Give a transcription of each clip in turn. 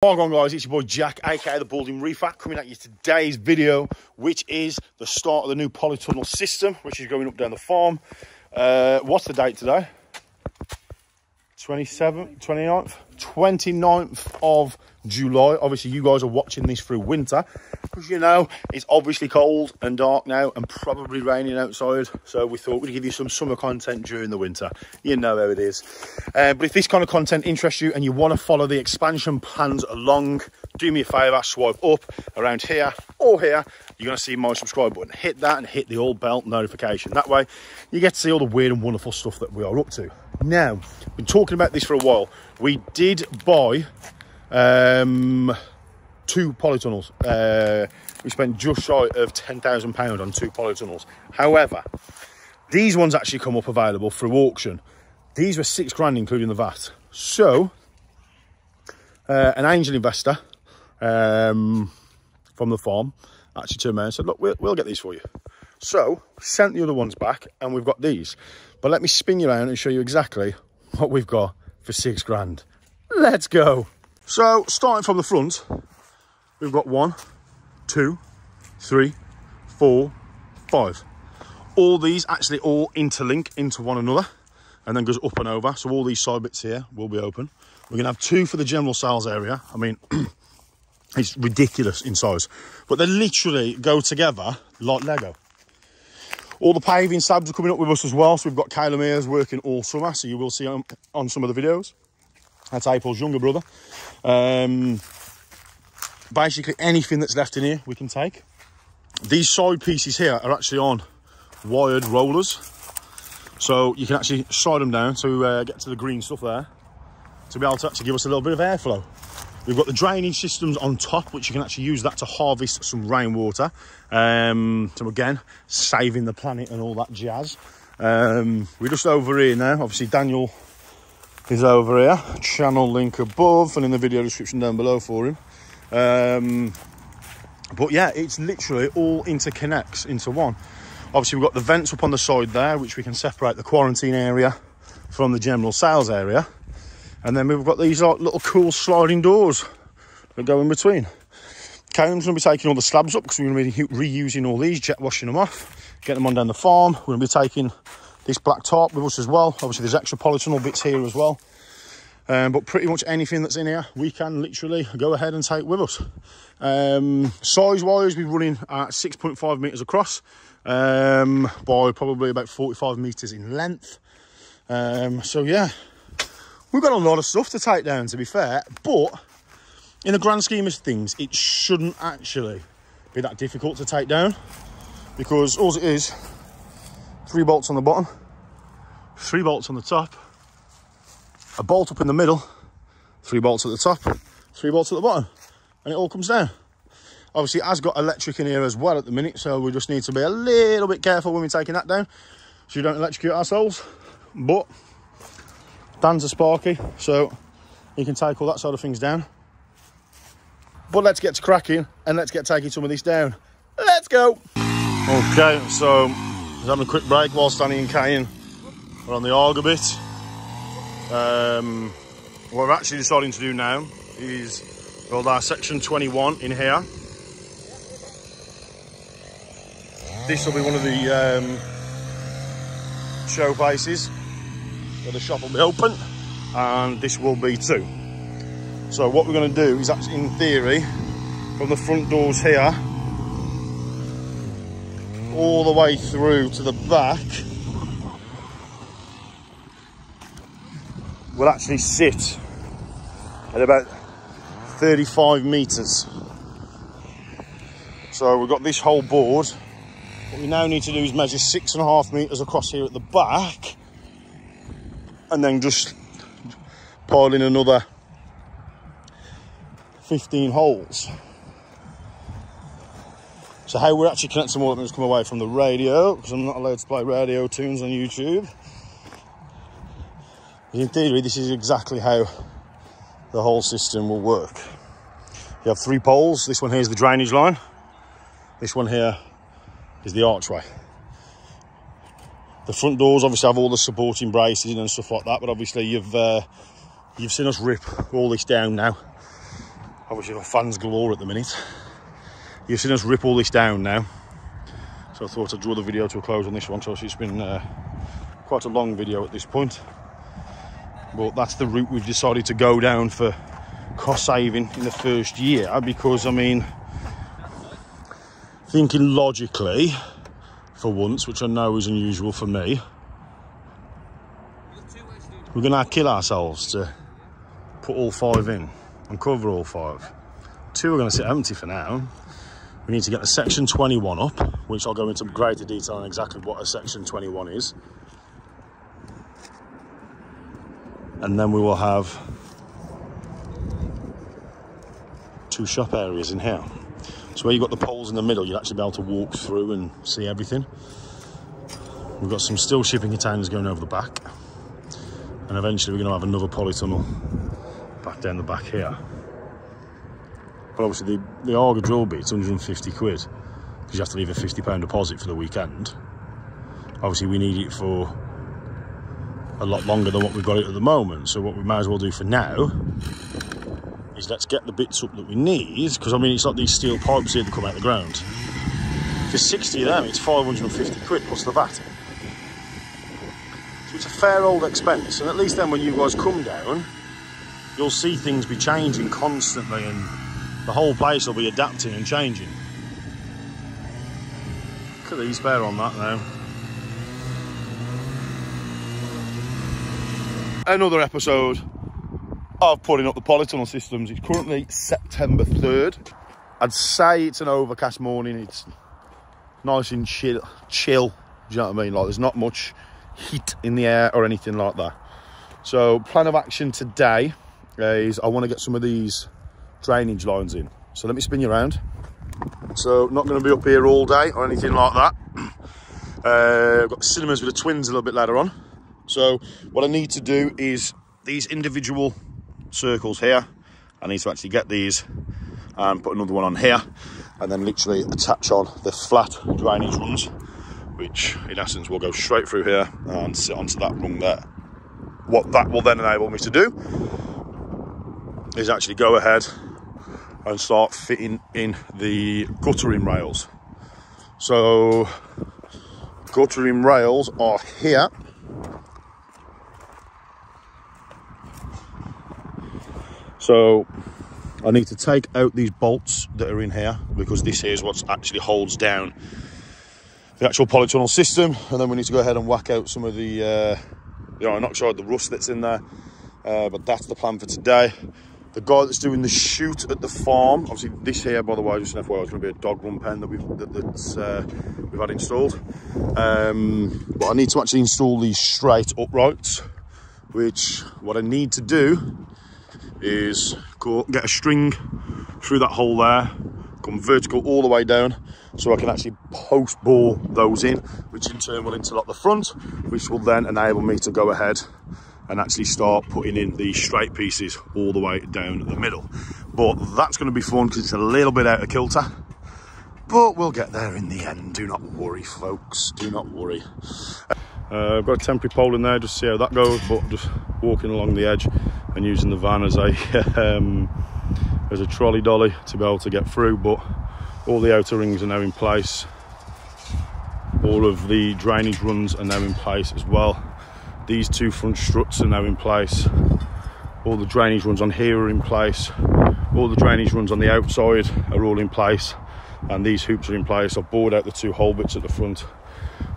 Welcome guys, it's your boy Jack, aka the Balding Reefer, coming at you today's video, which is the start of the new polytunnel system, which is going up down the farm. Uh, what's the date today? 27th, 29th? 29th of July. Obviously, you guys are watching this through winter because you know it's obviously cold and dark now and probably raining outside. So we thought we'd give you some summer content during the winter. You know how it is. Uh, but if this kind of content interests you and you want to follow the expansion plans along, do me a favour, swipe up around here or here. You're going to see my subscribe button. Hit that and hit the old bell notification. That way, you get to see all the weird and wonderful stuff that we are up to. Now, been talking about this for a while. We did buy um, two polytunnels. Uh, we spent just shy of £10,000 on two polytunnels. However, these ones actually come up available through auction. These were six grand, including the VAT. So, uh, an angel investor um, from the farm actually turned around and said, look, we'll, we'll get these for you. So, sent the other ones back and we've got these. But let me spin you around and show you exactly what we've got for six grand. Let's go. So starting from the front, we've got one, two, three, four, five. All these actually all interlink into one another and then goes up and over. So all these side bits here will be open. We're gonna have two for the general sales area. I mean, it's ridiculous in size, but they literally go together like Lego. All the paving slabs are coming up with us as well. So we've got Calum Mears working all summer. So you will see on, on some of the videos. That's April's younger brother. Um, basically anything that's left in here we can take. These side pieces here are actually on wired rollers. So you can actually slide them down to uh, get to the green stuff there to be able to actually give us a little bit of airflow. We've got the drainage systems on top, which you can actually use that to harvest some rainwater. Um, so again, saving the planet and all that jazz. Um, we're just over here now. Obviously, Daniel is over here. Channel link above and in the video description down below for him. Um, but yeah, it's literally all interconnects into one. Obviously, we've got the vents up on the side there, which we can separate the quarantine area from the general sales area. And then we've got these like, little cool sliding doors that go in between. Karen's going to be taking all the slabs up because we're going to be reusing all these, jet washing them off, getting them on down the farm. We're going to be taking this black top with us as well. Obviously, there's extra polytunnel bits here as well. Um, but pretty much anything that's in here, we can literally go ahead and take with us. Um, Size-wise, we're running at 6.5 metres across um, by probably about 45 metres in length. Um, so, yeah, we've got a lot of stuff to take down, to be fair. But in the grand scheme of things, it shouldn't actually be that difficult to take down because all it is three bolts on the bottom, three bolts on the top, a bolt up in the middle, three bolts at the top, three bolts at the bottom, and it all comes down. Obviously, it has got electric in here as well at the minute, so we just need to be a little bit careful when we're taking that down, so you don't electrocute ourselves. But Dan's a sparky, so you can take all that sort of things down. But let's get to cracking and let's get taking some of this down. Let's go. Okay, so having a quick break whilst Danny and Kane are on the auger bit. Um, what we're actually deciding to do now is build our section 21 in here. This will be one of the um, where the shop will be open and this will be too. So what we're going to do is actually in theory from the front doors here all the way through to the back will actually sit at about 35 meters. So we've got this whole board. What we now need to do is measure six and a half meters across here at the back and then just pile in another 15 holes. So how we're actually connecting all of them has come away from the radio, because I'm not allowed to play radio tunes on YouTube. In theory, this is exactly how the whole system will work. You have three poles. This one here is the drainage line. This one here is the archway. The front doors obviously have all the supporting braces and stuff like that, but obviously you've uh, you've seen us rip all this down now. Obviously, the fans galore at the minute. You've seen us rip all this down now. So I thought I'd draw the video to a close on this one. So it's been uh, quite a long video at this point. But that's the route we've decided to go down for cost saving in the first year because, I mean, thinking logically for once, which I know is unusual for me, we're going to kill ourselves to put all five in and cover all five. Two are going to sit empty for now. We need to get the section 21 up, which I'll go into greater detail on exactly what a section 21 is. And then we will have two shop areas in here. So where you've got the poles in the middle, you'll actually be able to walk through and see everything. We've got some steel shipping containers going over the back. And eventually we're going to have another polytunnel back down the back here. But obviously the, the auger drill bit's 150 quid because you have to leave a 50 pound deposit for the weekend. Obviously we need it for a lot longer than what we've got it at the moment. So what we might as well do for now is let's get the bits up that we need because I mean it's like these steel pipes here that come out of the ground. For 60 of them it's 550 quid plus the VAT. So it's a fair old expense and at least then when you guys come down you'll see things be changing constantly and the whole place will be adapting and changing. Look at these bear on that now. Another episode of putting up the polytunnel systems. It's currently September 3rd. I'd say it's an overcast morning. It's nice and chill. chill. Do you know what I mean? Like there's not much heat in the air or anything like that. So plan of action today is I want to get some of these drainage lines in. So let me spin you around. So not going to be up here all day or anything like that. Uh, I've got cinemas with the twins a little bit later on. So what I need to do is these individual circles here, I need to actually get these and put another one on here and then literally attach on the flat drainage runs, which in essence will go straight through here and sit onto that rung there. What that will then enable me to do is actually go ahead and start fitting in the guttering rails. So guttering rails are here. So I need to take out these bolts that are in here because this is what actually holds down the actual polytunnel system and then we need to go ahead and whack out some of the uh, you know, I'm not sure the rust that's in there uh, but that's the plan for today the guy that's doing the shoot at the farm obviously this here by the way just an FYI is going to be a dog run pen that we've that, that's uh, we've had installed. Um, but I need to actually install these straight uprights which what I need to do is go get a string through that hole there come vertical all the way down so I can actually post bore those in which in turn will interlock the front which will then enable me to go ahead and actually start putting in the straight pieces all the way down the middle. But that's going to be fun because it's a little bit out of kilter. But we'll get there in the end. Do not worry, folks. Do not worry. Uh, I've got a temporary pole in there just see how that goes, but just walking along the edge and using the van as a um, as a trolley dolly to be able to get through. But all the outer rings are now in place. All of the drainage runs are now in place as well these two front struts are now in place. All the drainage runs on here are in place. All the drainage runs on the outside are all in place. And these hoops are in place. I've bored out the two hole bits at the front.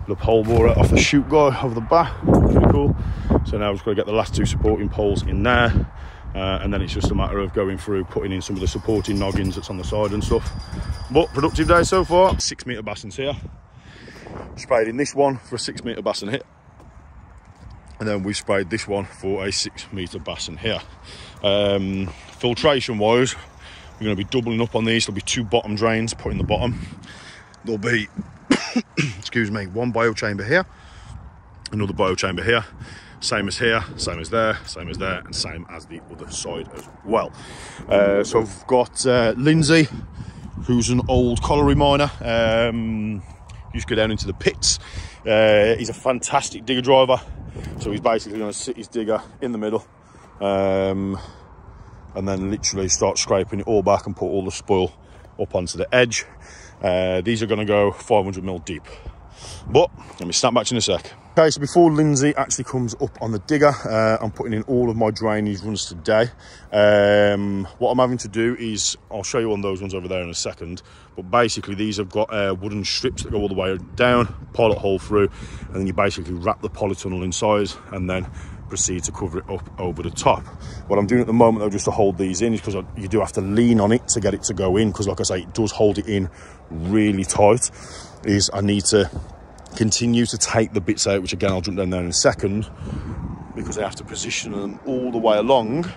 The pole borer off the chute guy over the back, pretty cool. So now I've just got to get the last two supporting poles in there. Uh, and then it's just a matter of going through putting in some of the supporting noggins that's on the side and stuff but productive day so far six meter basins here sprayed in this one for a six meter basin hit and then we sprayed this one for a six meter basin here. Um, filtration wise we're going to be doubling up on these. There'll be two bottom drains put in the bottom. There'll be excuse me one biochamber here another biochamber here. Same as here same as there same as there and same as the other side as well. Uh, so i've got uh, lindsay who's an old colliery miner. Um, used to go down into the pits uh, he's a fantastic digger driver so he's basically going to sit his digger in the middle um, and then literally start scraping it all back and put all the spoil up onto the edge. Uh, these are going to go 500 mil deep. But let me snap back in a sec. Okay, so before Lindsay actually comes up on the digger, uh, I'm putting in all of my drainage runs today. Um, what I'm having to do is, I'll show you on those ones over there in a second, but basically these have got uh, wooden strips that go all the way down, pilot hole through, and then you basically wrap the polytunnel inside and then proceed to cover it up over the top. What I'm doing at the moment though, just to hold these in, is because you do have to lean on it to get it to go in, because like I say, it does hold it in really tight, is I need to continue to take the bits out, which again, I'll jump down there in a second, because I have to position them all the way along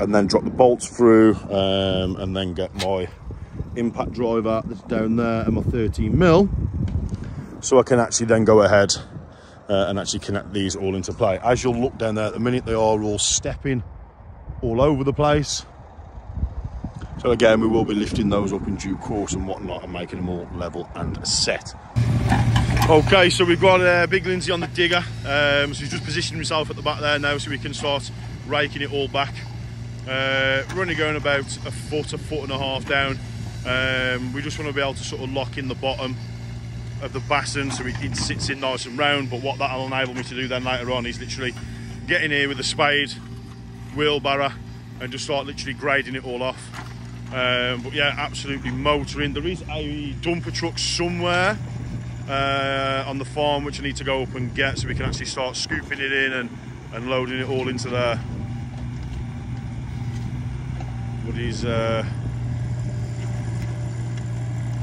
and then drop the bolts through um, and then get my impact driver that's down there and my 13 mil so I can actually then go ahead uh, and actually connect these all into play. As you'll look down there at the minute, they are all stepping all over the place. So again, we will be lifting those up in due course and whatnot and making them all level and set. Okay, so we've got uh, Big Lindsay on the digger. Um, so he's just positioning himself at the back there now so we can start raking it all back. Uh, we're only going about a foot, a foot and a half down. Um, we just want to be able to sort of lock in the bottom of the basin so it, it sits in nice and round. But what that'll enable me to do then later on is literally get in here with a spade, wheelbarrow, and just start literally grading it all off. Um, but yeah, absolutely motoring. There is a dumper truck somewhere uh, on the farm which I need to go up and get so we can actually start scooping it in and, and loading it all into there. But he's uh,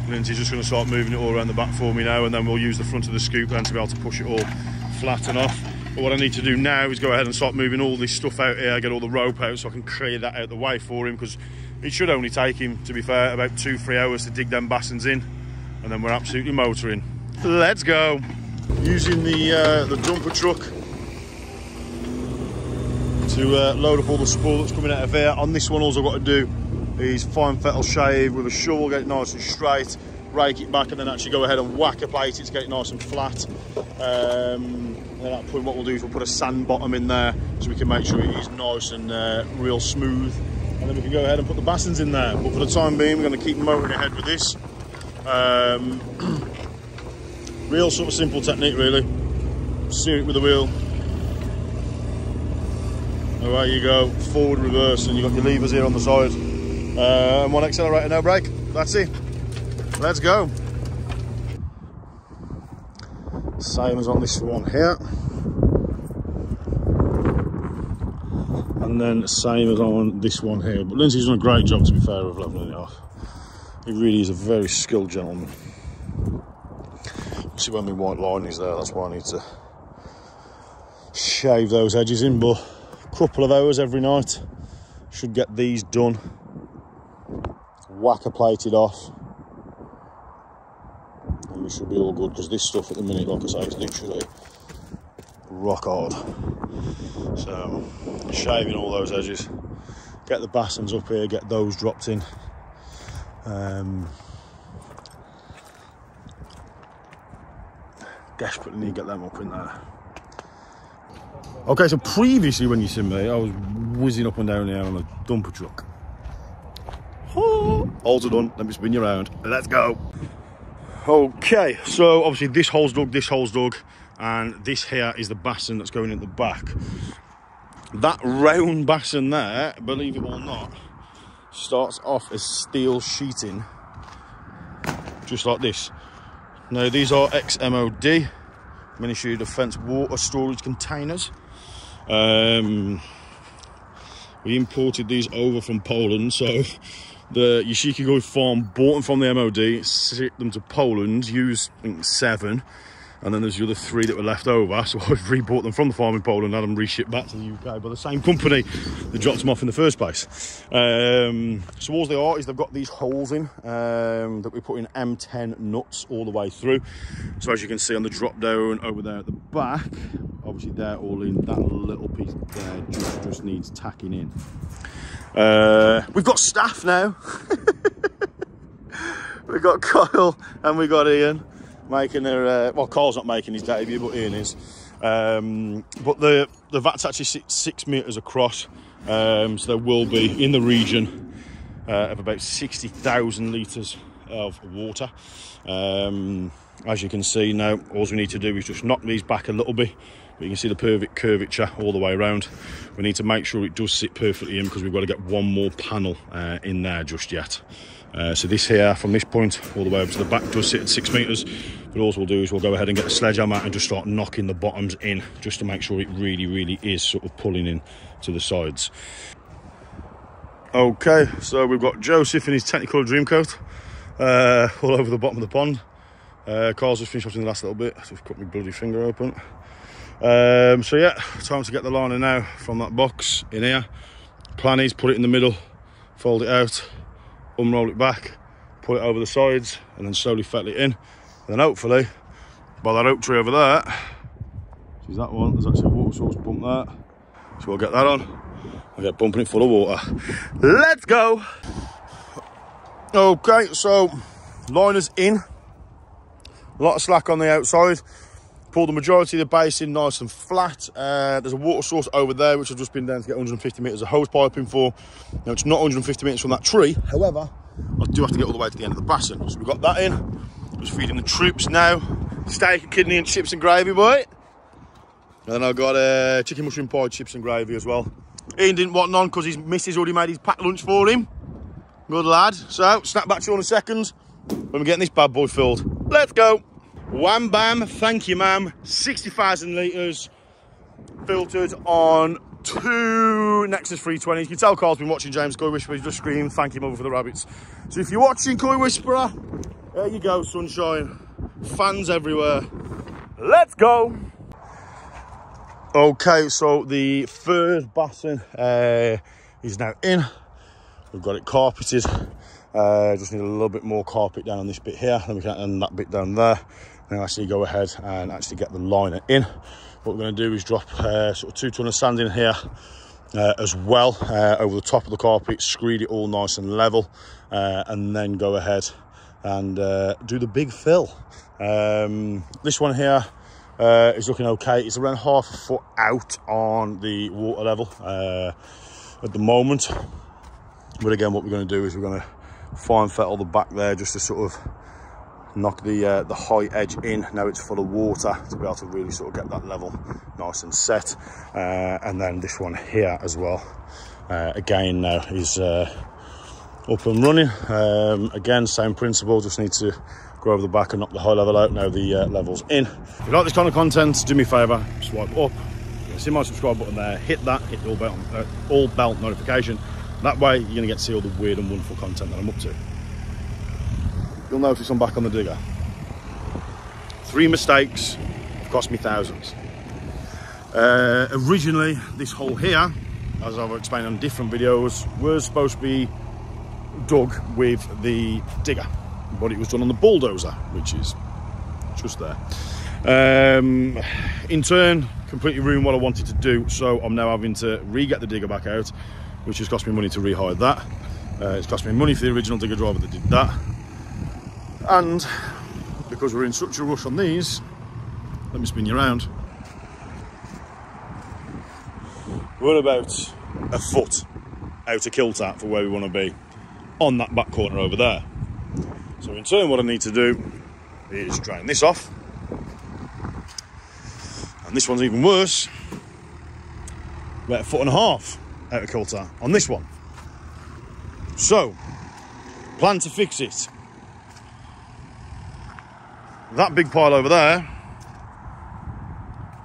Lindsay's just going to start moving it all around the back for me now and then we'll use the front of the scoop then to be able to push it all flat enough. But what I need to do now is go ahead and start moving all this stuff out here, get all the rope out so I can clear that out the way for him because it should only take him, to be fair, about two, three hours to dig them basins in and then we're absolutely motoring. Let's go. Using the, uh, the dumper truck to uh, load up all the spoil that's coming out of here. On this one, all I've got to do is fine fettle shave with a shovel, get it nice and straight, rake it back and then actually go ahead and whack a plate it to get it nice and flat. Um, at that point what we'll do is we'll put a sand bottom in there so we can make sure it is nice and uh, real smooth. And then we can go ahead and put the basins in there. But for the time being, we're going to keep motoring ahead with this. Um, real sort of simple technique really. Steer it with the wheel. All right, you go, forward, reverse, and you've got your levers here on the side. Uh, and one accelerator, no brake. That's it. Let's go. Same as on this one here. And then same as on this one here. But Lindsay's done a great job, to be fair, of leveling it off. He really is a very skilled gentleman. See when my white line is there, that's why I need to shave those edges in, but a couple of hours every night should get these done. Whacker plated off. And we should be all good because this stuff at the minute, like I say, is literally rock hard. So shaving all those edges, get the basins up here, get those dropped in. Um, desperately need to get them up in there. Okay, so previously when you see me, I was whizzing up and down here on a dumper truck. Oh, are done, let me spin you around. Let's go. Okay, so obviously this hole's dug, this hole's dug, and this here is the basin that's going in the back. That round basin there, believe it or not, starts off as steel sheeting, just like this. Now these are XMOD, Ministry of Defence water storage containers. Um, we imported these over from Poland, so the Yoshikigoi farm bought them from the MOD, shipped them to Poland, used I think, seven, and then there's the other three that were left over. So I've rebought them from the farm in Poland, had them reshipped back to the UK by the same company that dropped them off in the first place. Um, so all they are is they've got these holes in um, that we put in M10 nuts all the way through. So as you can see on the drop down over there at the back, obviously they're all in. That little piece there just, just needs tacking in. Uh, we've got staff now. we've got Kyle and we've got Ian making their, uh, well, Carl's not making his debut, but Ian is. Um, but the, the vat's actually six, six metres across, um, so there will be in the region uh, of about 60,000 litres of water. Um, as you can see now, all we need to do is just knock these back a little bit. But you can see the perfect curvature all the way around. We need to make sure it does sit perfectly in because we've got to get one more panel uh, in there just yet. Uh, so this here, from this point all the way up to the back, does sit at six metres. But all we'll do is we'll go ahead and get a sledgehammer and just start knocking the bottoms in, just to make sure it really, really is sort of pulling in to the sides. Okay, so we've got Joseph in his Technicolor Dreamcoat uh, all over the bottom of the pond. Uh, Carl's just finished off in the last little bit, so I've cut my bloody finger open. Um, so yeah, time to get the liner now from that box in here. Plan is put it in the middle, fold it out, unroll it back, put it over the sides, and then slowly fettle it in. And then hopefully, by that oak tree over there, see that one, there's actually a water source pump there. So we'll get that on. I'll get bumping it full of water. Let's go! Okay, so liners in. A lot of slack on the outside. Pull the majority of the basin nice and flat. Uh, there's a water source over there, which I've just been down to get 150 metres of hose piping for. Now, it's not 150 metres from that tree. However, I do have to get all the way to the end of the basin. So we've got that in. Just feeding the troops now. Steak, and kidney and chips and gravy, boy. And then I've got uh, chicken mushroom pie, chips and gravy as well. Ian didn't want none because his missus already made his packed lunch for him. Good lad. So, snap back to you in a second when we're getting this bad boy filled. Let's go. Wham bam, thank you, ma'am. 60,000 litres filtered on two Nexus 320s. You can tell Carl's been watching James Koi Whisperer. He's just screamed, thank him over for the rabbits. So if you're watching Koi Whisperer, there you go, sunshine. Fans everywhere. Let's go. Okay, so the third basin uh, is now in. We've got it carpeted. Uh, just need a little bit more carpet down on this bit here. Then we can and that bit down there. And actually go ahead and actually get the liner in. What we're going to do is drop uh, sort of two ton of sand in here uh, as well uh, over the top of the carpet, screed it all nice and level, uh, and then go ahead and uh, do the big fill. Um, this one here uh, is looking okay. It's around half a foot out on the water level at the moment. But again, what we're going to do is we're going to fine fettle the back there just to sort of knock the uh, the high edge in. Now it's full of water to be able to really sort of get that level nice and set. Uh, and then this one here as well. Uh, again, now is uh, up and running. Um, again, same principle. Just need to go over the back and knock the high level out. Now the uh, level's in. If you like this kind of content, do me a favour, swipe up. See my subscribe button there. Hit that. Hit the all bell, uh, all bell notification. That way, you're to get to see all the weird and wonderful content that I'm up to. You'll notice I'm back on the digger. Three mistakes cost me thousands. Uh, originally, this hole here, as I've explained on different videos, was supposed to be dug with the digger, but it was done on the bulldozer, which is just there. Um, in turn, completely ruined what I wanted to do, so I'm now having to re-get the digger back out, which has cost me money to rehire that. Uh, it's cost me money for the original digger driver that did that. And because we're in such a rush on these, let me spin you around. We're about a foot out of kilter for where we want to be on that back corner over there. So in turn what I need to do is drain this off. And this one's even worse. About a foot and a half out of kilter on this one. So, plan to fix it. That big pile over there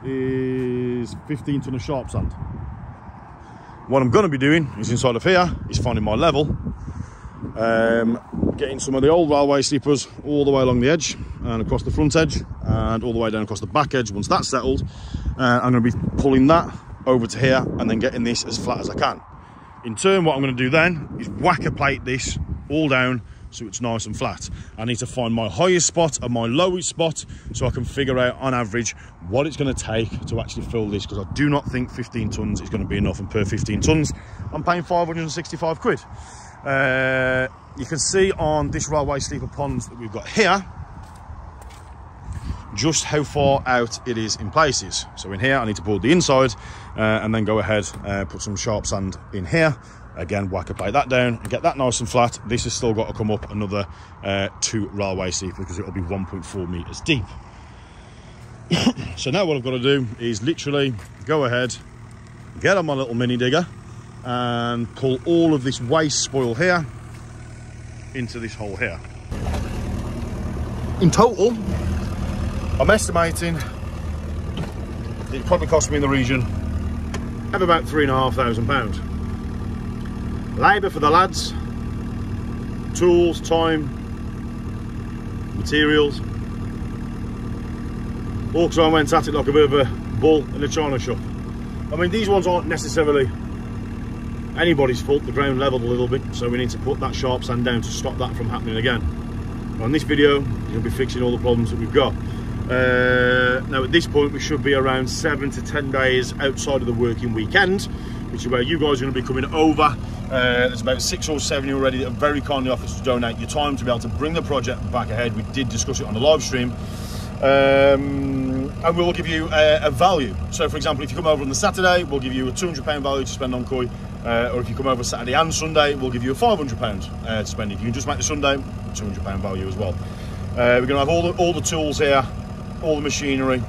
is 15 ton of sharp sand. What I'm going to be doing is inside of here is finding my level, um, getting some of the old railway sleepers all the way along the edge and across the front edge and all the way down across the back edge. Once that's settled, uh, I'm going to be pulling that over to here and then getting this as flat as I can. In turn, what I'm going to do then is whack a plate this all down so it's nice and flat. I need to find my highest spot and my lowest spot so I can figure out on average what it's going to take to actually fill this because I do not think 15 tons is going to be enough and per 15 tons I'm paying 565 quid. Uh, you can see on this railway sleeper ponds that we've got here just how far out it is in places. So in here, I need to board the inside uh, and then go ahead, uh, put some sharp sand in here. Again, whack a bite that down and get that nice and flat. This has still got to come up another uh, two railway deep because it'll be 1.4 meters deep. so now what I've got to do is literally go ahead, get on my little mini digger and pull all of this waste spoil here into this hole here. In total, I'm estimating it probably cost me in the region of about three and a half thousand pounds. Labour for the lads, tools, time, materials. Also I went at it like a bit of a bull in a china shop. I mean these ones aren't necessarily anybody's fault, the ground leveled a little bit, so we need to put that sharp sand down to stop that from happening again. On this video, you'll be fixing all the problems that we've got. Uh, now at this point, we should be around seven to 10 days outside of the working weekend, which is where you guys are gonna be coming over. Uh, there's about six or seven already that have very kindly offered to donate your time to be able to bring the project back ahead. We did discuss it on the live stream. Um, and we will give you a, a, value. So for example, if you come over on the Saturday, we'll give you a 200 pound value to spend on koi. Uh, or if you come over Saturday and Sunday, we'll give you a 500 pound uh, to spend. If you can just make the Sunday, 200 pound value as well. Uh, we're gonna have all the, all the tools here, all the machinery.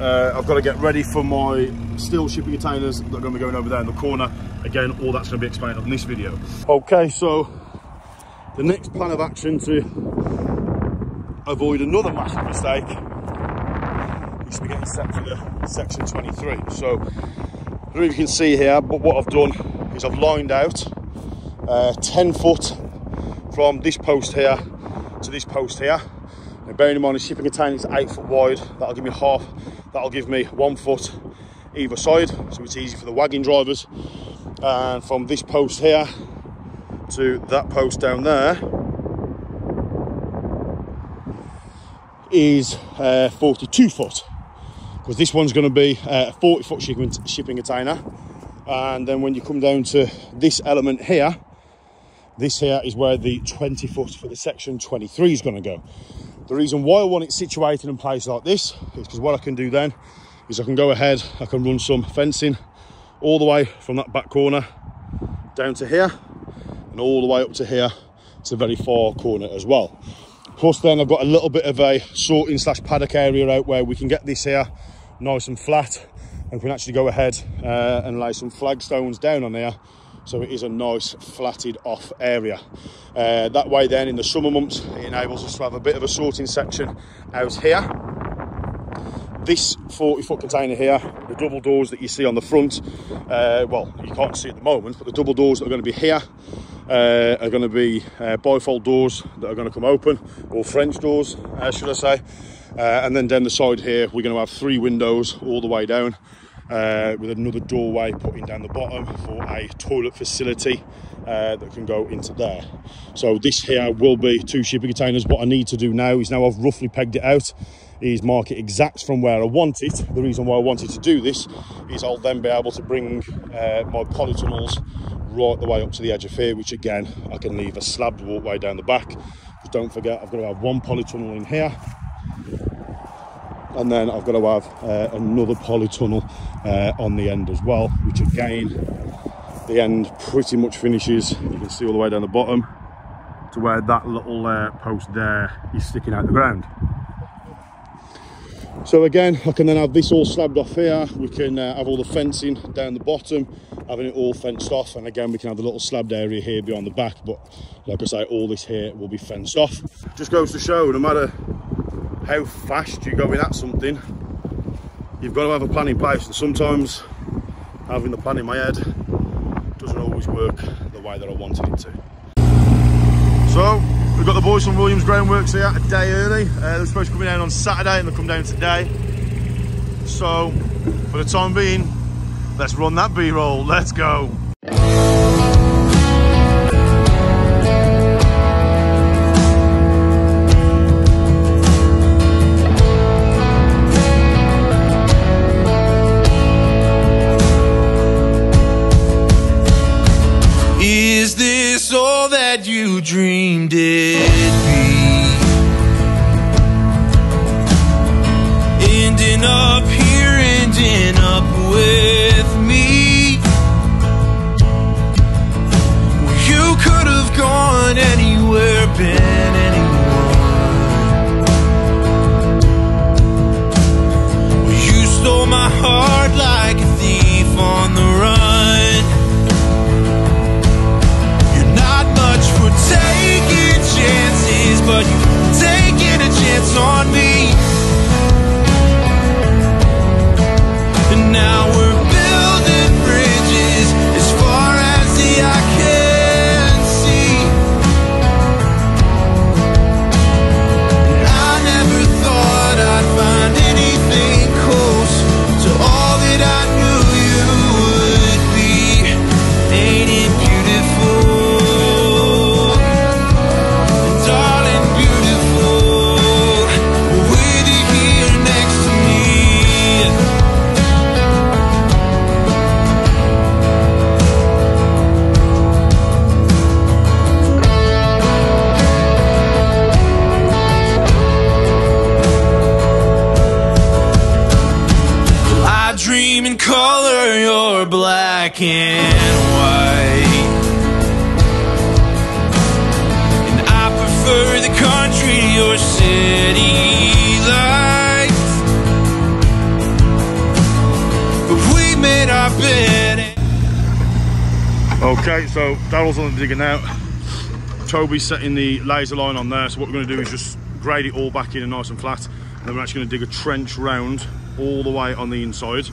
Uh, I've got to get ready for my steel shipping containers that are going to be going over there in the corner. Again, all that's going to be explained on this video. Okay, so the next plan of action to avoid another massive mistake is to be getting set for the section 23. So, I don't know if you can see here, but what I've done is I've lined out uh, 10 foot from this post here to this post here. Bearing in mind the shipping container is eight foot wide, that'll give me half, that'll give me one foot either side, so it's easy for the wagon drivers. And from this post here to that post down there is uh, 42 foot. Because this one's going to be uh, a 40 foot shipping, shipping container. And then when you come down to this element here this here is where the 20 foot for the section 23 is going to go the reason why I want it situated in place like this is because what I can do then is I can go ahead I can run some fencing all the way from that back corner down to here and all the way up to here to the very far corner as well. Plus then I've got a little bit of a sorting slash paddock area out where we can get this here nice and flat and we can actually go ahead uh, and lay some flagstones down on there so it is a nice flatted off area. Uh, that way then in the summer months it enables us to have a bit of a sorting section out here. This 40 foot container here the double doors that you see on the front uh, well you can't see at the moment but the double doors that are going to be here uh, are going to be uh, bifold doors that are going to come open or french doors uh, should i say. Uh, and then down the side here we're going to have three windows all the way down uh, with another doorway putting down the bottom for a toilet facility uh, that can go into there. So this here will be two shipping containers. What I need to do now is now I've roughly pegged it out is mark it exact from where I want it. The reason why I wanted to do this is I'll then be able to bring uh, my polytunnels right the way up to the edge of here, which again, I can leave a slabbed walkway down the back. But don't forget, I've got to have one polytunnel in here and then I've got to have uh, another polytunnel uh, on the end as well which again the end pretty much finishes you can see all the way down the bottom to where that little uh, post there is sticking out the ground. So again I can then have this all slabbed off here. We can uh, have all the fencing down the bottom having it all fenced off. And again we can have the little slabbed area here beyond the back. But like I say all this here will be fenced off. Just goes to show no matter how fast you're going at something, you've got to have a plan in place. And sometimes having the plan in my head doesn't always work the way that I wanted it to. So we've got the boys from Williams Groundworks here a day early. Uh, they're supposed to come down on Saturday and they'll come down today. So for the time being, let's run that B-roll. Let's go. Dreamed it'd The now. Toby's setting the laser line on there. So what we're going to do is just grade it all back in and nice and flat. And then we're actually going to dig a trench round all the way on the inside,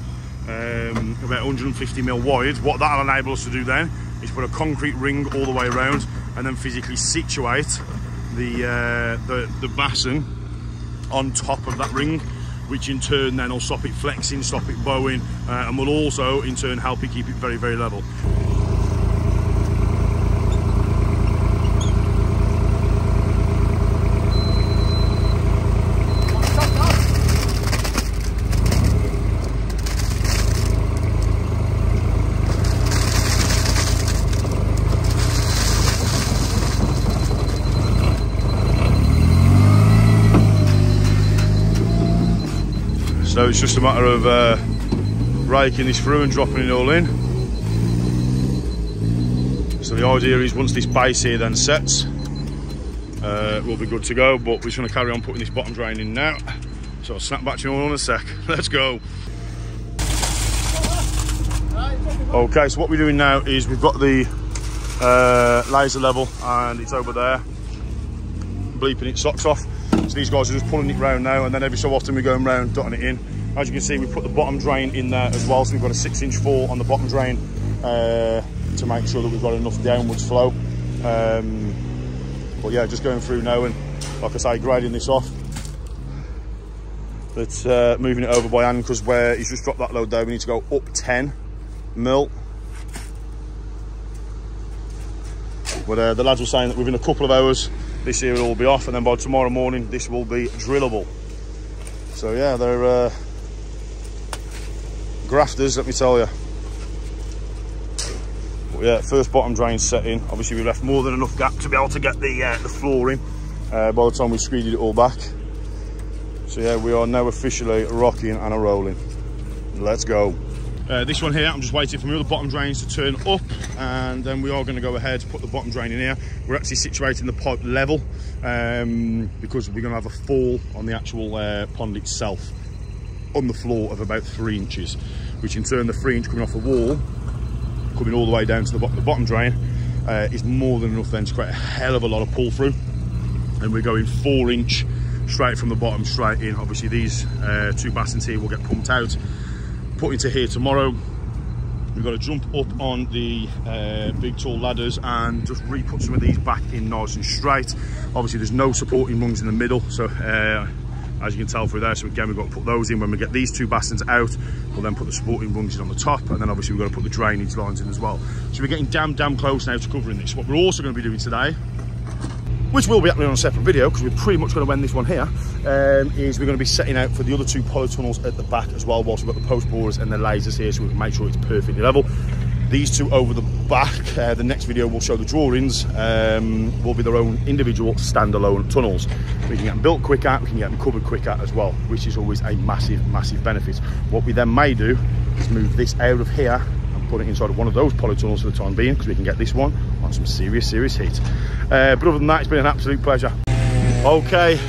um, about 150 mil wide. What that'll enable us to do then is put a concrete ring all the way around and then physically situate the, uh, the, the basin on top of that ring which in turn then will stop it flexing, stop it bowing, uh, and will also in turn help it keep it very, very level. So it's just a matter of uh, raking this through and dropping it all in. So the idea is once this base here then sets, uh, we'll be good to go. But we're just going to carry on putting this bottom drain in now. So I'll snap back to you all in a sec. Let's go. Okay, so what we're doing now is we've got the uh, laser level and it's over there, bleeping its socks off. So these guys are just pulling it round now and then every so often we're going round, dotting it in. As you can see, we put the bottom drain in there as well. So we've got a six inch four on the bottom drain uh, to make sure that we've got enough downwards flow. Um, but yeah, just going through now and like I say, grading this off. But uh, moving it over by hand because where he's just dropped that load there, we need to go up 10 mil. But uh, the lads were saying that within a couple of hours, this here will be off, and then by tomorrow morning, this will be drillable. So yeah, they're uh, grafters, let me tell you. But yeah, first bottom drain set in. Obviously, we left more than enough gap to be able to get the uh, the floor in. Uh, by the time we screeded it all back. So yeah, we are now officially rocking and a rolling. Let's go. Uh, this one here, I'm just waiting for my other bottom drains to turn up and then we are going to go ahead, put the bottom drain in here. We're actually situating the pipe level um, because we're going to have a fall on the actual uh, pond itself on the floor of about three inches, which in turn the three inch coming off the wall, coming all the way down to the bottom, the bottom drain, uh, is more than enough then to create a hell of a lot of pull through. And we're going four inch straight from the bottom straight in. Obviously these uh, two basins here will get pumped out put into here tomorrow. We've got to jump up on the uh, big tall ladders and just re-put some of these back in nice and straight. Obviously there's no supporting rungs in the middle, so uh, as you can tell through there, so again we've got to put those in. When we get these two basins out, we'll then put the supporting rungs in on the top, and then obviously we've got to put the drainage lines in as well. So we're getting damn, damn close now to covering this. What we're also going to be doing today which will be happening on a separate video because we're pretty much going to end this one here. Um, is we're going to be setting out for the other two polytunnels at the back as well whilst we've got the post borers and the lasers here so we can make sure it's perfectly level these two over the back uh, the next video will show the drawings um, will be their own individual standalone tunnels we can get them built quicker we can get them covered quicker as well which is always a massive massive benefit what we then may do is move this out of here put it inside of one of those polytunnels for the time being because we can get this one on some serious, serious heat. Uh, but other than that, it's been an absolute pleasure. Okay,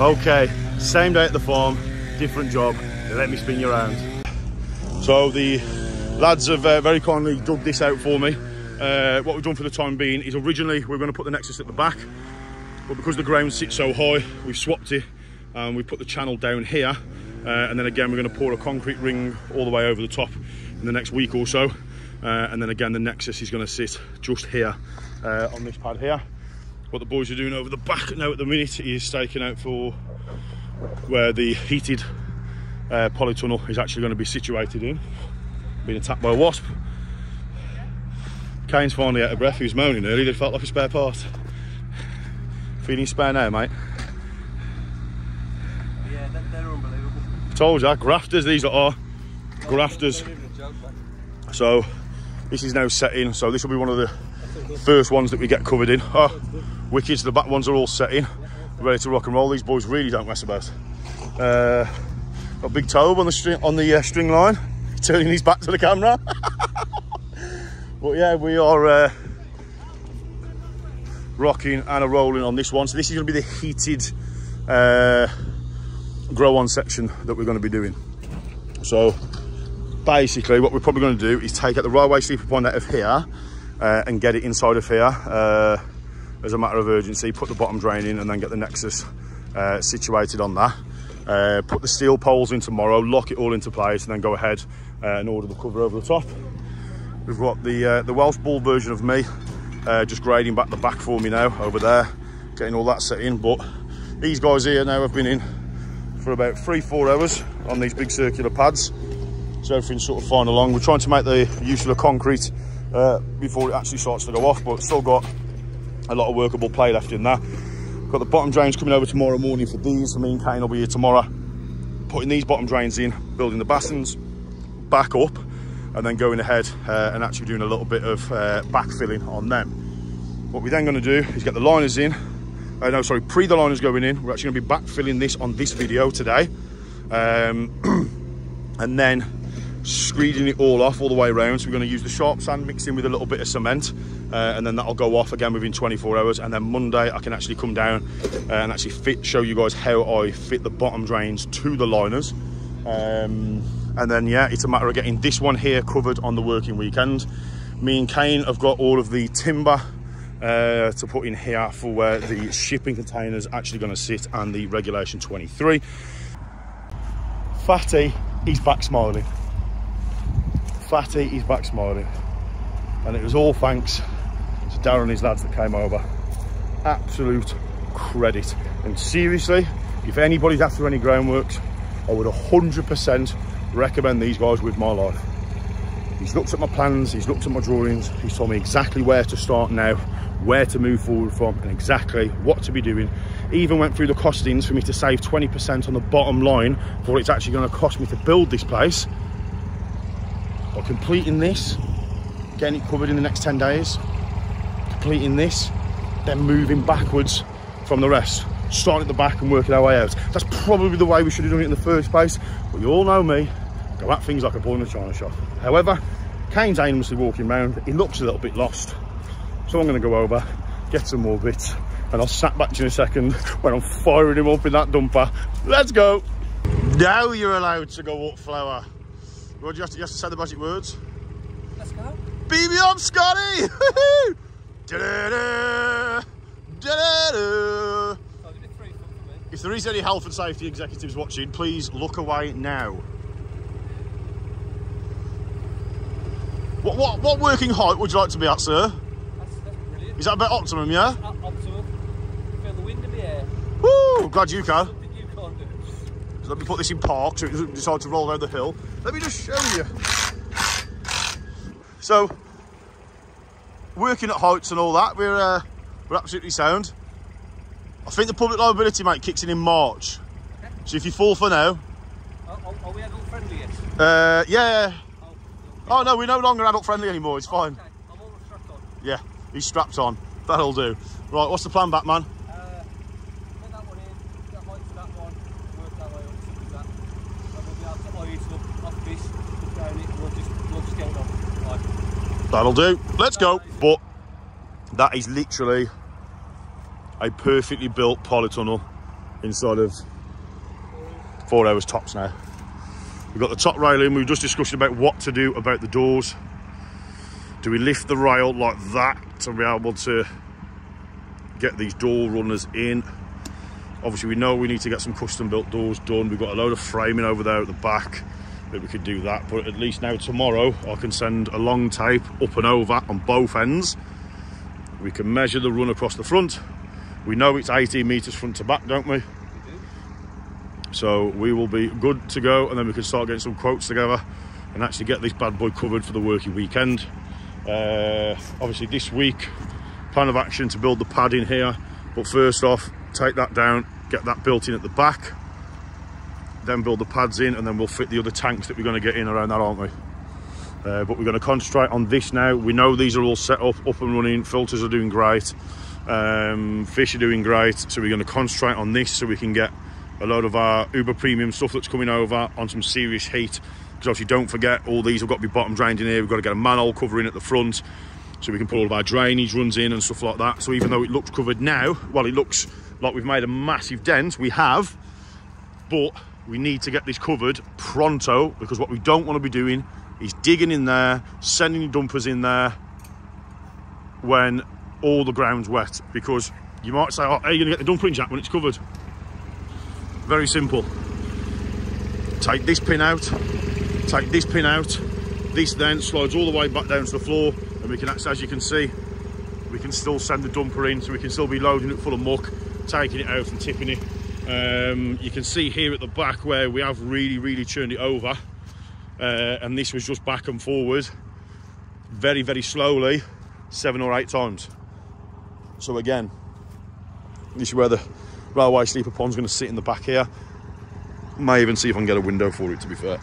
okay, same day at the farm, different job. Let me spin you around. So the lads have uh, very kindly dug this out for me. Uh, what we've done for the time being is originally we are going to put the Nexus at the back, but because the ground sits so high, we've swapped it and we put the channel down here. Uh, and then again, we're going to pour a concrete ring all the way over the top in the next week or so. Uh, and then again, the Nexus is going to sit just here uh, on this pad here. What the boys are doing over the back now at the minute is staking out for where the heated uh, polytunnel is actually going to be situated in. Being attacked by a wasp. Kane's finally out of breath. He was moaning earlier. It felt like a spare part. Feeling spare now, mate? Yeah, they're, they're unbelievable. Told you, grafters these are. Grafters. So this is now set in. So this will be one of the first ones that we get covered in. Oh, wickets, the back ones are all set in. Ready to rock and roll. These boys really don't mess about. Uh, got Big Tobe on the string on the uh, string line, turning his back to the camera. But yeah, we are uh, rocking and a rolling on this one. So this is going to be the heated uh, grow on section that we're going to be doing. So basically what we're probably going to do is take out the railway sleeper point out of here uh, and get it inside of here uh, as a matter of urgency, put the bottom drain in and then get the Nexus uh, situated on that. Uh, put the steel poles in tomorrow, lock it all into place and then go ahead uh, and order the cover over the top. We've got the, uh, the Welsh Bull version of me, just grading back the back for me now over there, getting all that set in. But these guys here now have been in for about three, four hours on these big circular pads. So everything's sort of fine along. We're trying to make the use of the concrete uh, before it actually starts to go off, but still got a lot of workable play left in there. Got the bottom drains coming over tomorrow morning for these. Me and Kane will be here tomorrow, putting these bottom drains in, building the basins back up, and then going ahead uh, and actually doing a little bit of uh, backfilling on them. What we're then going to do is get the liners in. Uh, no, sorry, pre the liners going in. We're actually going to be backfilling this on this video today. Um, and then screeding it all off all the way around. So we're going to use the sharp sand mixed in with a little bit of cement uh, and then that'll go off again within 24 hours. And then Monday I can actually come down uh, and actually fit, show you guys how I fit the bottom drains to the liners. Um, and then yeah, it's a matter of getting this one here covered on the working weekend. Me and Kane have got all of the timber uh, to put in here for where the shipping containers actually going to sit and the regulation 23. Fatty, he's back smiling. Fatty, he's back smiling. And it was all thanks to Darren and his lads that came over. Absolute credit. And seriously, if anybody's after any groundworks, I would 100% recommend these guys with my life. He's looked at my plans, he's looked at my drawings, he's told me exactly where to start now, where to move forward from, and exactly what to be doing. Even went through the costings for me to save 20% on the bottom line for what it's actually going to cost me to build this place. Completing this, getting it covered in the next 10 days, completing this, then moving backwards from the rest. Starting at the back and working our way out. That's probably the way we should have done it in the first place. But you all know me, go at things like a boy in a china shop. However, Kane's aimlessly walking around. He looks a little bit lost. So I'm going to go over, get some more bits, and I'll sat back to you in a second when I'm firing him up in that dumper. Let's go. Now you're allowed to go up, Flower. Do you have to, you have to say the magic words? Let's go. Beam me up, Scotty! Da-da-da, for me. If there is any health and safety executives watching, please look away now. What, what, what working height would you like to be at, sir? That's, that's brilliant. Is that about optimum, yeah? Up, up to it. Feel the wind in the air. Woo! Glad you can. Something you can't do. So let me put this in park so it doesn't decide to roll down the hill. Let me just show you. So, working at heights and all that, we're uh, we're absolutely sound. I think the public liability mate kicks in in March. So if you fall for now, Are, are, are we adult friendly yet? uh, yeah. Oh, Oh no, we're no longer adult friendly anymore. It's fine. okay. I'm all strapped on. Yeah, he's strapped on. That'll do. Right, what's the plan, Batman? Uh, get that one in, get height to that one, work that way up, something like that. And we'll be able to eye it up, off this, put down it, and we'll just, we'll just get it off. Right. That'll do. Let's go. But that is literally a perfectly built polytunnel inside of four hours tops now. We've got the top rail in. We were just discussing about what to do about the doors. Do we lift the rail like that to be able to get these door runners in? Obviously, we know we need to get some custom built doors done. We've got a load of framing over there at the back that we could do that. But at least now tomorrow, I can send a long tape up and over on both ends. We can measure the run across the front. We know it's 18 meters front to back, don't we? So we will be good to go, and then we can start getting some quotes together and actually get this bad boy covered for the working weekend. Uh, obviously, this week, plan of action to build the pad in here. But first off, take that down, get that built in at the back, then build the pads in, and then we'll fit the other tanks that we're going to get in around that, aren't we? Uh, but we're going to concentrate on this now. We know these are all set up, up and running. Filters are doing great. Um, fish are doing great. So we're going to concentrate on this so we can get a load of our uber premium stuff that's coming over on some serious heat Because obviously, don't forget, all these have got to be bottom drained in here. We've got to get a manhole covering at the front so we can put all of our drainage runs in and stuff like that. So even though it looks covered now, well, it looks like we've made a massive dent. We have, but we need to get this covered pronto because what we don't want to be doing is digging in there, sending dumpers in there when all the ground's wet because you might say, oh, you going to get the dumpering jack when it's covered? Very simple. Take this pin out, take this pin out, this then slides all the way back down to the floor and we can, as you can see, we can still send the dumper in so we can still be loading it full of muck, taking it out and tipping it. Um, you can see here at the back where we have really, really churned it over uh, and this was just back and forward very, very slowly, seven or eight times. So again, this is where the railway sleeper pond's going to sit in the back here. May even see if I can get a window for it, to be fair.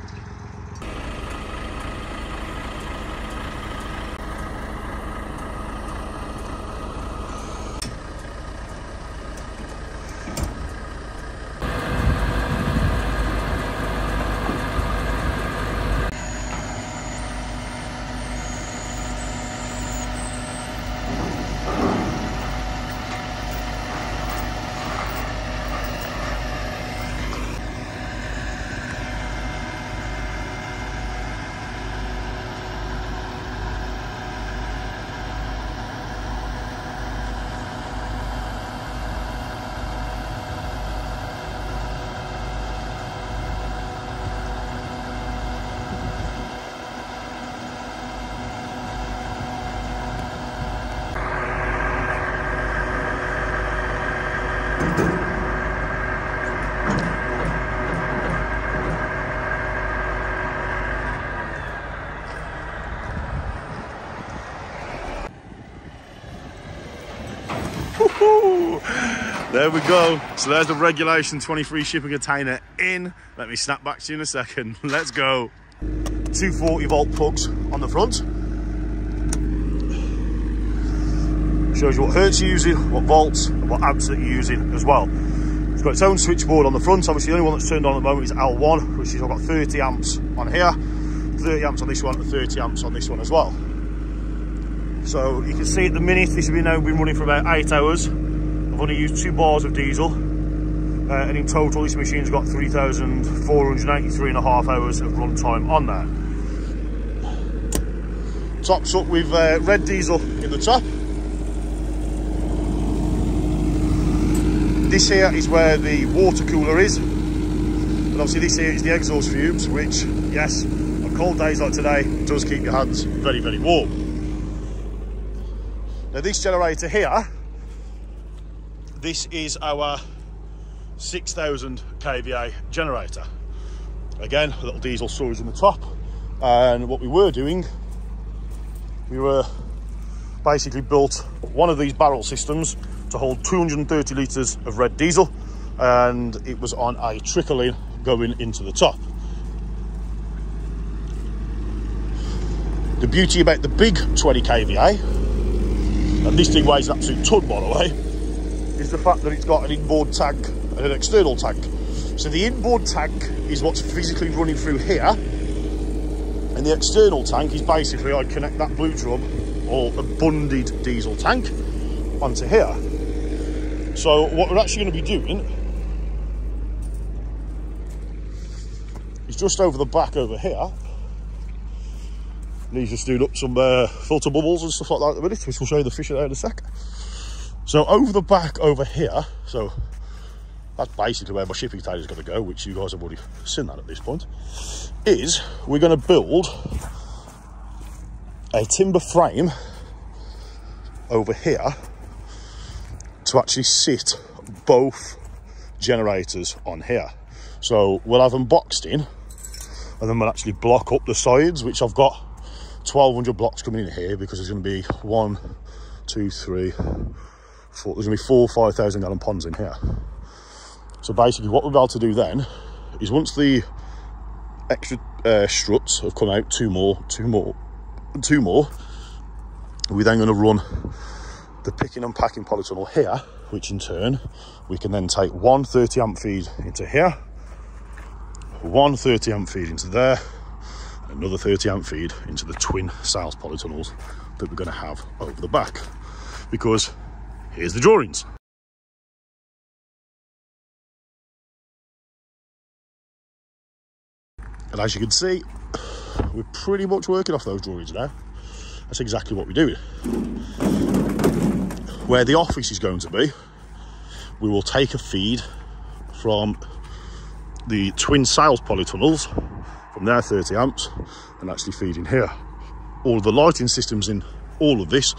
There we go. So there's the regulation 23 shipping container in. Let me snap back to you in a second. Let's go. 240 volt plugs on the front. Shows you what hertz you're using, what volts, and what amps that you're using as well. It's got its own switchboard on the front. Obviously, the only one that's turned on at the moment is L1, which is I've got 30 amps on here, 30 amps on this one, and 30 amps on this one as well. So you can see at the minute, this has been now been running for about eight hours. I've only used two bars of diesel. Uh, and in total, this machine's got 3,483 and a half hours of runtime on that. Tops up with uh, red diesel in the top. This here is where the water cooler is. And obviously this here is the exhaust fumes, which, yes, on cold days like today, does keep your hands very, very warm. Now this generator here, this is our 6000 kVA generator. Again, a little diesel storage in the top. And what we were doing, we were basically built one of these barrel systems to hold 230 litres of red diesel and it was on a trickle in going into the top. The beauty about the big 20 kVA, and this thing weighs an absolute ton by the way, is the fact that it's got an inboard tank and an external tank. So the inboard tank is what's physically running through here, and the external tank is basically I connect that blue drum or a bunded diesel tank onto here. So what we're actually going to be doing is just over the back over here. Needs just doing up some uh, filter bubbles and stuff like that at the minute, which we'll show you the fish there in a sec. So over the back over here, so that's basically where my shipping container is going to go, which you guys have already seen that at this point, is we're going to build a timber frame over here to actually sit both generators on here. So we'll have them boxed in and then we'll actually block up the sides, which I've got 1200 blocks coming in here because there's going to be one, two, three, four, there's going to be four 5,000 gallon ponds in here. So basically what we're about to do then is once the extra uh, struts have come out, two more, two more, two more, we're then going to run the picking and packing polytunnel here, which in turn we can then take one 30 amp feed into here, one 30 amp feed into there, another 30 amp feed into the twin sales polytunnels that we're going to have over the back. Because here's the drawings. And as you can see, we're pretty much working off those drawings now. That's exactly what we're doing. Where the office is going to be, we will take a feed from the twin sales polytunnels from their 30 amps and actually feed in here. All of the lighting systems in all of this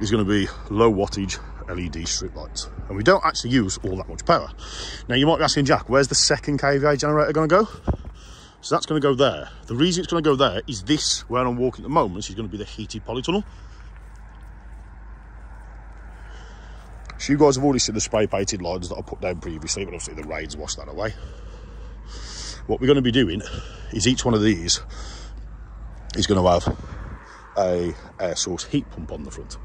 is going to be low wattage LED strip lights. And we don't actually use all that much power. Now you might be asking Jack, where's the second KVA generator going to go? So that's going to go there. The reason it's going to go there is this, where I'm walking at the moment, is going to be the heated polytunnel. So you guys have already seen the spray painted lines that I put down previously, but obviously the rains washed that away. What we're going to be doing is each one of these is going to have a air source heat pump on the front.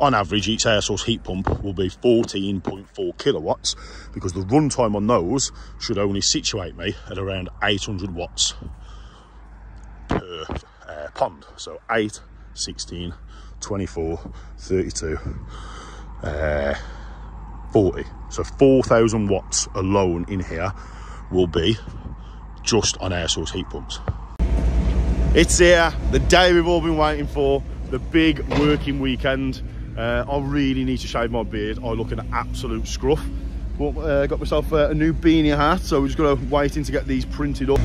On average, each air source heat pump will be 14.4 kilowatts because the runtime on those should only situate me at around 800 watts per uh, pond. So 8, 16, 24, 32, uh, 40. So 4,000 watts alone in here will be just on air source heat pumps. It's here, the day we've all been waiting for, the big working weekend. Uh, I really need to shave my beard. I look an absolute scruff. But, uh, got myself uh, a new beanie hat, so we're just gonna waiting to get these printed up.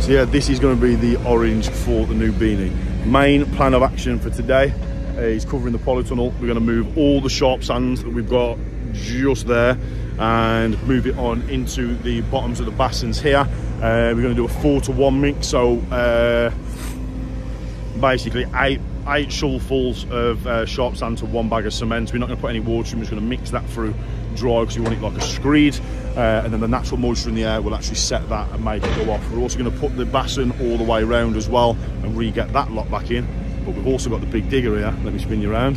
So yeah, this is gonna be the orange for the new beanie. Main plan of action for today is covering the polytunnel. We're gonna move all the sharp sands that we've got just there and move it on into the bottoms of the basins here. Uh, we're going to do a four to one mix, so uh, basically eight eight shovelfuls of uh, sharp sand to one bag of cement. We're not going to put any water in, we're just going to mix that through dry because we want it like a screed. Uh, and then the natural moisture in the air will actually set that and make it go off. We're also going to put the basin all the way around as well and re-get that lot back in. But we've also got the big digger here. Let me spin you around.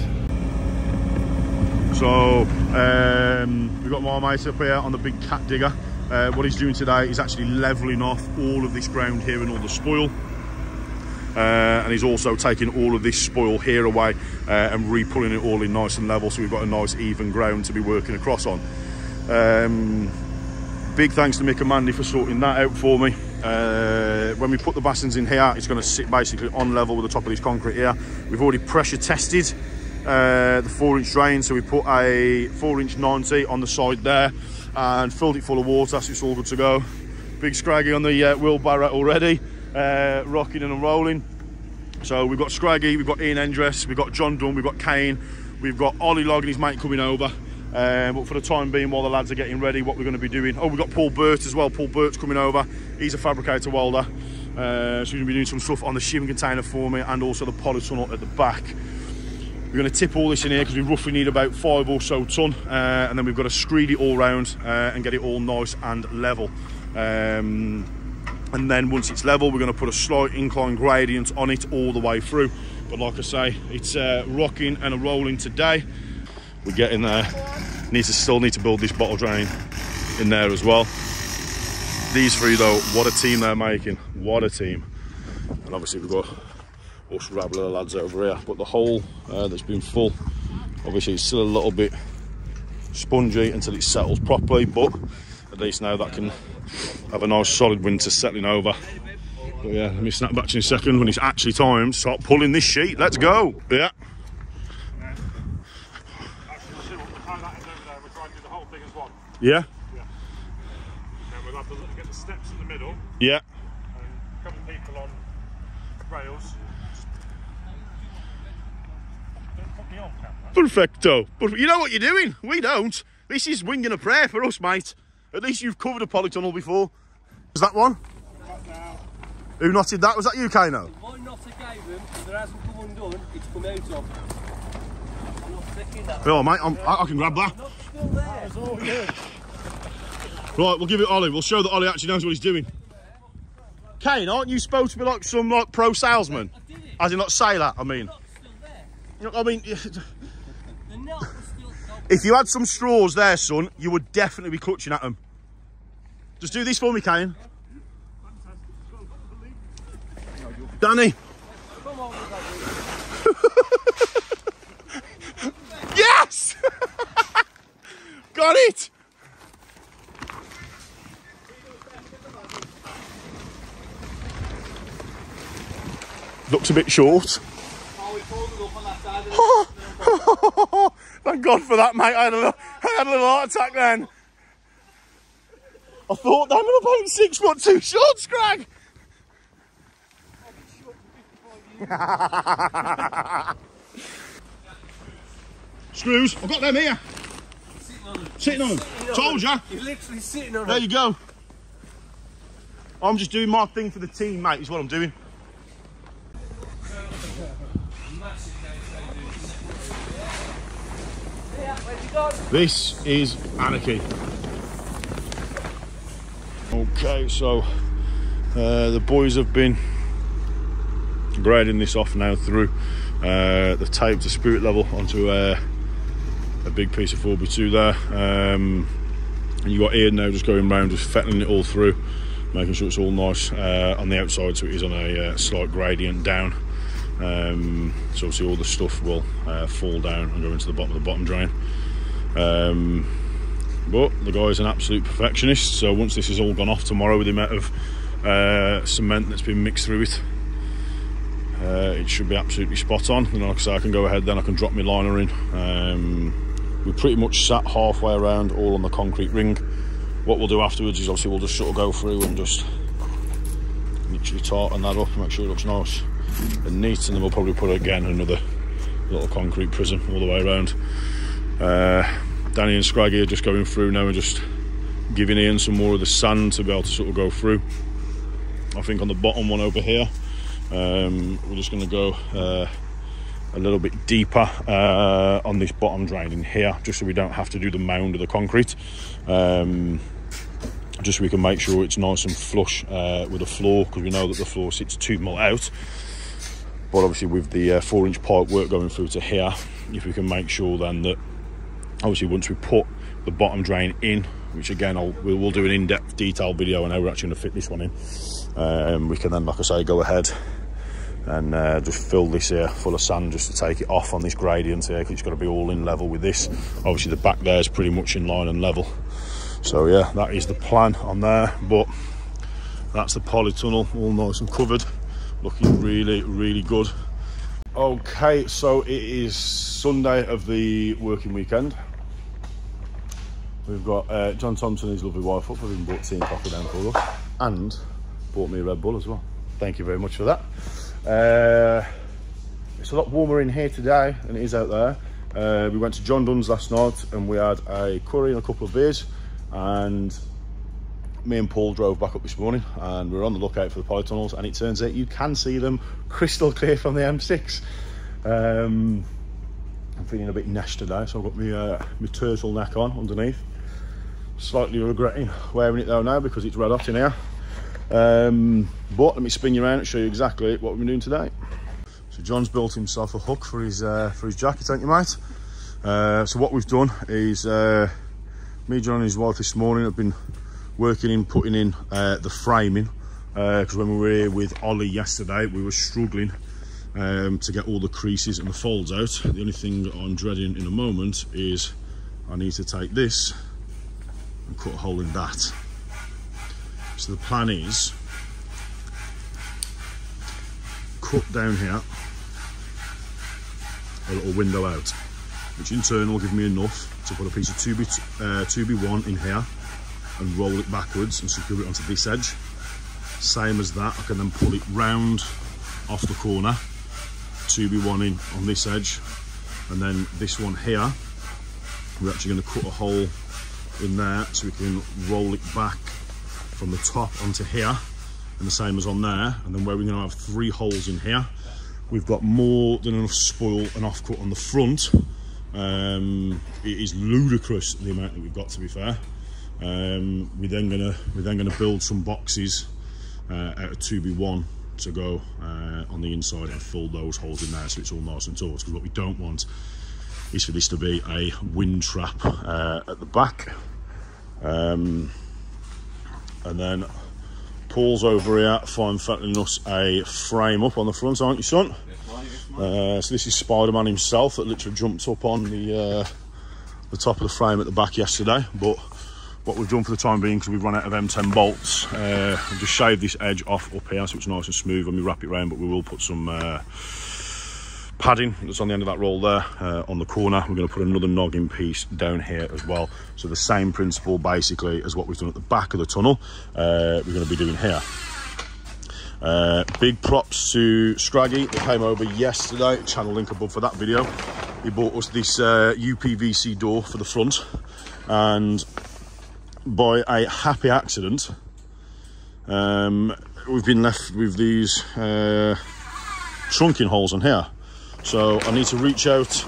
So um, we've got my mate up here on the big cat digger. Uh, what he's doing today is actually levelling off all of this ground here and all the spoil. Uh, and he's also taking all of this spoil here away uh, and re-pulling it all in nice and level so we've got a nice even ground to be working across on. Um, big thanks to Mick and Mandy for sorting that out for me. Uh, when we put the basins in here, it's going to sit basically on level with the top of this concrete here. We've already pressure tested uh, the four inch drain, so we put a four inch 90 on the side there and filled it full of water, so it's all good to go. Big scraggy on the uh, wheelbarrow already, uh, rocking and rolling. So we've got Scraggy, we've got Ian Endress, we've got John Dunn, we've got Kane, we've got Ollie Log and his mate coming over. Um, but for the time being, while the lads are getting ready, what we're going to be doing. Oh, we've got Paul Burt as well. Paul Burt's coming over. He's a fabricator welder. Uh, so he's going to be doing some stuff on the shipping container for me and also the polytunnel at the back. We're going to tip all this in here because we roughly need about five or so ton. Uh, and then we've got to screed it all round uh, and get it all nice and level. Um, and then once it's level we're going to put a slight incline gradient on it all the way through. But like i say it's uh, rocking and a rolling today. We're getting there need to still need to build this bottom drain in there as well. These three though what a team they're making. What a team. And obviously we've got us rabble of lads over here. But the hole uh, that's been full obviously it's still a little bit spongy until it settles properly. But at least now that can have a nice solid winter settling over. But yeah, let me snap back in a second when it's actually time to start pulling this sheet. Let's go. Yeah. Yeah. And we'll have to get the steps in the middle Yeah. Perfecto. But you know what you're doing? We don't. This is winging a prayer for us, mate. At least you've covered a polytunnel before. Was that one? Who knotted that? Was that you, Kano? My knotter gave them, if there hasn't come undone, it's come out of. I'm not taking that. Oh, mate, I'm, I, I can grab that. Not still there. it's all you. Right, we'll give it Ollie. We'll show that Ollie actually knows what he's doing. Kane, aren't you supposed to be like some like pro salesman? I did it. As in not say that, I mean. The knot's still there. You know, I mean, if you had some straws there, son, you would definitely be clutching at them. Just do this for me, Kane. Danny. Yes! Got it! Looks a bit short. Oh, we pulled it up on that side. of Thank God for that, mate. I had a little, I had a little heart attack then. I thought they were about six foot two short, Scrag. Screws, I've got them here. Sitting on it. Sitting on them. Sitting Told ya. You're literally sitting on There it. you go. I'm just doing my thing for the team, mate, is what I'm doing. Yeah, where'd you go? This is anarchy. Okay, so uh, the boys have been grading this off now through. Uh, they've taped the spirit level onto a, a big piece of 4x2 there. Um, and you got Ian now just going round, just fettling it all through, making sure it's all nice uh, on the outside, so it is on a uh, slight gradient down. Um, so obviously all the stuff will uh, fall down and go into the bottom of the bottom drain. Um, but the guy's an absolute perfectionist, so once this has all gone off tomorrow with the amount of uh, cement that's been mixed through it, uh, it should be absolutely spot on. And like I say, I can go ahead then, I can drop my liner in. Um, we pretty much sat halfway around all on the concrete ring. What we'll do afterwards is obviously we'll just sort of go through and just literally tartan that up and make sure it looks nice and neat, and then we'll probably put again another little concrete prism all the way around. Uh, Danny and Scraggy are just going through now and just giving Ian some more of the sand to be able to sort of go through. I think on the bottom one over here, um, we're just going to go uh, a little bit deeper uh, on this bottom drain in here, just so we don't have to do the mound of the concrete. Um, just so we can make sure it's nice and flush uh, with the floor, because we know that the floor sits two mil out. But obviously, with the uh, four inch pipe work going through to here, if we can make sure then that obviously once we put the bottom drain in, which again I'll, we'll, we'll do an in-depth detailed video on how we're actually going to fit this one in. Um, we can then, like I say, go ahead and uh, just fill this here full of sand just to take it off on this gradient here because it's got to be all in level with this. Obviously the back there is pretty much in line and level. So yeah, that is the plan on there. But that's the polytunnel, all nice and covered, looking really, really good. Okay, so it is Sunday of the working weekend. We've got uh, John Thompson and his lovely wife up. Even bought tea and coffee down for us. And bought me a Red Bull as well. Thank you very much for that. Uh, it's a lot warmer in here today than it is out there. Uh, we went to John Dunn's last night and we had a curry and a couple of beers. And me and Paul drove back up this morning and we were on the lookout for the polytunnels. And it turns out you can see them crystal clear from the M6. Um, I'm feeling a bit nesh today, so I've got my, uh, my turtleneck on underneath. Slightly regretting wearing it though now because it's red hot in here. Um, but let me spin you around and show you exactly what we've been doing today. So John's built himself a hook for his uh, for his jacket, ain't you, mate? Uh, so what we've done is uh, me, John, and his wife this morning have been working in putting in uh, the framing because when we were here with Ollie yesterday, we were struggling um, to get all the creases and the folds out. The only thing I'm dreading in a moment is I need to take this and cut a hole in that. So the plan is cut down here a little window out, which in turn will give me enough to put a piece of 2B, uh, 2B1 in here and roll it backwards and secure it onto this edge. Same as that, I can then pull it round off the corner, 2B1 in on this edge, and then this one here, we're actually going to cut a hole in there so we can roll it back from the top onto here and the same as on there and then where we're going to have three holes in here we've got more than enough spoil and offcut on the front. Um, it is ludicrous the amount that we've got to be fair. Um, we're then gonna we're then gonna build some boxes uh, out of 2b1 to go uh, on the inside and fill those holes in there so it's all nice and taut because what we don't want is for this to be a wind trap uh, at the back um, and then Paul's over here fine fettling us a frame up on the front, aren't you, son? Uh, so this is Spider-Man himself that literally jumped up on the uh, the top of the frame at the back yesterday. But what we've done for the time being, because we've run out of M10 bolts, uh, we've just shaved this edge off up here so it's nice and smooth when we wrap it round. But we will put some uh, padding that's on the end of that roll there uh, on the corner. We're going to put another noggin piece down here as well. So the same principle basically as what we've done at the back of the tunnel, uh, we're going to be doing here. Uh, big props to Scraggy that came over yesterday. Channel link above for that video. He bought us this uh, UPVC door for the front, and by a happy accident, um, we've been left with these uh, trunking holes in here. So I need to reach out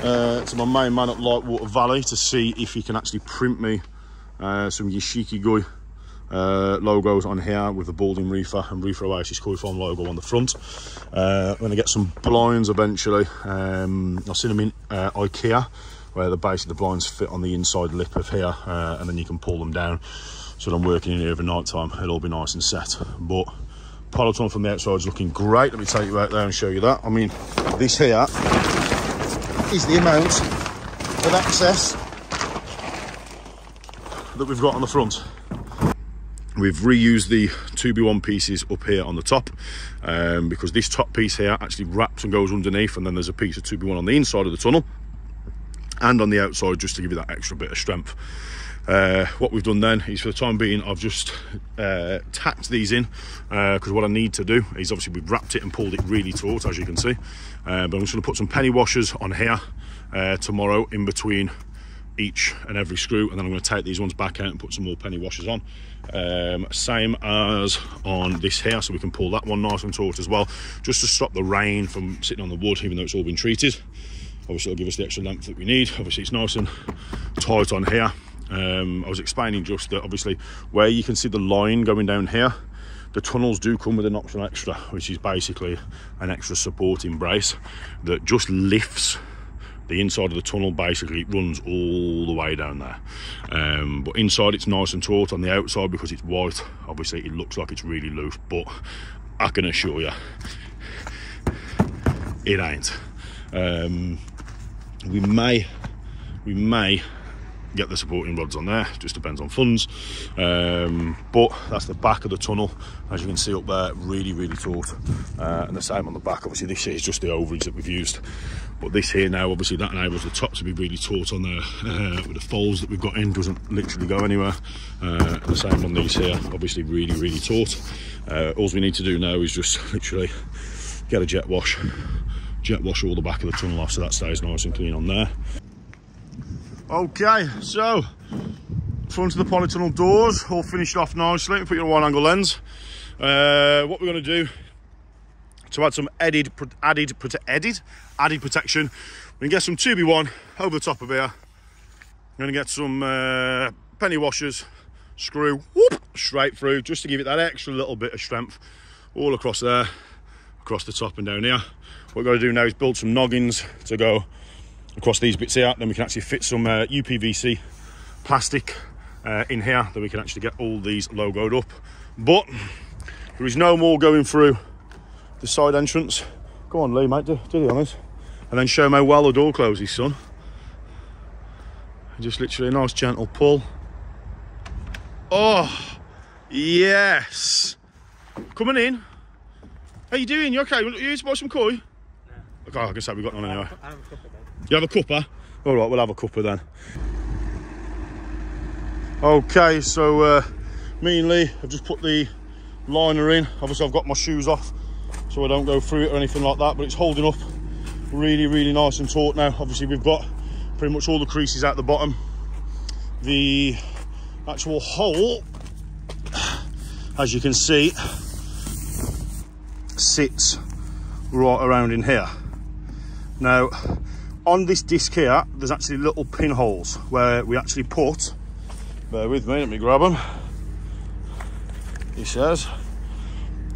uh, to my main man at Lightwater Valley to see if he can actually print me uh, some Yoshikigoi uh, logos on here with the Balding Reefer and Reefer Oasis Koi Farm logo on the front. Uh, I'm going to get some blinds eventually. Um, I've seen them in uh, IKEA where the base of the blinds fit on the inside lip of here uh, and then you can pull them down. So I'm working in here over night time, it'll all be nice and set. But tunnel from the outside is looking great. Let me take you out there and show you that. I mean, this here is the amount of access that we've got on the front. We've reused the 2B1 pieces up here on the top um, because this top piece here actually wraps and goes underneath and then there's a piece of 2B1 on the inside of the tunnel and on the outside just to give you that extra bit of strength. Uh, what we've done then is for the time being I've just uh, tacked these in because what I need to do is obviously we've wrapped it and pulled it really taut as you can see. Uh, but I'm just going to put some penny washers on here uh, tomorrow in between each and every screw and then I'm going to take these ones back out and put some more penny washers on. Um, same as on this here so we can pull that one nice and taut as well just to stop the rain from sitting on the wood even though it's all been treated. Obviously it'll give us the extra length that we need. Obviously it's nice and tight on here um, I was explaining just that obviously where you can see the line going down here the tunnels do come with an optional extra which is basically an extra supporting brace that just lifts the inside of the tunnel. Basically it runs all the way down there. Um, but inside it's nice and taut on the outside because it's white. Obviously it looks like it's really loose but I can assure you it ain't. Um, we may we may get the supporting rods on there just depends on funds. Um, but that's the back of the tunnel. As you can see up there really really taut. Uh, and the same on the back. Obviously this is just the overage that we've used. But this here now obviously that enables the top to be really taut on there uh, with the folds that we've got in. Doesn't literally go anywhere. Uh, the same on these here. Obviously really really taut. Uh, all we need to do now is just literally get a jet wash. Jet wash all the back of the tunnel off so that stays nice and clean on there Okay, so front of the polytunnel doors all finished off nicely. Put your wide angle lens. Uh, what we're going to do to add some added, added, added, added protection, we can get some 2B1 over the top of here. I'm going to get some uh, penny washers, screw whoop, straight through, just to give it that extra little bit of strength all across there, across the top and down here. What we're going to do now is build some noggins to go across these bits here then we can actually fit some uh, UPVC plastic uh, in here that we can actually get all these logoed up. But there is no more going through the side entrance. Go on Lee mate do, do the honours and then show me how well the door closes son. Just literally a nice gentle pull. Oh yes. Coming in. How you doing? You okay? You buy some koi? Okay I can say we've got none anyway you have a cuppa? All right, we'll have a cuppa then. Okay, so uh, me and Lee have just put the liner in. Obviously, I've got my shoes off so I don't go through it or anything like that, but it's holding up really, really nice and taut now. Obviously, we've got pretty much all the creases at the bottom. The actual hole, as you can see, sits right around in here. Now, on this disc here, there's actually little pinholes where we actually put, bear with me, let me grab them. He says,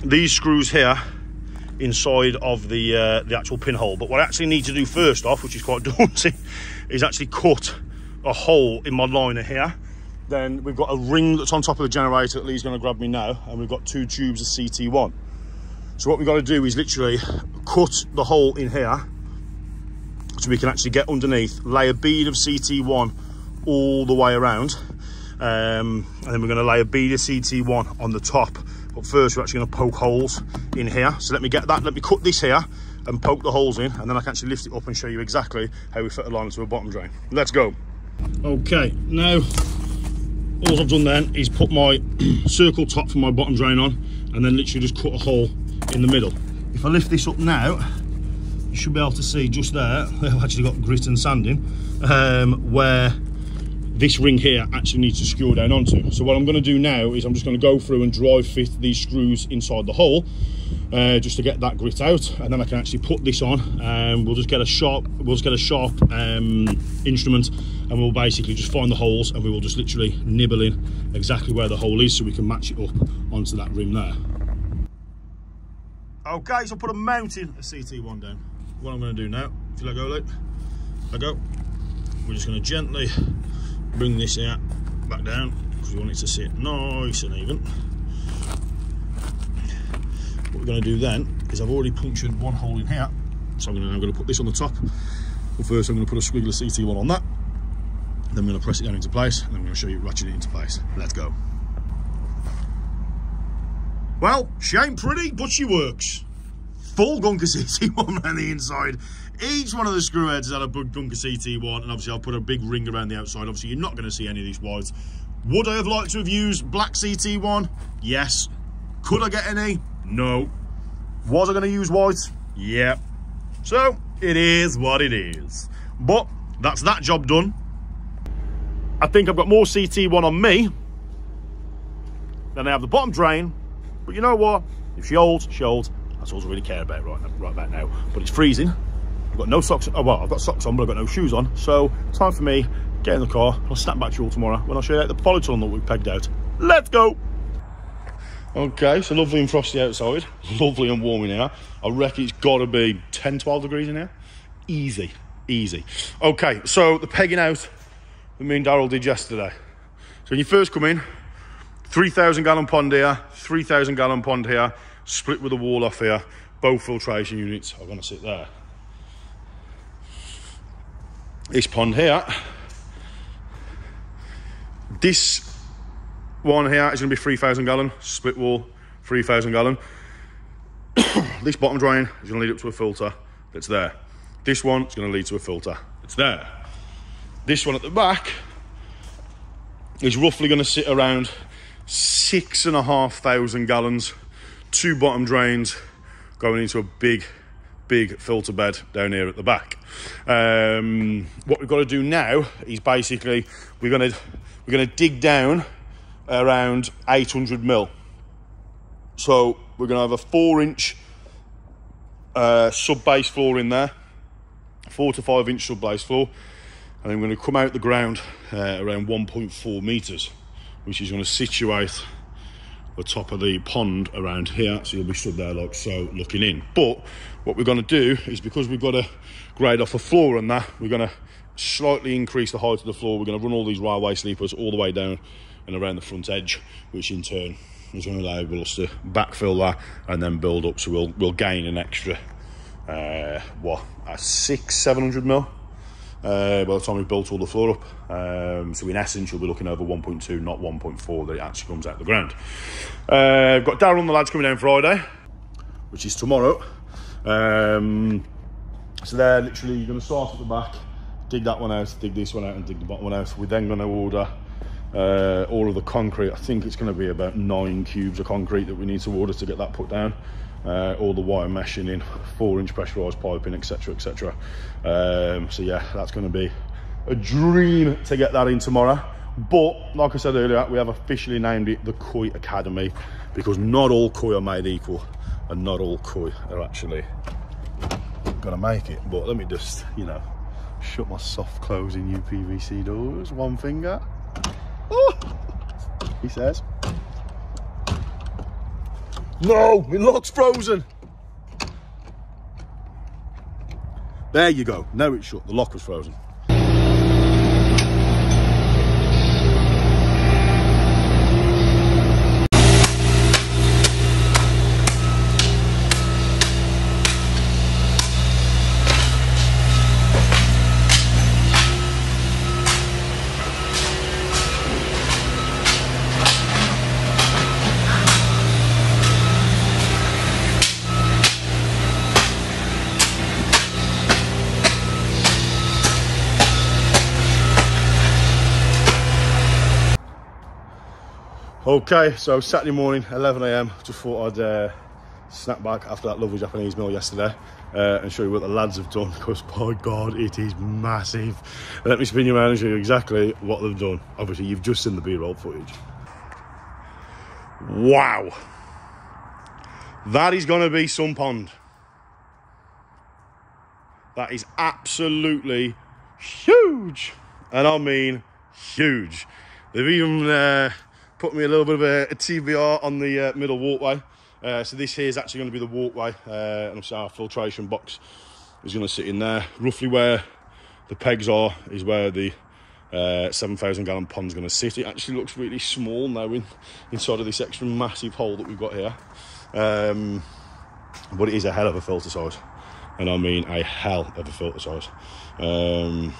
these screws here inside of the uh, the actual pinhole. But what I actually need to do first off, which is quite daunting, is actually cut a hole in my liner here Then we've got a ring that's on top of the generator that Lee's going to grab me now, and we've got two tubes of CT1. So what we've got to do is literally cut the hole in here so we can actually get underneath, lay a bead of CT1 all the way around, um, and then we're going to lay a bead of CT1 on the top. But first we're actually going to poke holes in here. So let me get that, let me cut this here and poke the holes in, and then I can actually lift it up and show you exactly how we fit a line to a bottom drain. Let's go. Okay, now all I've done then is put my circle top for my bottom drain on and then literally just cut a hole in the middle. If I lift this up now, should be able to see just there, I've actually got grit and sanding, um, where this ring here actually needs to screw down onto. So what I'm going to do now is I'm just going to go through and drive fit these screws inside the hole uh, just to get that grit out and then I can actually put this on and we'll just get a sharp we'll just get a sharp um, instrument and we'll basically just find the holes and we will just literally nibble in exactly where the hole is so we can match it up onto that rim there. Okay, so I'll put a mounting a CT1 down. What I'm going to do now, if you let go, Luke, let go. We're just going to gently bring this out back down because we want it to sit nice and even. What we're going to do then is I've already punctured one hole in here, so I'm going to, I'm going to put this on the top. But first, I'm going to put a squiggle CT1 on that. Then I'm going to press it down into place, and I'm going to show you ratchet it into place. Let's go. Well, she ain't pretty, but she works. Full Gunker CT1 around the inside. Each one of the screw heads had a big Gunker CT1, and obviously I'll put a big ring around the outside. Obviously, you're not going to see any of these whites. Would I have liked to have used black CT1? Yes. Could I get any? No. Was I going to use white? Yeah. So, it is what it is. But, that's that job done. I think I've got more CT1 on me than I have the bottom drain. But you know what? If she holds, she holds. That's all I really care about right, right about now. But it's freezing. I've got no socks. Oh, well, I've got socks on, but I've got no shoes on. So, time for me, get in the car. I'll snap back to you all tomorrow when I'll show you the polytunnel that we pegged out. Let's go. Okay, so lovely and frosty outside. Lovely and warm in here. I reckon it's got to be 10, 12 degrees in here. Easy, easy. Okay, so the pegging out that me and Daryl did yesterday. So when you first come in, 3,000 gallon pond here, 3,000 gallon pond here, split with a wall off here, both filtration units are going to sit there. This pond here, this one here is going to be 3,000 gallon, split wall, 3,000 gallon. this bottom drain is going to lead up to a filter that's there. This one is going to lead to a filter that's there. This one at the back is roughly going to sit around six and a half thousand gallons, two bottom drains going into a big, big filter bed down here at the back. Um, what we've got to do now is basically we're going to we're going to dig down around 800 mil. So we're going to have a four inch uh, sub base floor in there, four to five inch sub base floor, and then we're going to come out the ground uh, around 1.4 meters, which is going to situate the top of the pond around here. So you'll be stood there like so, looking in. But what we're going to do is because we've got to grade off the floor and that, we're going to slightly increase the height of the floor. We're going to run all these railway sleepers all the way down and around the front edge, which in turn is going to enable us to backfill that and then build up. So we'll we'll gain an extra uh, what a six seven hundred mil uh, by the time we've built all the floor up. Um, so in essence, you'll be looking over 1.2, not 1.4 that it actually comes out of the ground. Uh, I've got Darren and the lads coming down Friday, which is tomorrow. Um, so they're literally going to start at the back, dig that one out, dig this one out, and dig the bottom one out. We're then going to order uh, all of the concrete. I think it's going to be about nine cubes of concrete that we need to order to get that put down. Uh, all the wire meshing in, four inch pressurized piping, etc. etc. Um, so, yeah, that's going to be a dream to get that in tomorrow. But, like I said earlier, we have officially named it the Koi Academy because not all koi are made equal and not all koi are actually going to make it. But let me just, you know, shut my soft closing UPVC doors, one finger. Oh, he says. No, my lock's frozen. There you go. Now it's shut. The lock was frozen. Okay, so Saturday morning, 11 a.m. Just thought I'd uh, snap back after that lovely Japanese meal yesterday uh, and show you what the lads have done because, by God, it is massive. Let me spin you around and show you exactly what they've done. Obviously, you've just seen the B-roll footage. Wow. That is going to be some pond. That is absolutely huge. And I mean huge. They've even uh, put me a little bit of a, a TBR on the uh, middle walkway. Uh, so this here is actually going to be the walkway. Uh, and our filtration box is going to sit in there. Roughly where the pegs are is where the uh, 7,000 gallon pond's going to sit. It actually looks really small now in, inside of this extra massive hole that we've got here. Um, but it is a hell of a filter size. And I mean a hell of a filter size. Um,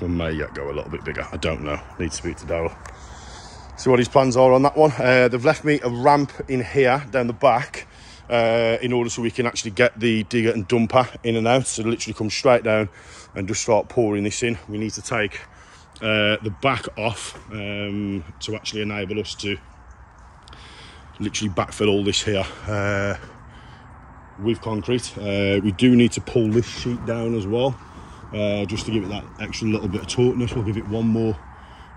we may yet go a little bit bigger. I don't know. Need to speak to Daryl. See what his plans are on that one. Uh, they've left me a ramp in here down the back uh, in order so we can actually get the digger and dumper in and out. So literally come straight down and just start pouring this in. We need to take uh, the back off um, to actually enable us to literally backfill all this here uh, with concrete. Uh, we do need to pull this sheet down as well, uh, just to give it that extra little bit of tautness. We'll give it one more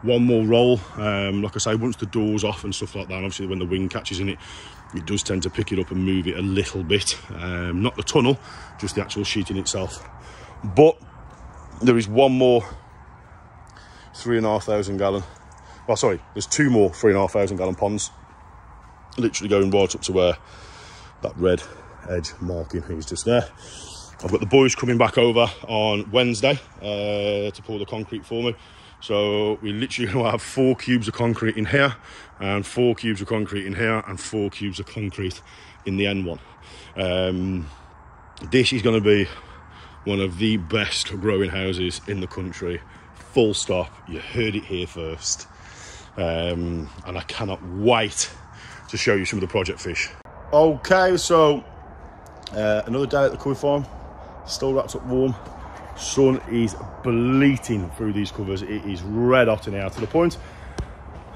one more roll. Um, like I say, once the door's off and stuff like that, obviously when the wind catches in it, it does tend to pick it up and move it a little bit. Um, not the tunnel, just the actual sheeting itself. But there is one more three and a half thousand gallon. Well, sorry, there's two more three and a half thousand gallon ponds. Literally going right up to where that red edge marking is just there. I've got the boys coming back over on Wednesday uh, to pour the concrete for me. So we literally have four cubes of concrete in here, and four cubes of concrete in here, and four cubes of concrete in the end one. Um, this is going to be one of the best growing houses in the country. Full stop. You heard it here first, um, and I cannot wait to show you some of the project fish. Okay, so uh, another day at the Koi farm, still wrapped up warm. Sun is bleating through these covers. It is red hot in here to the point.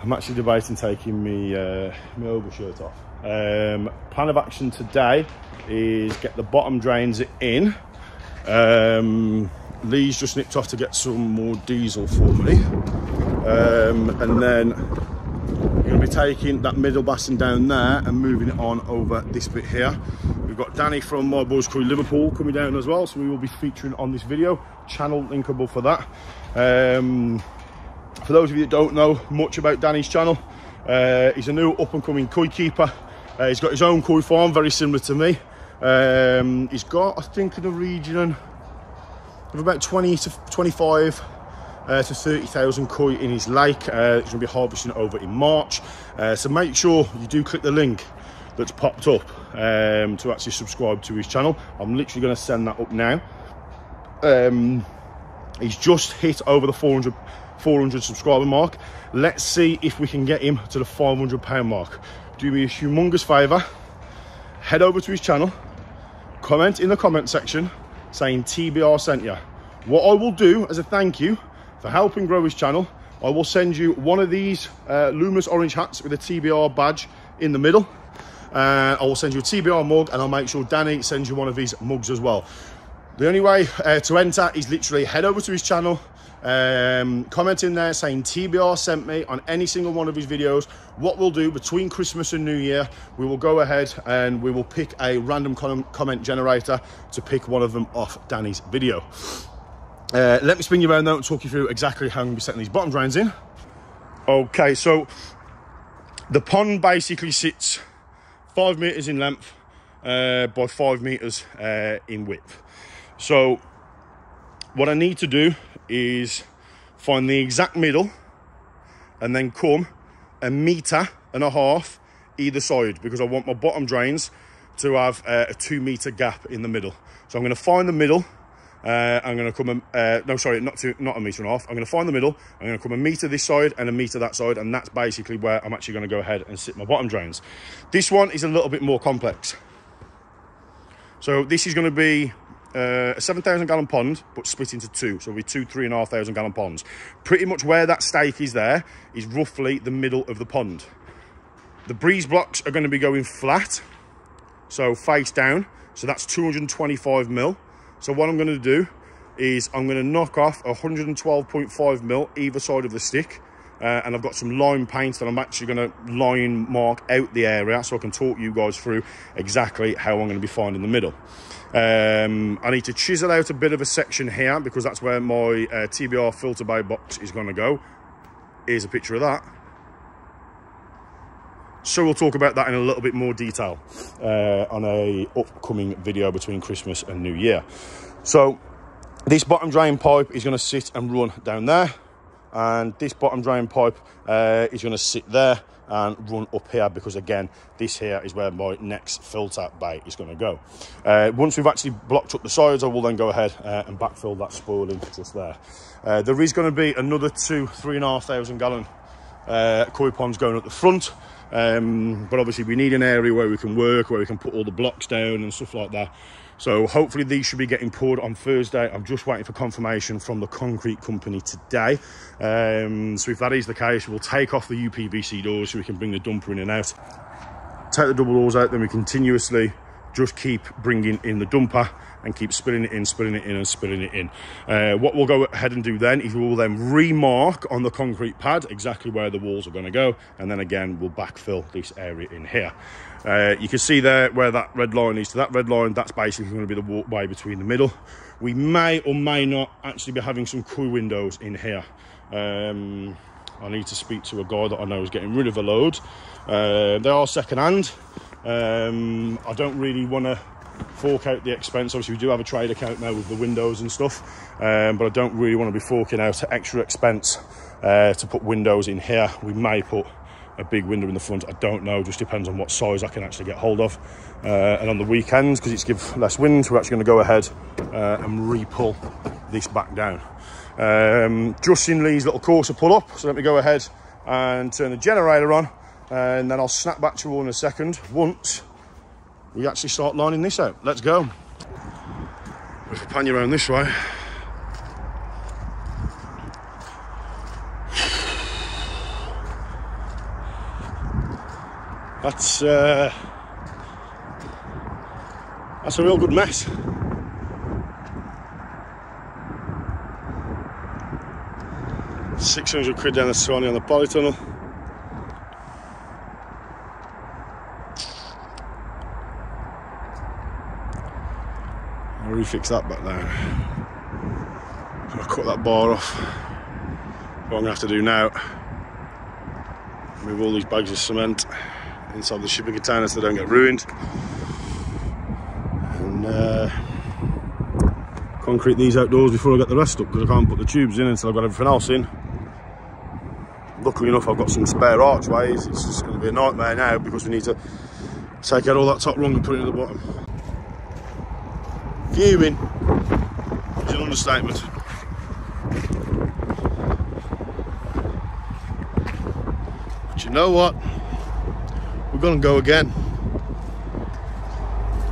I'm actually debating taking me uh, my overshirt off. Um, plan of action today is get the bottom drains in. Um, Lee's just nipped off to get some more diesel for me. Um, and then you're going to be taking that middle basin down there and moving it on over this bit here. We've got Danny from My Boys Crew Liverpool coming down as well, so we will be featuring on this video. Channel linkable for that. Um, for those of you that don't know much about Danny's channel, uh, he's a new up and coming koi keeper. Uh, he's got his own koi farm, very similar to me. Um, he's got, I think, in the region of about 20 to 25 uh, to 30,000 koi in his lake. Uh, he's going to be harvesting over in March. Uh, so make sure you do click the link that's popped up um, to actually subscribe to his channel. I'm literally going to send that up now. Um, he's just hit over the 400, 400 subscriber mark. Let's see if we can get him to the 500 pound mark. Do me a humongous favor. Head over to his channel, comment in the comment section saying TBR sent you. What I will do as a thank you for helping grow his channel, I will send you one of these uh, Loomis orange hats with a TBR badge in the middle. Uh, I will send you a TBR mug and I'll make sure Danny sends you one of these mugs as well. The only way uh, to enter is literally head over to his channel, um, comment in there saying TBR sent me on any single one of his videos. What we'll do between Christmas and New Year, we will go ahead and we will pick a random com comment generator to pick one of them off Danny's video. Uh, let me spin you around now and talk you through exactly how I'm going to be setting these bottom drains in. Okay, so the pond basically sits five meters in length uh, by five meters uh, in width. So what I need to do is find the exact middle and then come a meter and a half either side because I want my bottom drains to have uh, a two meter gap in the middle. So I'm going to find the middle. Uh, I'm going to come, a, uh, no, sorry, not two, not a meter and a half. I'm going to find the middle. I'm going to come a meter this side and a meter that side, and that's basically where I'm actually going to go ahead and sit my bottom drains. This one is a little bit more complex. So this is going to be uh, a 7,000 gallon pond, but split into two. So be two, three and a half thousand gallon ponds. Pretty much where that stake is there is roughly the middle of the pond. The breeze blocks are going to be going flat, so face down. So that's 225 mil. So what I'm going to do is I'm going to knock off 112.5 mil either side of the stick. Uh, and I've got some line paint that I'm actually going to line mark out the area so I can talk you guys through exactly how I'm going to be finding the middle. Um, I need to chisel out a bit of a section here because that's where my uh, TBR filter bay box is going to go. Here's a picture of that. So we'll talk about that in a little bit more detail uh, on a upcoming video between Christmas and New Year. So this bottom drain pipe is going to sit and run down there and this bottom drain pipe uh, is going to sit there and run up here because again this here is where my next filter bay is going to go. Uh, once we've actually blocked up the sides i will then go ahead uh, and backfill that spoiling just there. Uh, there is going to be another two three and a half thousand gallon uh, koi ponds going at the front um, but obviously we need an area where we can work where we can put all the blocks down and stuff like that so hopefully these should be getting poured on Thursday. I'm just waiting for confirmation from the concrete company today. Um, so if that is the case, we'll take off the UPVC doors so we can bring the dumper in and out. Take the double doors out, then we continuously just keep bringing in the dumper and keep spilling it in, spilling it in and spilling it in. Uh, what we'll go ahead and do then is we'll then remark on the concrete pad exactly where the walls are going to go and then again we'll backfill this area in here. Uh, you can see there where that red line is to that red line, that's basically going to be the walkway between the middle. We may or may not actually be having some koi windows in here. Um, I need to speak to a guy that I know is getting rid of a load. Uh, they are second hand. Um, I don't really want to fork out the expense. Obviously, we do have a trade account now with the windows and stuff, um, but I don't really want to be forking out extra expense uh, to put windows in here. We may put a big window in the front. I don't know, just depends on what size I can actually get hold of. Uh, and on the weekends, because it's give less wind, we're actually going to go ahead uh, and re-pull this back down. Um, Justin Lee's little courser pull up, so let me go ahead and turn the generator on, and then I'll snap back to you all in a second once we actually start lining this out. Let's go. If I pan you around this way, That's uh, that's a real good mess. Six hundred quid down the Swanee on the polytunnel. I'll refix that back down. I'll cut that bar off. What I'm gonna have to do now, move all these bags of cement inside the shipping container so they don't get ruined. And uh, concrete these outdoors before I get the rest up because I can't put the tubes in until I've got everything else in. Luckily enough, I've got some spare archways. It's just going to be a nightmare now because we need to take out all that top rung and put it at the bottom. Fuming is an understatement. But you know what? we're gonna go again.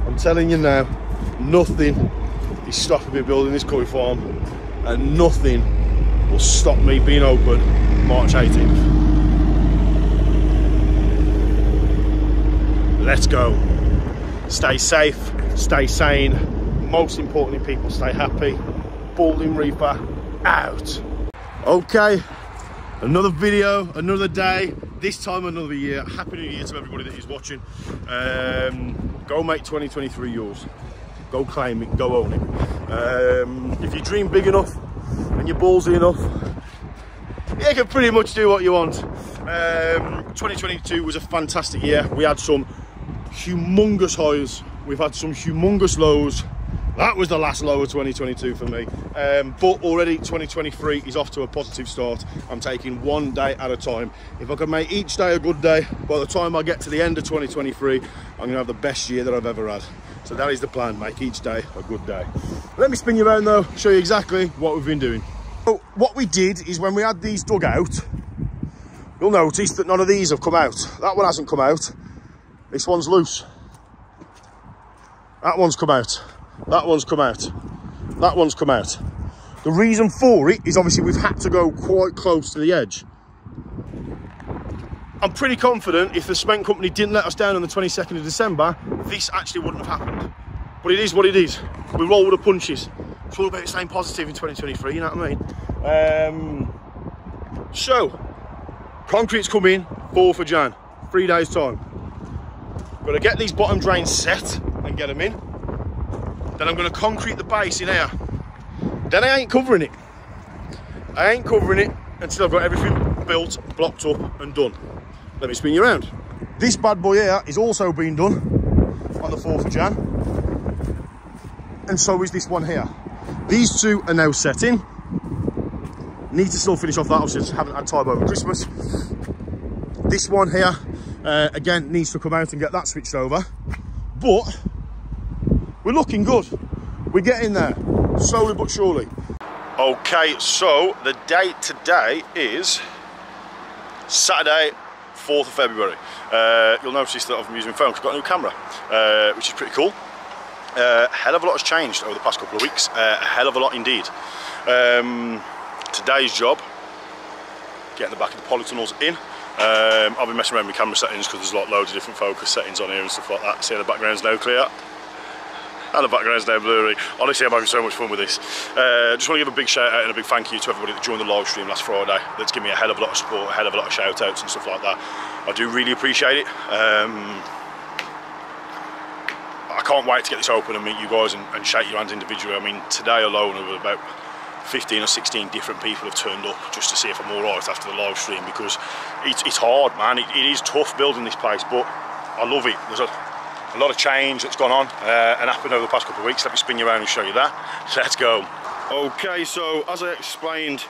I'm telling you now, nothing is stopping me building this koi farm and nothing will stop me being open March 18th. Let's go. Stay safe, stay sane. Most importantly, people stay happy. Balding Reefer out. Okay, another video, another day, this time another year. Happy New Year to everybody that is watching. Um, go make 2023 yours. Go claim it, go own it. Um, if you dream big enough and you're ballsy enough, you can pretty much do what you want. Um, 2022 was a fantastic year. We had some humongous highs. We've had some humongous lows that was the last low of 2022 for me. Um, but already 2023 is off to a positive start. I'm taking one day at a time. If i can make each day a good day by the time i get to the end of 2023 i'm gonna have the best year that i've ever had. So that is the plan make each day a good day. Let me spin you around though show you exactly what we've been doing. So what we did is when we had these dug out you'll notice that none of these have come out. That one hasn't come out. This one's loose. That one's come out that one's come out. That one's come out. The reason for it is obviously we've had to go quite close to the edge. I'm pretty confident if the cement company didn't let us down on the 22nd of December, this actually wouldn't have happened. But it is what it is. We roll with the punches. It's all about staying positive in 2023, you know what I mean? Um, so, concrete's coming, 4th of Jan, three days' time. Got to get these bottom drains set and get them in. Then I'm going to concrete the base in here. Then I ain't covering it. I ain't covering it until I've got everything built, blocked up and done. Let me spin you around. This bad boy here is also being done on the 4th of Jan. And so is this one here. These two are now set in. Need to still finish off that, obviously just haven't had time over Christmas. This one here, uh, again, needs to come out and get that switched over. But we're looking good. We're getting there, slowly but surely. Okay, so the date today is Saturday, 4th of February. Uh, you'll notice that I'm using my phone 'cause I've got a new camera, uh, which is pretty cool. Uh, hell of a lot has changed over the past couple of weeks, uh, a hell of a lot indeed. Um, today's job, getting the back of the polytunnels in. Um, I've been messing around with camera settings because there's a lot loads of different focus settings on here and stuff like that. See how the background's now clear. And the background's now blurry. Honestly, I'm having so much fun with this. Uh, just want to give a big shout out and a big thank you to everybody that joined the live stream last Friday. That's given me a hell of a lot of support, a hell of a lot of shout outs and stuff like that. I do really appreciate it. Um, I can't wait to get this open and meet you guys and, and shake your hands individually. I mean, today alone, about 15 or 16 different people have turned up just to see if I'm all right after the live stream because it's, it's hard, man. It, it is tough building this place, but I love it. There's a, a lot of change that's gone on uh, and happened over the past couple of weeks. Let me spin you around and show you that. Let's go. Okay, so as I explained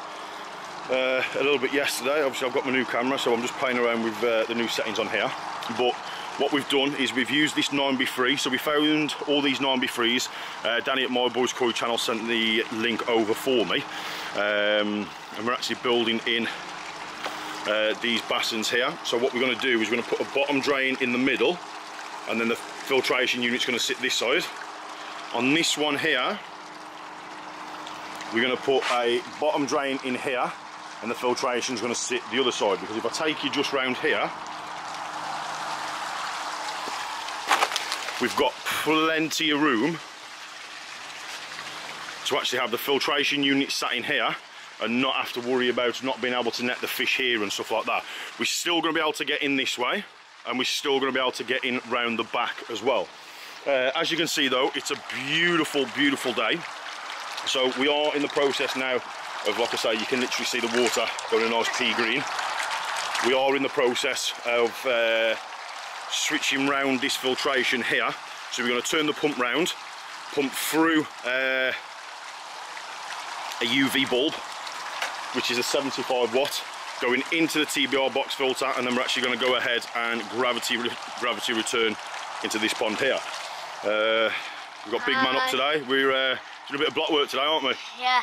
uh, a little bit yesterday, obviously I've got my new camera, so I'm just playing around with uh, the new settings on here. But what we've done is we've used this 9B3, so we found all these 9B3s. Uh, Danny at My Boys Koi channel sent the link over for me. Um, and we're actually building in uh, these basins here. So what we're going to do is we're going to put a bottom drain in the middle and then the filtration unit's going to sit this side. On this one here, we're going to put a bottom drain in here and the filtration's going to sit the other side because if I take you just round here, we've got plenty of room to actually have the filtration unit sat in here and not have to worry about not being able to net the fish here and stuff like that. We're still going to be able to get in this way and we're still going to be able to get in round the back as well. Uh, as you can see though, it's a beautiful, beautiful day. So we are in the process now of, like I say, you can literally see the water going a nice pea green. We are in the process of uh, switching round this filtration here. So we're going to turn the pump round, pump through uh, a UV bulb, which is a 75 watt, going into the TBR box filter, and then we're actually going to go ahead and gravity re gravity return into this pond here. Uh, we've got big man up today. We're uh, doing a bit of block work today, aren't we? Yeah.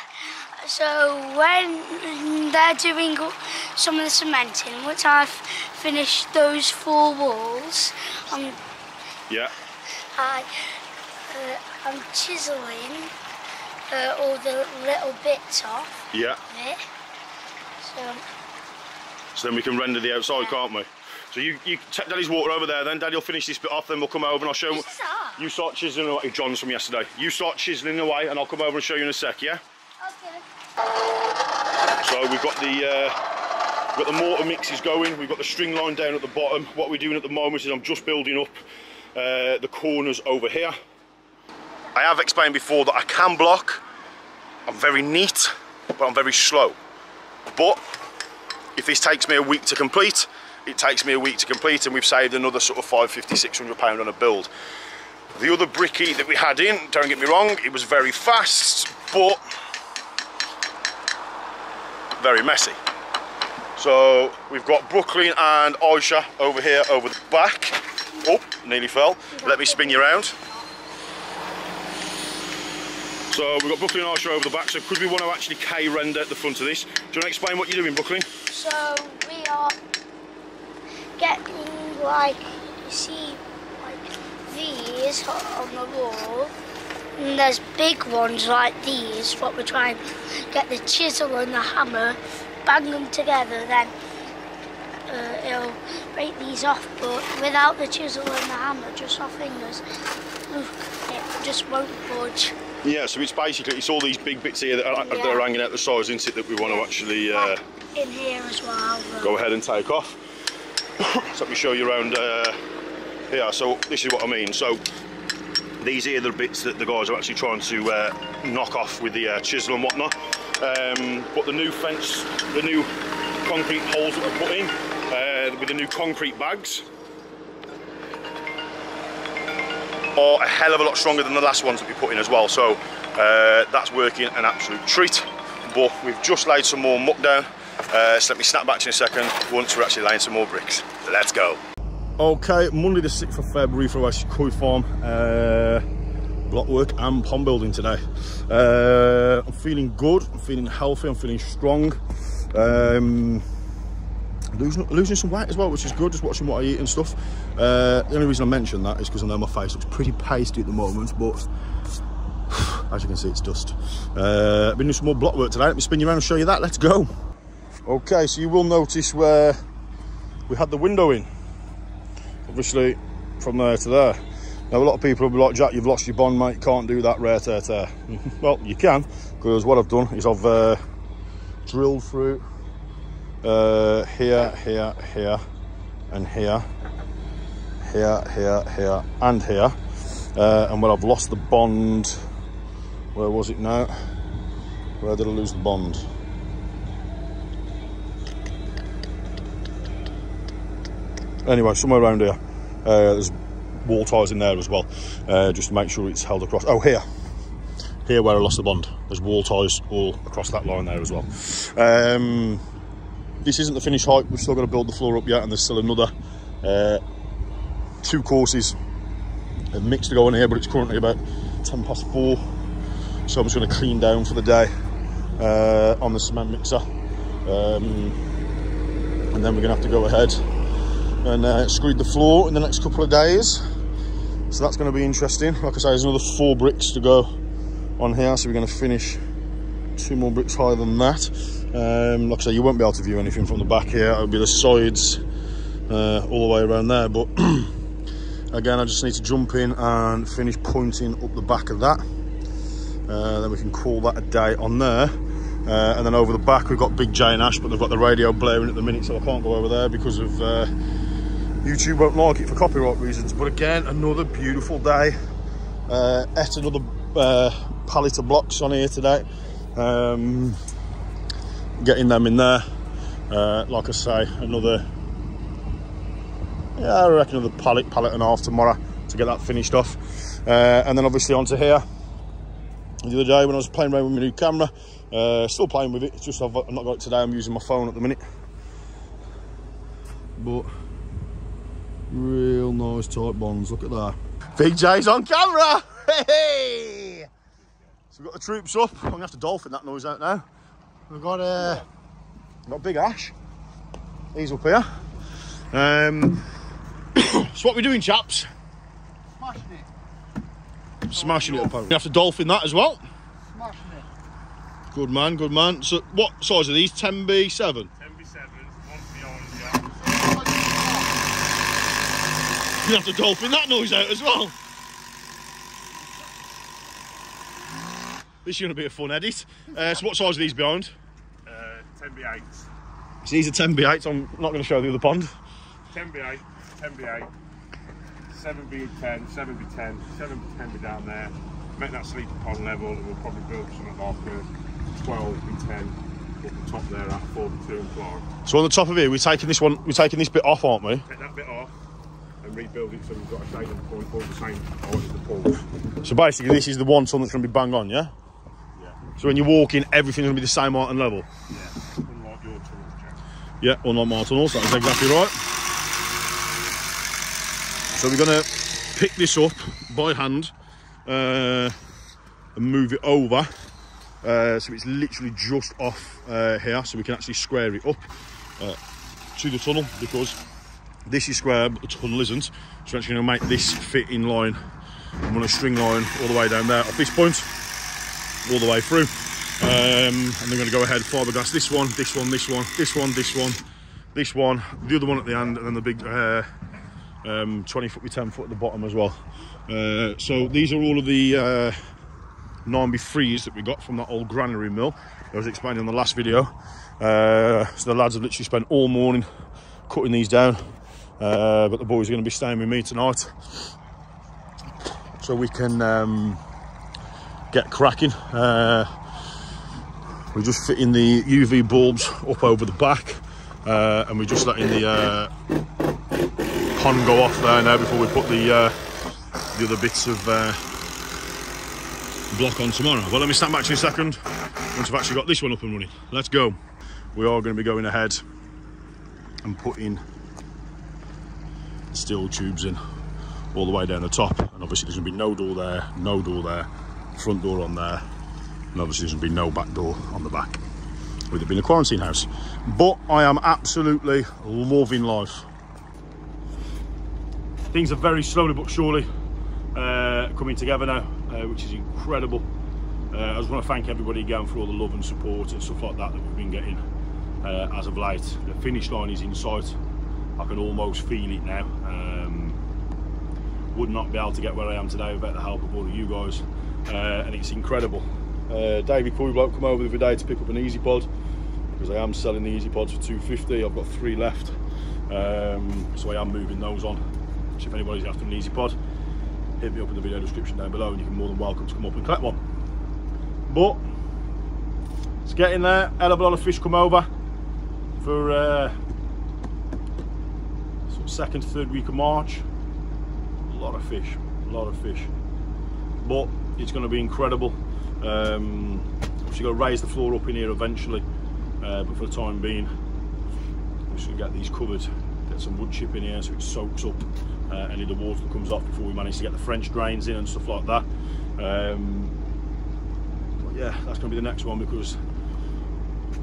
So when they're doing some of the cementing, once I've finished those four walls, I'm, Yeah. I, uh, I'm chiseling uh, all the little bits off Yeah. of it. So So then we can render the outside, can't we? So you, you take Daddy's water over there then. Daddy will finish this bit off, then we'll come over and I'll show hard. You start chiseling away. John's from yesterday. You start chiseling away and I'll come over and show you in a sec, yeah? okay. So we've got the uh, we've got the mortar mixes going. We've got the string line down at the bottom. What we're doing at the moment is I'm just building up uh, the corners over here. I have explained before that I can block. I'm very neat, but I'm very slow. But if this takes me a week to complete, it takes me a week to complete, and we've saved another sort of 550, 600 pound on a build. The other bricky that we had in, don't get me wrong, it was very fast, but very messy. So we've got Brooklyn and Aisha over here over the back. Oh, nearly fell. Let me spin you around. So we've got and Aisha over the back. So could we want to actually K render at the front of this? Do you want to explain what you're doing, Brooklyn? So we are getting like you see like these on the wall. And there's big ones like these, what we're trying to get the chisel and the hammer, bang them together, then uh, it'll break these off, but without the chisel and the hammer, just our fingers, it just won't budge. Yeah, so it's basically it's all these big bits here that are, that are hanging out the sides, isn't it? That we want to actually uh, In here as well. go ahead and take off. so let me show you around uh, here. So this is what I mean. So these here are the bits that the guys are actually trying to uh, knock off with the uh, chisel and whatnot. Um, but the new fence, the new concrete holes that we put in uh, with the new concrete bags are a hell of a lot stronger than the last ones that we put in as well. So uh, that's working an absolute treat. But we've just laid some more muck down. Uh, so let me snap back to you in a second once we're actually laying some more bricks. Let's go. Okay, Monday the 6th of February for West Koi Farm. Uh, block work and pond building today. Uh, I'm feeling good, I'm feeling healthy, I'm feeling strong. Um, losing, losing some weight as well, which is good, just watching what I eat and stuff. Uh, the only reason I mention that is because I know my face looks pretty pasty at the moment, but as you can see, it's dust. Uh, I've been doing some more block work today. Let me spin you around and show you that. Let's go. Okay, so you will notice where we had the window in. Obviously, from there to there. Now, a lot of people will be like, Jack, you've lost your bond, mate. Can't do that rare tear tear. well, you can, because what I've done is I've uh, drilled through uh, here, here, here, and here, here, here, here, and here. Uh, and where I've lost the bond, where was it now? Where did I lose the bond? Anyway, somewhere around here. Uh, there's wall ties in there as well, uh, just to make sure it's held across. Oh, here. Here where I lost the bond. There's wall ties all across that line there as well. Um, this isn't the finished height. We've still got to build the floor up yet, and there's still another uh, two courses a mix to go in here, but it's currently about 10 past four. So I'm just going to clean down for the day uh, on the cement mixer. Um, and then we're going to have to go ahead and uh, screed the floor in the next couple of days. So that's going to be interesting. Like I say, there's another four bricks to go on here. So we're going to finish two more bricks higher than that. Um, like I say, you won't be able to view anything from the back here. It'll be the sides uh, all the way around there. But again, I just need to jump in and finish pointing up the back of that. Uh, then we can call that a day on there. Uh, and then over the back, we've got Big J and Ash, but they've got the radio blaring at the minute, so I can't go over there because of uh, YouTube won't like it for copyright reasons. But again, another beautiful day. Uh, another uh, pallet of blocks on here today. Um, getting them in there. Uh, like I say, another, yeah, I reckon another pallet, pallet and a half tomorrow to get that finished off. Uh, and then obviously onto here. The other day when I was playing around with my new camera, uh, still playing with it. It's just I've, I've not got it today. I'm using my phone at the minute. But real nice tight bonds. Look at that. Big J's on camera. Hey! So we've got the troops up. I'm gonna have to dolphin that noise out now. We've got uh, we've got Big Ash. He's up here. Um, so what we doing, chaps? Smashing it. Smashing it up. We have to dolphin that as well. Smashing it. Good man, good man. So what size are these? 10B7? 10B7, one beyond, yeah. You have to dolphin that noise out as well. This is going to be a fun edit. Uh, so what size are these behind? Uh, 10B8, So these are 10B8s. I'm not going to show the other pond. 10B8, 10B8, 7B10, 7B10, 7B10 be down there. Make that sleeper pond level, and we'll probably build something like a 12B10 up the top there at 42 and Clark. So on the top of here, we're taking this one. We're taking this bit off, aren't we? Take that bit off and rebuild it so we've got a shading point all the same height as the pool. So basically, this is the one ton that's going to be bang on, yeah. So when you walk in, everything's going to be the same height and level. yeah. Unlike your tunnels, Jack. Yeah, unlike my tunnels. That is exactly right. So we're going to pick this up by hand uh, and move it over. Uh, so it's literally just off uh, here, so we can actually square it up uh, to the tunnel because this is square, but the tunnel isn't. So we're actually going to make this fit in line and run a string line all the way down there at this point, all the way through. Um, and they're going to go ahead fiberglass this one, this one, this one, this one, this one, this one, the other one at the end, and then the big uh, um, 20 foot by 10 foot at the bottom as well. Uh, so these are all of the uh, 9B3s that we got from that old granary mill. I was explaining in the last video. Uh, so the lads have literally spent all morning cutting these down. Uh, but the boys are going to be staying with me tonight. So we can um, get cracking. Uh, we're just fitting the UV bulbs up over the back. Uh, and we're just letting the uh, pond go off there now before we put the uh, the other bits of uh, block on tomorrow. Well, let me stand back to you a second once I've actually got this one up and running. Let's go. We are going to be going ahead and putting steel tubes in all the way down the top. And obviously there's going to be no door there, no door there, front door on there. And obviously there's going to be no back door on the back with it being a quarantine house. But I am absolutely loving life. Things are very slowly but surely uh, coming together now, uh, which is incredible. Uh, I just want to thank everybody again for all the love and support and stuff like that that we've been getting uh, as of late. The finish line is in sight. I can almost feel it now. Um, would not be able to get where I am today without the help of all of you guys, uh, and it's incredible. Uh, Davey bloke come over the other day to pick up an Easy Pod because I am selling the Easy Pods for 250. I've got three left, um, so I am moving those on. So if anybody's after an Easy Pod, hit me up in the video description down below, and you can more than welcome to come up and collect one. But it's getting there. Hell of a lot of fish come over for uh, sort of second, third week of March. A lot of fish, a lot of fish. But it's going to be incredible. Um, obviously, got to raise the floor up in here eventually, uh, but for the time being, we should get these covered. Get some wood chip in here so it soaks up uh, any of the water that comes off before we manage to get the French drains in and stuff like that. Um, but yeah, that's going to be the next one because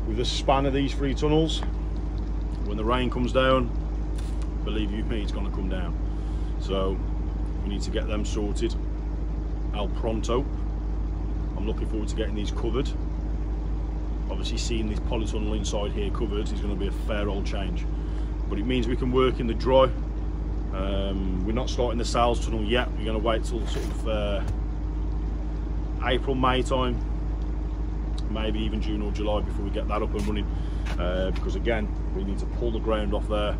with the span of these three tunnels, when the rain comes down, believe you me, it's going to come down. So we need to get them sorted al pronto. I'm looking forward to getting these covered. Obviously seeing this polytunnel inside here covered is going to be a fair old change. But it means we can work in the dry. Um, we're not starting the sales tunnel yet. We're going to wait till sort of uh, April, May time. Maybe even June or July before we get that up and running. Uh, because again, we need to pull the ground off there.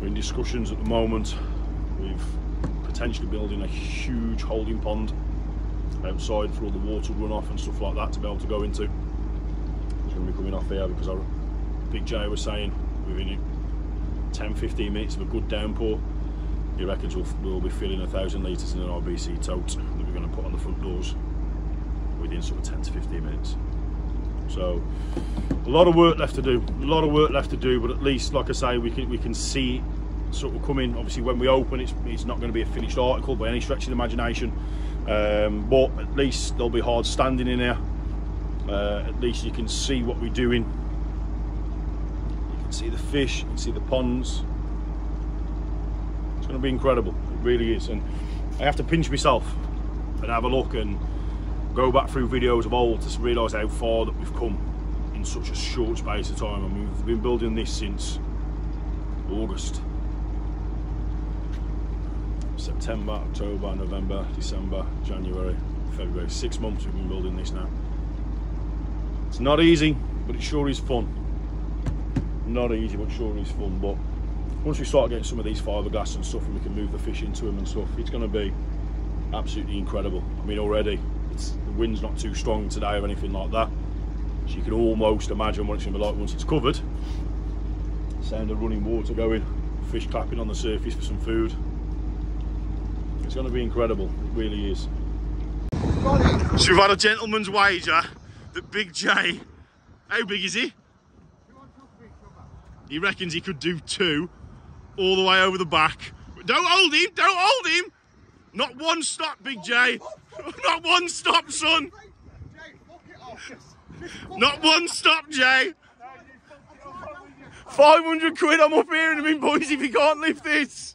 We're in discussions at the moment. We've potentially building a huge holding pond Um, outside for all the water runoff and stuff like that to be able to go into. It's going to be coming off here because our Big J was saying within 10-15 minutes of a good downpour, he reckons we'll, we'll be filling a thousand litres in an IBC tote that we're going to put on the front doors within sort of 10 to 15 minutes. So a lot of work left to do, a lot of work left to do, but at least, like I say, we can we can see sort of coming. Obviously, when we open, it's it's not going to be a finished article by any stretch of the imagination, um, but at least there'll be hard standing in here. Uh, at least you can see what we're doing. You can see the fish, you can see the ponds. It's going to be incredible. It really is, and I have to pinch myself and have a look and go back through videos of old to realise how far that we've come in such a short space of time. I mean, we've been building this since August. September, October, November, December, January, February. Six months we've been building this now. It's not easy, but it sure is fun. Not easy, but sure is fun. But once we start getting some of these fiberglass and stuff and we can move the fish into them and stuff, it's going to be absolutely incredible. I mean, already the wind's not too strong today or anything like that. So you can almost imagine what it's going to be like once it's covered. Sound of running water going, fish clapping on the surface for some food. It's going to be incredible, it really is. So we've had a gentleman's wager that Big J, how big is he? He reckons he could do two all the way over the back. Don't hold him, don't hold him! Not one stop, Big J. Not one stop, son. Not one stop, Jay. 500 quid, I'm up here in him, boys, if he can't lift this.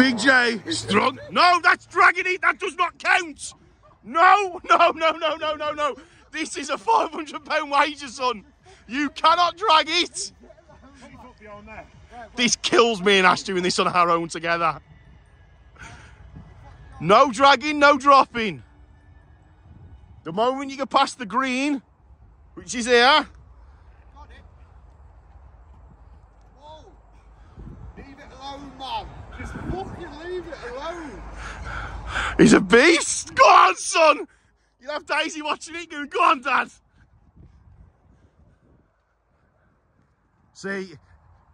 Big J, strong. No, that's dragging it. That does not count. No, no, no, no, no, no, no. This is a 500 pound wager, son. You cannot drag it. This kills me and Ash doing this on our own together. No dragging, no dropping. The moment you get past the green, which is here, Got it. Whoa. Leave it alone, man. Just fucking leave it alone. He's a beast. Go on, son. You'll have Daisy watching it going, go on, Dad. See,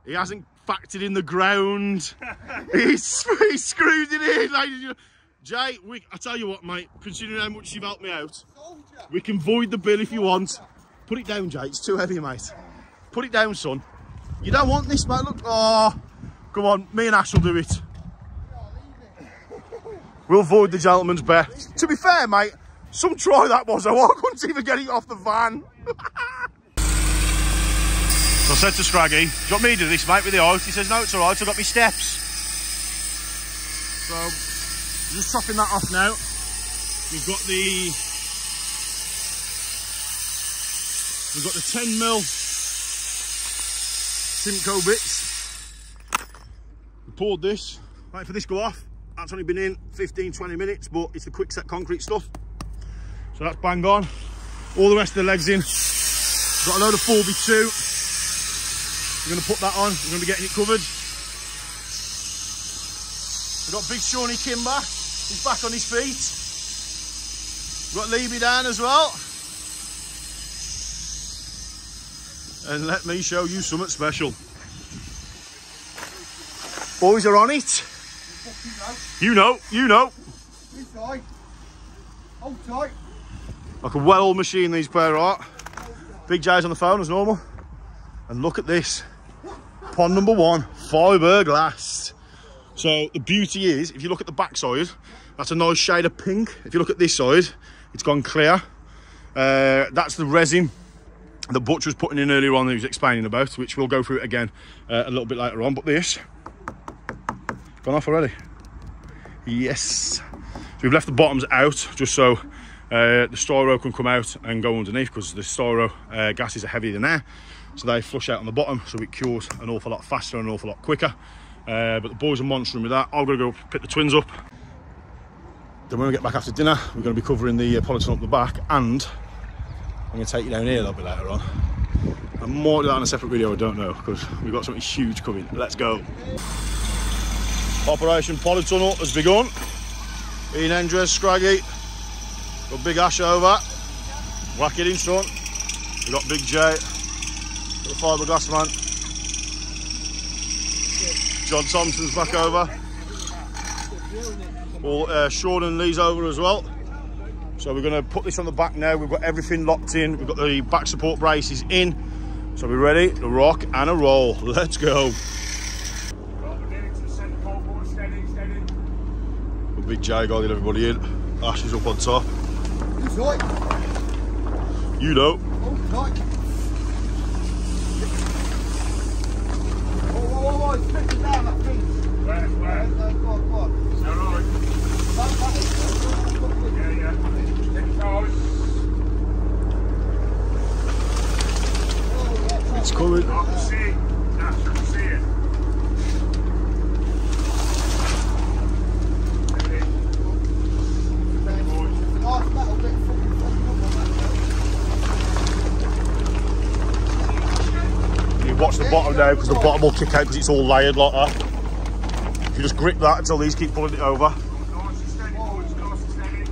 he hasn't factored in the ground. he's, he's screwed it in. ladies and. Jay, we, I tell you what, mate, considering how much you've helped me out, Soldier. We can void the bill if you want. Put it down, Jay. It's too heavy, mate. Put it down, son. You don't want this, mate. Look. Oh, come on. Me and Ash will do it. We'll void the gentleman's bet. To be fair, mate, some try that was. I couldn't even get it off the van. so I said to Scraggy, do you want me to do this, mate, with the ice? He says, no, it's all right. I've got my steps. So, just chopping that off now. We've got the We've got the 10 mil Simcoe bits. We poured this, wait for this to go off. That's only been in 15, 20 minutes, but it's the quick set concrete stuff. So that's bang on. All the rest of the legs in. Got a load of 4B2. We're gonna put that on. We're gonna be getting it covered. We've got big Shawnee Kimber. He's back on his feet. We've got Leby down as well. and let me show you something special. Boys are on it. You know, you know. This side. Hold tight. Like a well-oiled machine these pair are. Big J's on the phone as normal. And look at this. Pond number one, fiberglass. So the beauty is, if you look at the back side, that's a nice shade of pink. If you look at this side, it's gone clear. Uh, that's the resin that Butch was putting in earlier on that he was explaining about, which we'll go through it again uh, a little bit later on. But this, gone off already. Yes. So we've left the bottoms out just so uh, the styro can come out and go underneath because the styro uh, gases are heavier than air. So they flush out on the bottom so it cures an awful lot faster and an awful lot quicker. Uh, but the boys are monstering with that. I'm going to go pick the twins up. Then when we get back after dinner, we're going to be covering the uh, polyton up the back and I'm going to take you down here a little bit later on. I might do that on a separate video, I don't know, because we've got something huge coming. Let's go. Operation Polytunnel has begun. Ian Endres, Scraggy, got Big Ash over. Whack it in, son. We've got Big J, got the fiberglass man. John Thompson's back over. All, uh, Sean and Lee's over as well. So we're going to put this on the back now. We've got everything locked in. We've got the back support braces in. So we're ready to rock and a roll. Let's go. Right, we're getting to the centre pole, boys. Steady, steady. Big J guiding everybody in. Ash is up on top. This side. You know. Hold tight. Oh, whoa, oh, oh, whoa, oh, whoa. It's pitching down that thing. Where, where? Go on, go on. All right. That, that is- Yeah, yeah. Take time. Oh, It's coming. I can see it. Nash, I can see it. Steady. Boys. Nice metal bit fucking fucking up on that. You watch the bottom now because the bottom will kick out because it's all layered like that. You just grip that until these keep pulling it over. Nice and steady, boys. Nice and steady.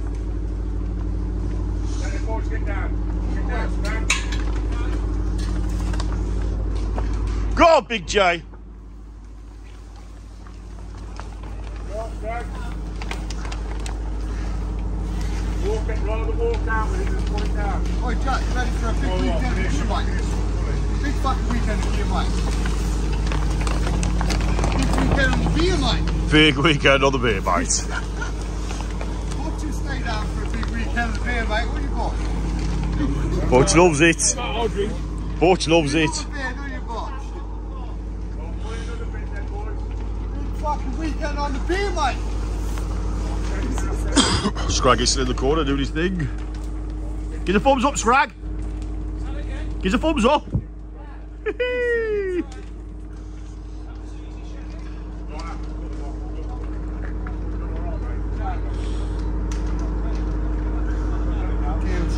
Steady, boys. Get down. Get down, stand. Go on, Big J. Right, stand. Walk it, rather walk down with it and pull it down. Oi, Jack, you ready for a big Oh, weekend finish, of mate? finish, finish. Big fucking weekend of beer, mate. Big weekend on the beer, mate. Big weekend on the beer, mate. What you stay down for a big weekend on the beer, mate? What you got? Butch loves it. Butch loves it. Beer, don't you, Bob? Big fucking weekend on the beer, mate. Scraggy's still in the corner doing his thing. Give a thumbs up, Scrag. Give a thumbs up.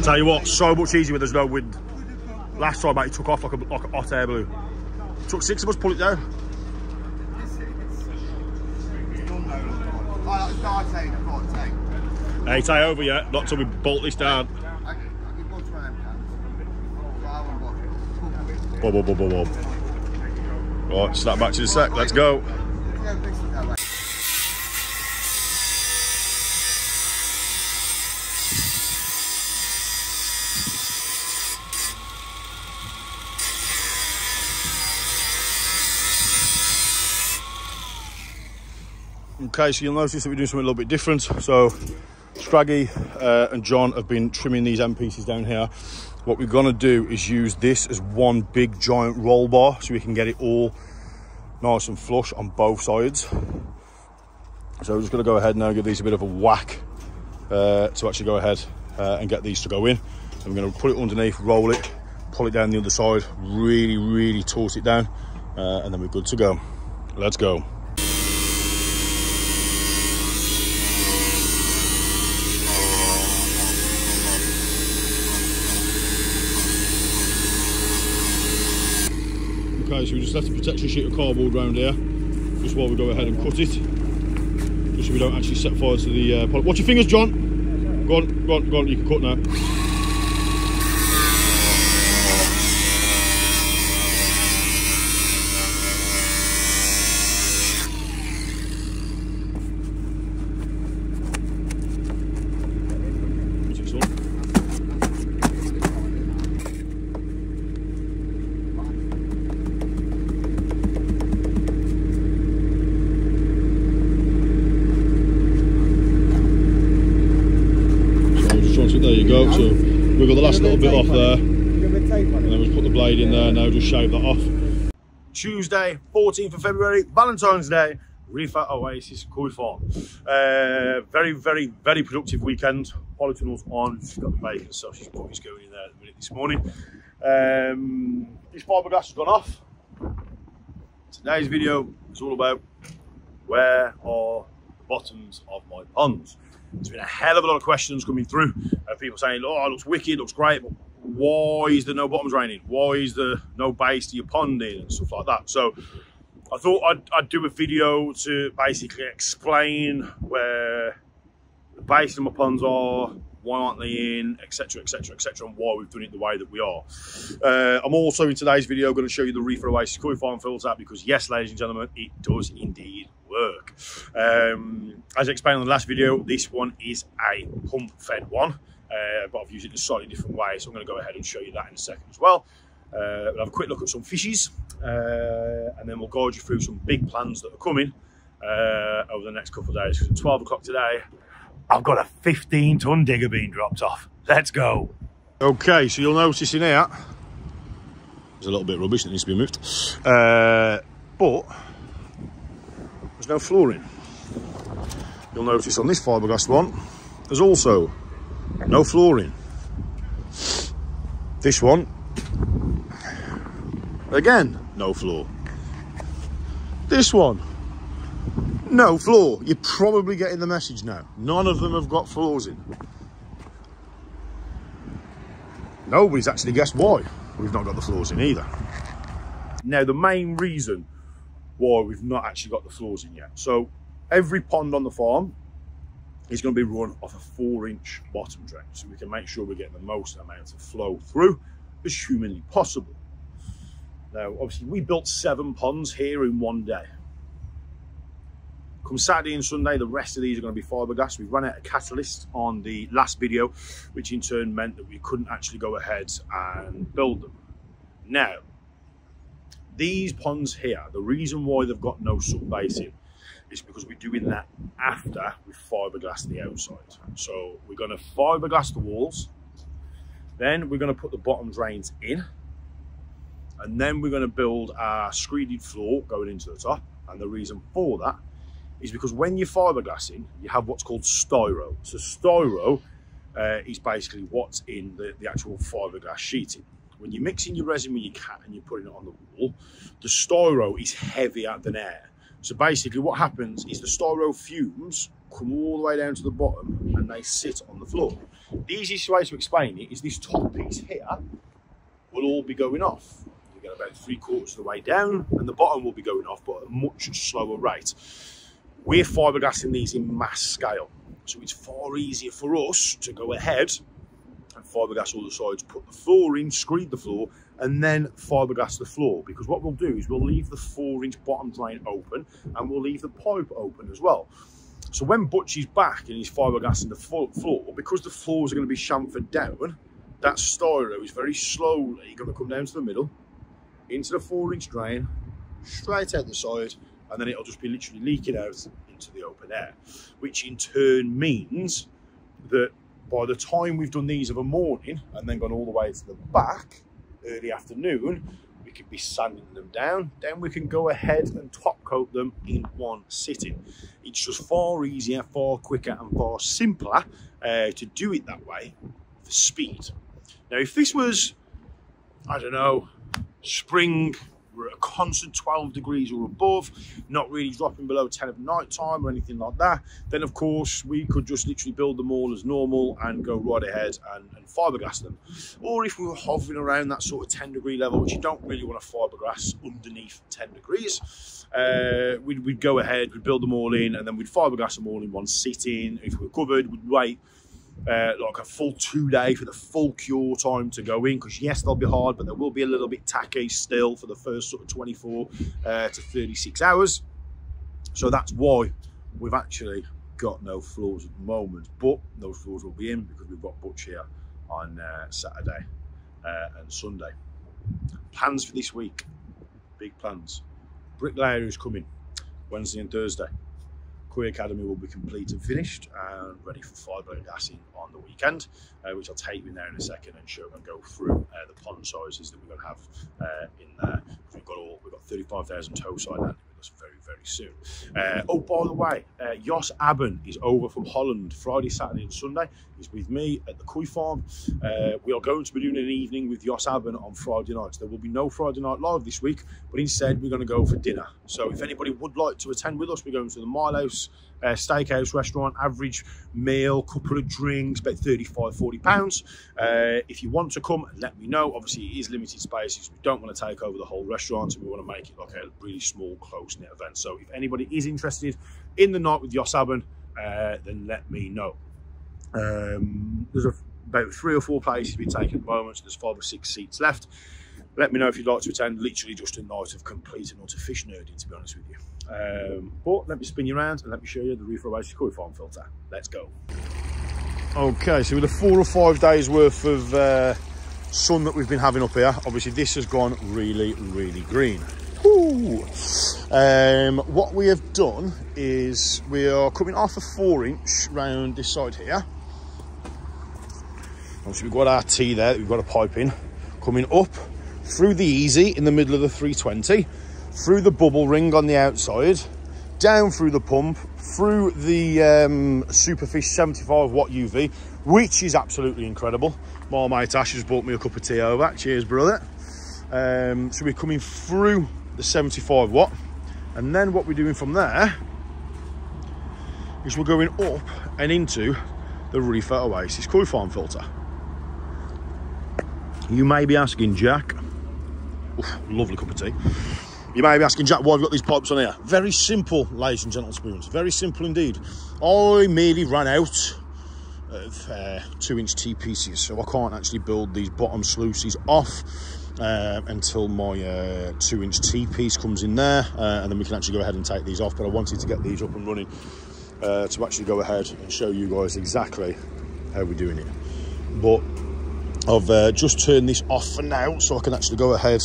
Tell you what, so much easier when there's no wind. Last time, mate, it took off like a, like a hot air balloon. Took six of us pull it down. Oh, that was Dante, I thought, take. Hey, tie over yet? Not till we bolt this down. I can, I can go try them cans. Well, I won't. Bob, bob, bob, bob, bob. Right, snap back to the sec. Let's go. Yeah, fix it that way. Okay, so you'll notice that we're doing something a little bit different. So, Scraggy uh, and John have been trimming these end pieces down here. What we're gonna do is use this as one big giant roll bar so we can get it all nice and flush on both sides. So we're just gonna go ahead now and give these a bit of a whack uh, to actually go ahead uh, and get these to go in. We're gonna put it underneath, roll it, pull it down the other side, really, really torse it down, uh, and then we're good to go. Let's go. Okay, so we just left a protection sheet of cardboard round here, just while we go ahead and cut it, just so we don't actually set fire to the uh, Watch your fingers, John. Go on, go on, go on. You can cut now. What's it, son? So I'm just trying to, there you go. So we've got the last little bit off there. And then we'll put the blade in there now, just shave that off. Tuesday, 14th of February, Valentine's Day, Reefer Oasis Koi Farm. Uh, very, very, very productive weekend. Polytunnel's on, she's got the bacon sausage puppies going in there at the minute this morning. Um, this fiberglass has gone off. Today's video is all about where are the bottoms of my ponds? There's been a hell of a lot of questions coming through. Uh, people saying, oh, it looks wicked, looks great, but why is there no bottom drains? Why is there no base to your pond in and stuff like that? So I thought I'd, I'd do a video to basically explain where the base of my ponds are, why aren't they in, etc., etc., etc., and why we've done it the way that we are. Uh, I'm also in today's video going to show you the Reefer Oasis Koi Farm filter because yes, ladies and gentlemen, it does indeed work. Um, as I explained in the last video, this one is a pump fed one, uh, but I've used it in a slightly different way, so I'm going to go ahead and show you that in a second as well. Uh, we'll have a quick look at some fishes, uh, and then we'll guide you through some big plans that are coming uh, over the next couple of days. At 12 o'clock today, I've got a 15 ton digger being dropped off. Let's go. Okay, so you'll notice in here, there's a little bit of rubbish that needs to be moved, uh, but there's no flooring. You'll notice on this fiberglass one, there's also no flooring. This one, again, no floor. This one, no floor. You're probably getting the message now. None of them have got floors in. Nobody's actually guessed why we've not got the floors in either. Now, the main reason why we've not actually got the floors in yet. So, every pond on the farm is going to be run off a four inch bottom drain so we can make sure we're getting the most amount of flow through as humanly possible. Now, obviously, we built seven ponds here in one day. Come Saturday and Sunday, the rest of these are going to be fiberglass. We've run out of catalyst on the last video, which in turn meant that we couldn't actually go ahead and build them. Now, These ponds here, the reason why they've got no subbasing is because we're doing that after we fiberglass the outside. So we're going to fiberglass the walls, then we're going to put the bottom drains in, and then we're going to build our screeded floor going into the top. And the reason for that is because when you're fiberglassing, you have what's called styro. So styro uh, is basically what's in the, the actual fiberglass sheeting. When you're mixing your resin with your cat and you're putting it on the wall, the styro is heavier than air. So basically what happens is the styro fumes come all the way down to the bottom and they sit on the floor. The easiest way to explain it is this top piece here will all be going off. You get about three quarters of the way down and the bottom will be going off but at a much slower rate. We're fiberglassing these in mass scale. So it's far easier for us to go ahead and fiberglass all the sides, put the floor in, screed the floor, and then fiberglass the floor. Because what we'll do is we'll leave the four inch bottom drain open and we'll leave the pipe open as well. So when Butch is back and he's fiberglassing the floor, because the floors are going to be chamfered down, that styro is very slowly going to come down to the middle, into the four inch drain, straight out the side, and then it'll just be literally leaking out into the open air, which in turn means that by the time we've done these of a morning and then gone all the way to the back, early afternoon, we could be sanding them down. Then we can go ahead and top coat them in one sitting. It's just far easier, far quicker, and far simpler uh, to do it that way for speed. Now, if this was, I don't know, spring, we're at a constant 12 degrees or above, not really dropping below 10 at night time or anything like that, then of course we could just literally build them all as normal and go right ahead and, and fiberglass them. Or if we were hovering around that sort of 10 degree level, which you don't really want to fiberglass underneath 10 degrees, uh, we'd, we'd go ahead, we'd build them all in, and then we'd fiberglass them all in one sitting. If we were covered, we'd wait uh, like a full two day for the full cure time to go in because yes they'll be hard but they will be a little bit tacky still for the first sort of 24 uh, to 36 hours. So that's why we've actually got no floors at the moment but those floors will be in because we've got Butch here on uh, Saturday uh, and Sunday. Plans for this week. Big plans. Bricklayer is coming Wednesday and Thursday Academy will be complete and finished and ready for fibre gassing on the weekend, uh, which I'll take you in there in a second and show and go through uh, the pond sizes that we're going to have uh, in there. We've got all we've got 35,000 tosai landing with us very very soon. Uh, oh, by the way, uh, Jos Abben is over from Holland Friday, Saturday, and Sunday. He's with me at the Koi Farm. Uh, we are going to be doing an evening with Jos Abben on Friday nights. There will be no Friday night live this week, but instead we're going to go for dinner. So if anybody would like to attend with us, we're going to the Mile House uh, Steakhouse restaurant. Average meal, couple of drinks, about 35, 40 pounds. Uh, if you want to come, let me know. Obviously, it is limited spaces. We don't want to take over the whole restaurant, so we want to make it like a really small, close knit event. So if anybody is interested in the night with Jos Abben, uh, then let me know. Um, there's a, about three or four places we've taken at the moment, there's five or six seats left. Let me know if you'd like to attend. Literally just a night of complete and utter fish nerding, to be honest with you. Um, but let me spin you around and let me show you the Reefer Oasis Koi Farm filter. Let's go. Okay, so with the four or five days worth of uh, sun that we've been having up here, obviously this has gone really, really green. Um, what we have done is we are coming off a four inch round this side here. Obviously we've got our T there, we've got a pipe in, coming up through the easy in the middle of the 320, through the bubble ring on the outside, down through the pump, through the um, Superfish 75 watt UV, which is absolutely incredible. My mate Ash has bought me a cup of tea over. Cheers, brother. Um, so we're coming through the 75 watt, and then what we're doing from there is we're going up and into the Reefer Oasis Koi Farm filter. You may be asking, Jack, Oof, lovely cup of tea. You may be asking, Jack, why you got these pipes on here? Very simple, ladies and gentlemen spoons. Very simple indeed. I merely ran out of uh, two inch T pieces, so I can't actually build these bottom sluices off uh, until my uh, two inch T piece comes in there, uh, and then we can actually go ahead and take these off. But I wanted to get these up and running uh, to actually go ahead and show you guys exactly how we're doing it. But I've uh, just turned this off for now, so I can actually go ahead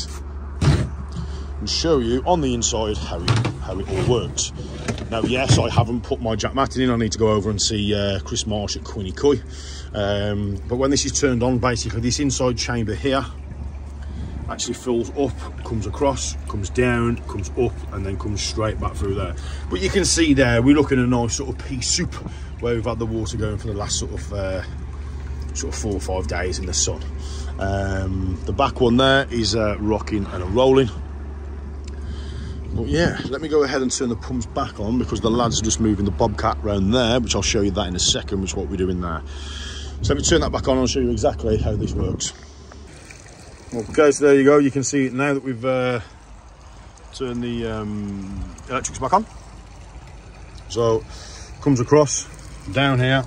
and show you on the inside how it, how it all works. Now, yes, I haven't put my jap matting in. I need to go over and see uh, Chris Marsh at Quinny Coy. Um, but when this is turned on, basically this inside chamber here actually fills up, comes across, comes down, comes up, and then comes straight back through there. But you can see there, we're looking at a nice sort of pea soup where we've had the water going for the last sort of uh, sort of four or five days in the sun. Um, the back one there is uh, rocking and rolling. But yeah, let me go ahead and turn the pumps back on because the lads are just moving the Bobcat round there, which I'll show you that in a second, which is what we're doing there. So let me turn that back on and I'll show you exactly how this works. Okay, so there you go. You can see now that we've uh, turned the um, electrics back on. So comes across, down here,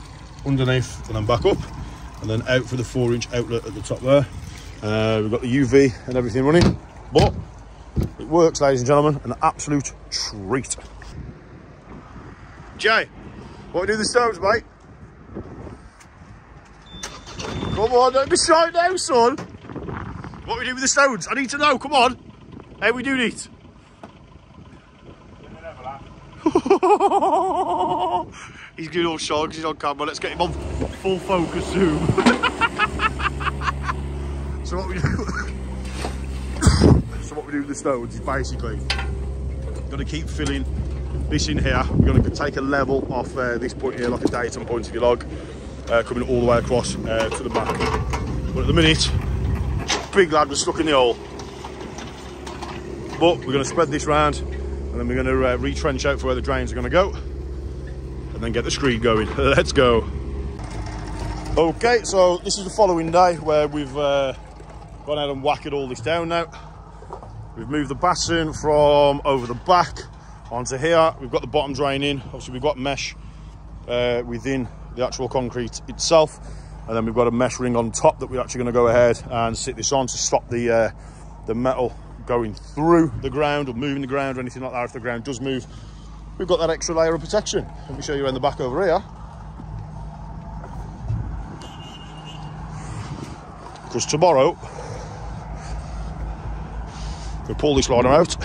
underneath, and then back up, and then out for the four inch outlet at the top there. Uh, we've got the UV and everything running, but it works, ladies and gentlemen, an absolute treat. Jay, what do the stones, mate? Come on, don't be shy now, son. What we do with the stones? I need to know, come on. How we do it? he's getting all shy because he's on camera. Let's get him on full focus zoom. so what we do So what we do with the stones is basically going to keep filling this in here. We're going to take a level off uh, this point here, like a datum point if you like, uh, coming all the way across uh, to the back. But at the minute, big lad was stuck in the hole. But we're going to spread this round and then we're going to uh, retrench out for where the drains are going to go and then get the screed going. Let's go. Okay, so this is the following day where we've uh, gone out and whacked all this down now. We've moved the basin from over the back onto here. We've got the bottom drain in. Obviously, we've got mesh uh, within the actual concrete itself. And then we've got a mesh ring on top that we're actually going to go ahead and sit this on to stop the, uh, the metal going through the ground or moving the ground or anything like that. If the ground does move, we've got that extra layer of protection. Let me show you around the back over here. Because tomorrow, we pull this liner out,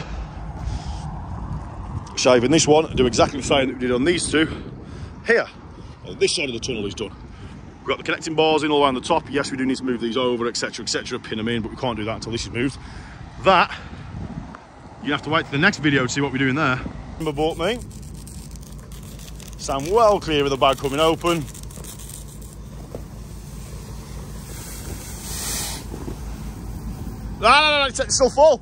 shaving this one, do exactly the same that we did on these two. Here, on this side of the tunnel is done. We've got the connecting bars in all around the top. Yes, we do need to move these over, etc, etc, pin them in, but we can't do that until this is moved. That, you have to wait to the next video to see what we're doing there. Remember bought me. Stand well clear of the bag coming open. No, no, no, no, it's still full.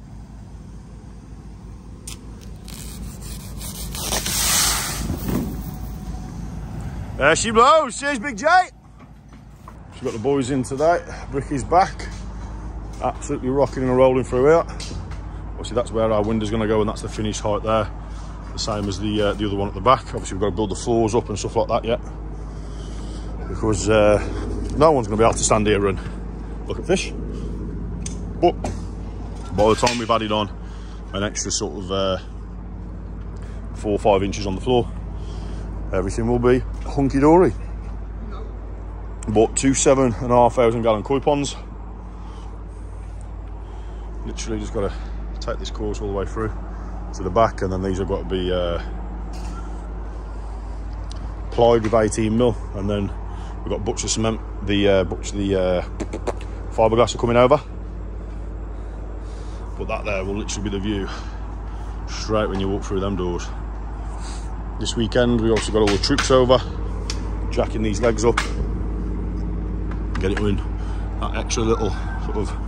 There she blows. Cheers, Big J. She's got the boys in today. Bricky's back. Absolutely rocking and rolling through here. Obviously, that's where our window's going to go, and that's the finished height there. The same as the uh, the other one at the back. Obviously, we've got to build the floors up and stuff like that yet. Because uh, no one's going to be able to stand here and look at fish. But by the time we've added on an extra sort of uh, four or five inches on the floor, everything will be hunky dory. Bought two seven and a half thousand gallon koi ponds. Literally just got to take this course all the way through to the back, and then these have got to be uh, plied with 18 mil, and then we've got butcher cement, the uh, butcher the uh, fiberglass are coming over. But that there will literally be the view straight when you walk through them doors. This weekend we also got all the troops over, jacking these legs up, get it in that extra little sort of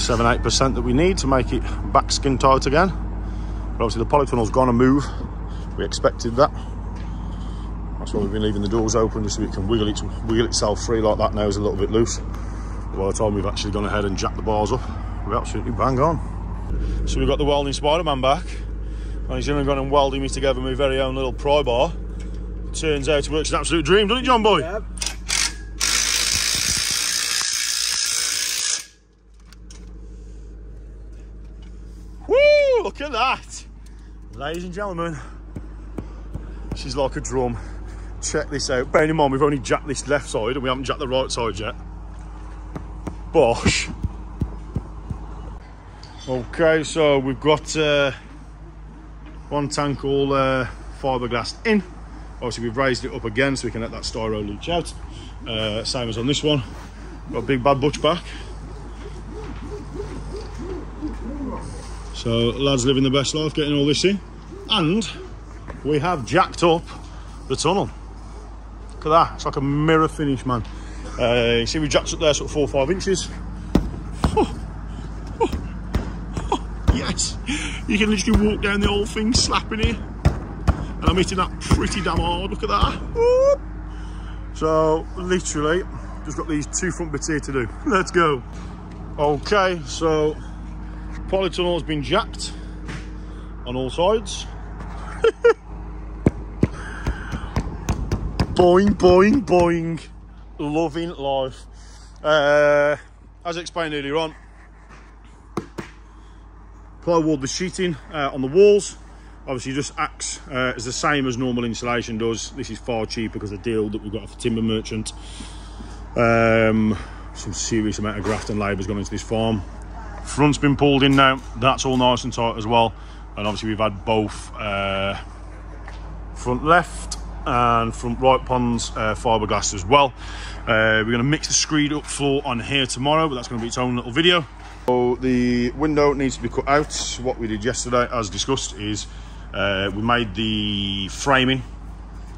seven eight percent that we need to make it back skin tight again. But obviously the polytunnel's gonna move. We expected that. That's why we've been leaving the doors open just so it can wiggle, it, wiggle itself free like that now is a little bit loose. But by the time we've actually gone ahead and jacked the bars up, we're absolutely bang on. So we've got the welding Spider-Man back. And he's even gone and welding me together my very own little pry bar. Turns out it works an absolute dream, doesn't it, John Boy? Yep. Woo! Look at that! Ladies and gentlemen, she's like a drum. Check this out. Bearing in mind, we've only jacked this left side and we haven't jacked the right side yet. Bosh. Okay, so we've got uh, one tank all uh, fiberglassed in. Obviously, we've raised it up again so we can let that styro leach out. Uh, same as on this one. Got a big bad butch back. So, lads living the best life, getting all this in. And we have jacked up the tunnel. Look at that, it's like a mirror finish, man. Uh, you see, we jacked up there sort of four or five inches. yes, you can literally walk down the whole thing slapping it. And I'm hitting that pretty damn hard, look at that. So, literally, just got these two front bits here to do. Let's go. Okay, so polytunnel has been jacked on all sides. boing, boing, boing. Loving life. Uh, as explained earlier on, plywood the sheeting uh, on the walls. Obviously, just acts uh, as the same as normal insulation does. This is far cheaper because the deal that we've got off the timber merchant. Um, some serious amount of graft and labour's gone into this farm. Front's been pulled in now. That's all nice and tight as well. And obviously, we've had both uh, front left and front right ponds uh, fiberglass as well. Uh, we're going to mix the screed up floor on here tomorrow, but that's going to be its own little video. So the window needs to be cut out. What we did yesterday, as discussed, is uh, we made the framing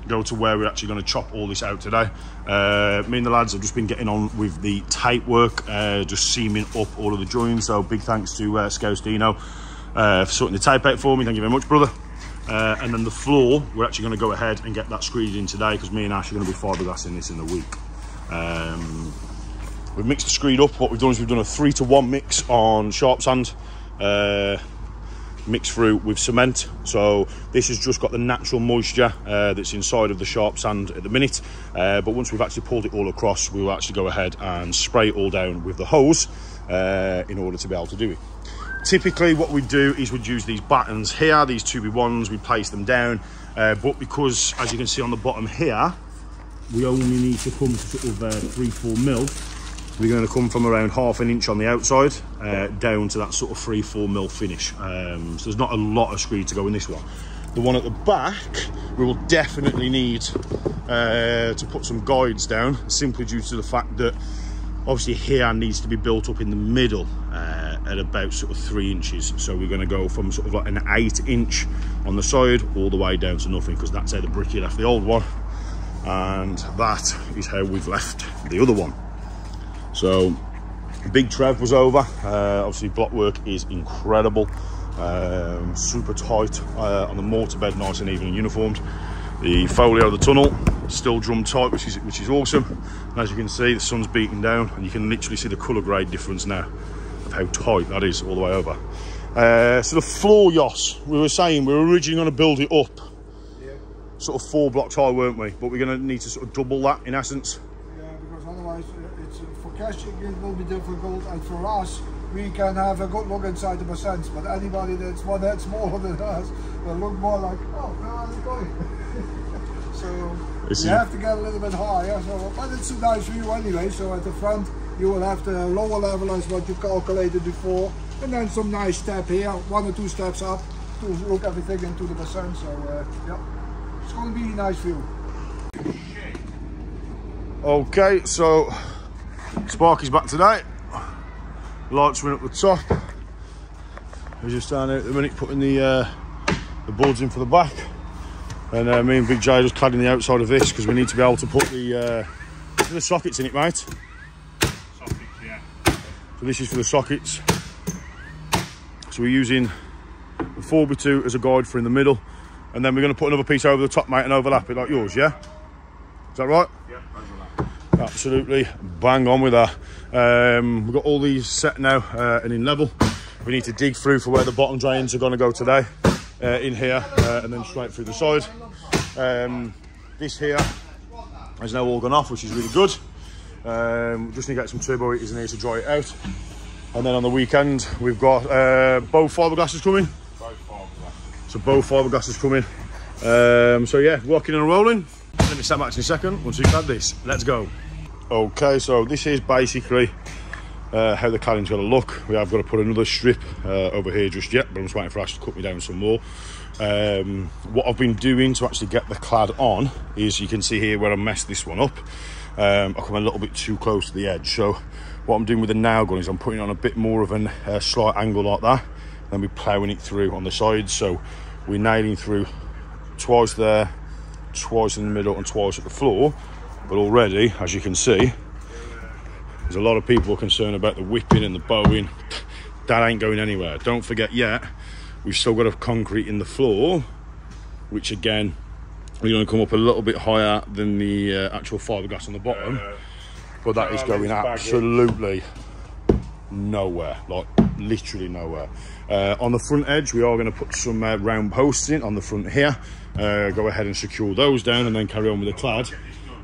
go to where we're actually going to chop all this out today. Uh, me and the lads have just been getting on with the tape work, uh, just seaming up all of the joints. So big thanks to uh, Scoustino uh, for sorting the tape out for me. Thank you very much, brother. Uh, and then the floor, we're actually going to go ahead and get that screeded in today because me and Ash are going to be fiberglassing this in the week. Um, we've mixed the screed up. What we've done is we've done a three to one mix on sharp sand. Uh, mixed through with cement so this has just got the natural moisture uh, that's inside of the sharp sand at the minute uh, but once we've actually pulled it all across we will actually go ahead and spray it all down with the hose uh, in order to be able to do it typically what we do is we'd use these battens here these 2b1s we place them down uh, but because as you can see on the bottom here we only need to come to sort of uh, three four mil we're going to come from around half an inch on the outside uh, down to that sort of three four mil finish. Um, so there's not a lot of screed to go in this one. The one at the back we will definitely need uh, to put some guides down simply due to the fact that obviously here needs to be built up in the middle uh, at about sort of three inches. So we're going to go from sort of like an eight inch on the side all the way down to nothing because that's how the bricky left the old one. And that is how we've left the other one. So big trev was over. Uh, obviously block work is incredible. Um, super tight uh, on the mortar bed nice and even uniformed the folio of the tunnel still drum tight which is which is awesome. And as you can see the sun's beating down and you can literally see the color grade difference now of how tight that is all the way over. Uh, so the floor yos we were saying we were originally going to build it up. Sort of four blocks high weren't we? But we're going to need to sort of double that in essence. Yeah, because otherwise uh, it's uh, for caching it will be difficult, and for us we can have a good look inside the percents. But anybody that's one head smaller than us will look more like, oh, where are they going? so you have to get a little bit higher. So, but it's a nice view anyway. So at the front you will have the lower level as what you calculated before, and then some nice step here, one or two steps up to look everything into the percent. So uh, yeah, it's going to be a nice view. Okay, so Sparky's back today. Lights went up the top. We're just down there at the minute putting the uh, the boards in for the back. And uh, me and Big J just cladding the outside of this because we need to be able to put the uh, the sockets in it, mate. Sockets, yeah. So this is for the sockets. So we're using the 4x2 as a guide for in the middle. And then we're going to put another piece over the top, mate, and overlap it like yours, yeah? Is that right? Yeah, overlap. absolutely bang on with that um, we've got all these set now uh, and in level. We need to dig through for where the bottom drains are going to go today uh, in here uh, and then straight through the side. Um, this here has now all gone off which is really good. Um, just need to get some turbo heaters in here to dry it out. And then on the weekend we've got uh, both fiberglasses coming. Fiberglass. so both fiberglasses coming. Um, so yeah walking and rolling. Let me step back in a second. Once we've had this let's go okay so this is basically uh, how the cladding's going to look. We have got to put another strip uh, over here just yet, but I'm just waiting for Ash to cut me down some more. Um, what I've been doing to actually get the clad on is you can see here where I messed this one up. Um, I come a little bit too close to the edge. So what I'm doing with the nail gun is I'm putting on a bit more of a uh, slight angle like that. Then we're ploughing it through on the sides. So we're nailing through twice there, twice in the middle and twice at the floor. But already, as you can see, there's a lot of people concerned about the whipping and the bowing. That ain't going anywhere. Don't forget yet, we've still got a concrete in the floor, which again, we're going to come up a little bit higher than the uh, actual fiberglass on the bottom. But that is going absolutely nowhere, like literally nowhere. Uh, on the front edge, we are going to put some uh, round posts in on the front here. Uh, go ahead and secure those down and then carry on with the clad.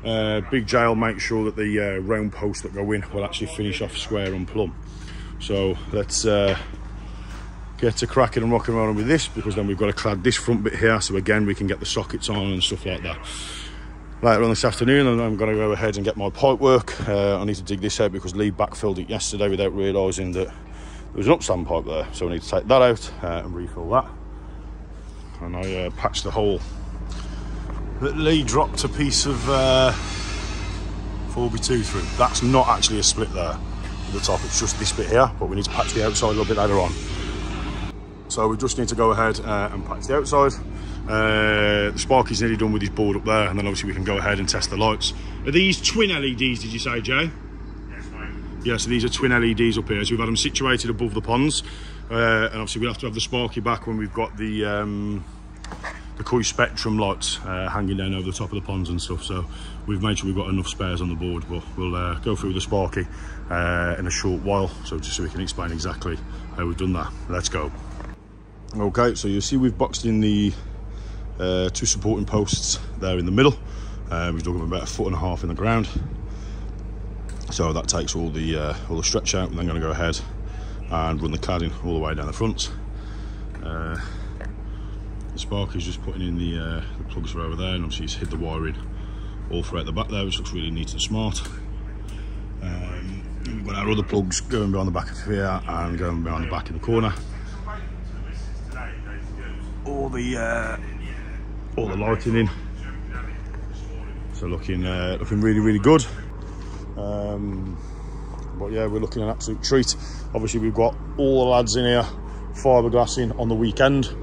Uh, Big J will make sure that the uh, round posts that go in will actually finish off square and plumb. So let's uh, get to cracking and rocking around with this because then we've got to clad this front bit here so again we can get the sockets on and stuff like that. Later on this afternoon I'm going to go ahead and get my pipe work. Uh, I need to dig this out because Lee backfilled it yesterday without realising that there was an upstand pipe there. So I need to take that out uh, and refill that. And I patched the hole that Lee dropped a piece of uh, 4B2 through that's not actually a split there at the top it's just this bit here but we need to patch the outside a little bit later on so we just need to go ahead uh, and patch the outside. Uh, the Sparky's nearly done with his board up there, and then obviously we can go ahead and test the lights. Are these twin LEDs, did you say, Jay? Yes, mate. Yeah, so these are twin LEDs up here. So we've had them situated above the ponds, uh, and obviously we'll have to have the Sparky back when we've got the um, the Koi Spectrum lights uh, hanging down over the top of the ponds and stuff. So we've made sure we've got enough spares on the board, but we'll uh, go through the Sparky uh, in a short while, so just so we can explain exactly how we've done that. Let's go. Okay, so you see we've boxed in the uh, two supporting posts there in the middle. Uh, we've dug them about a foot and a half in the ground. So that takes all the uh, all the stretch out, and then going to go ahead and run the cladding all the way down the front. Spark is just putting in the, uh, the plugs for over there, and obviously he's hid the wiring all throughout the back there, which looks really neat and smart. Um, we've got our other plugs going behind the back of here and going behind the back in the corner. All the uh, all the lighting in, so looking uh, looking really really good. Um, but yeah, we're looking an absolute treat. Obviously, we've got all the lads in here fiberglassing on the weekend,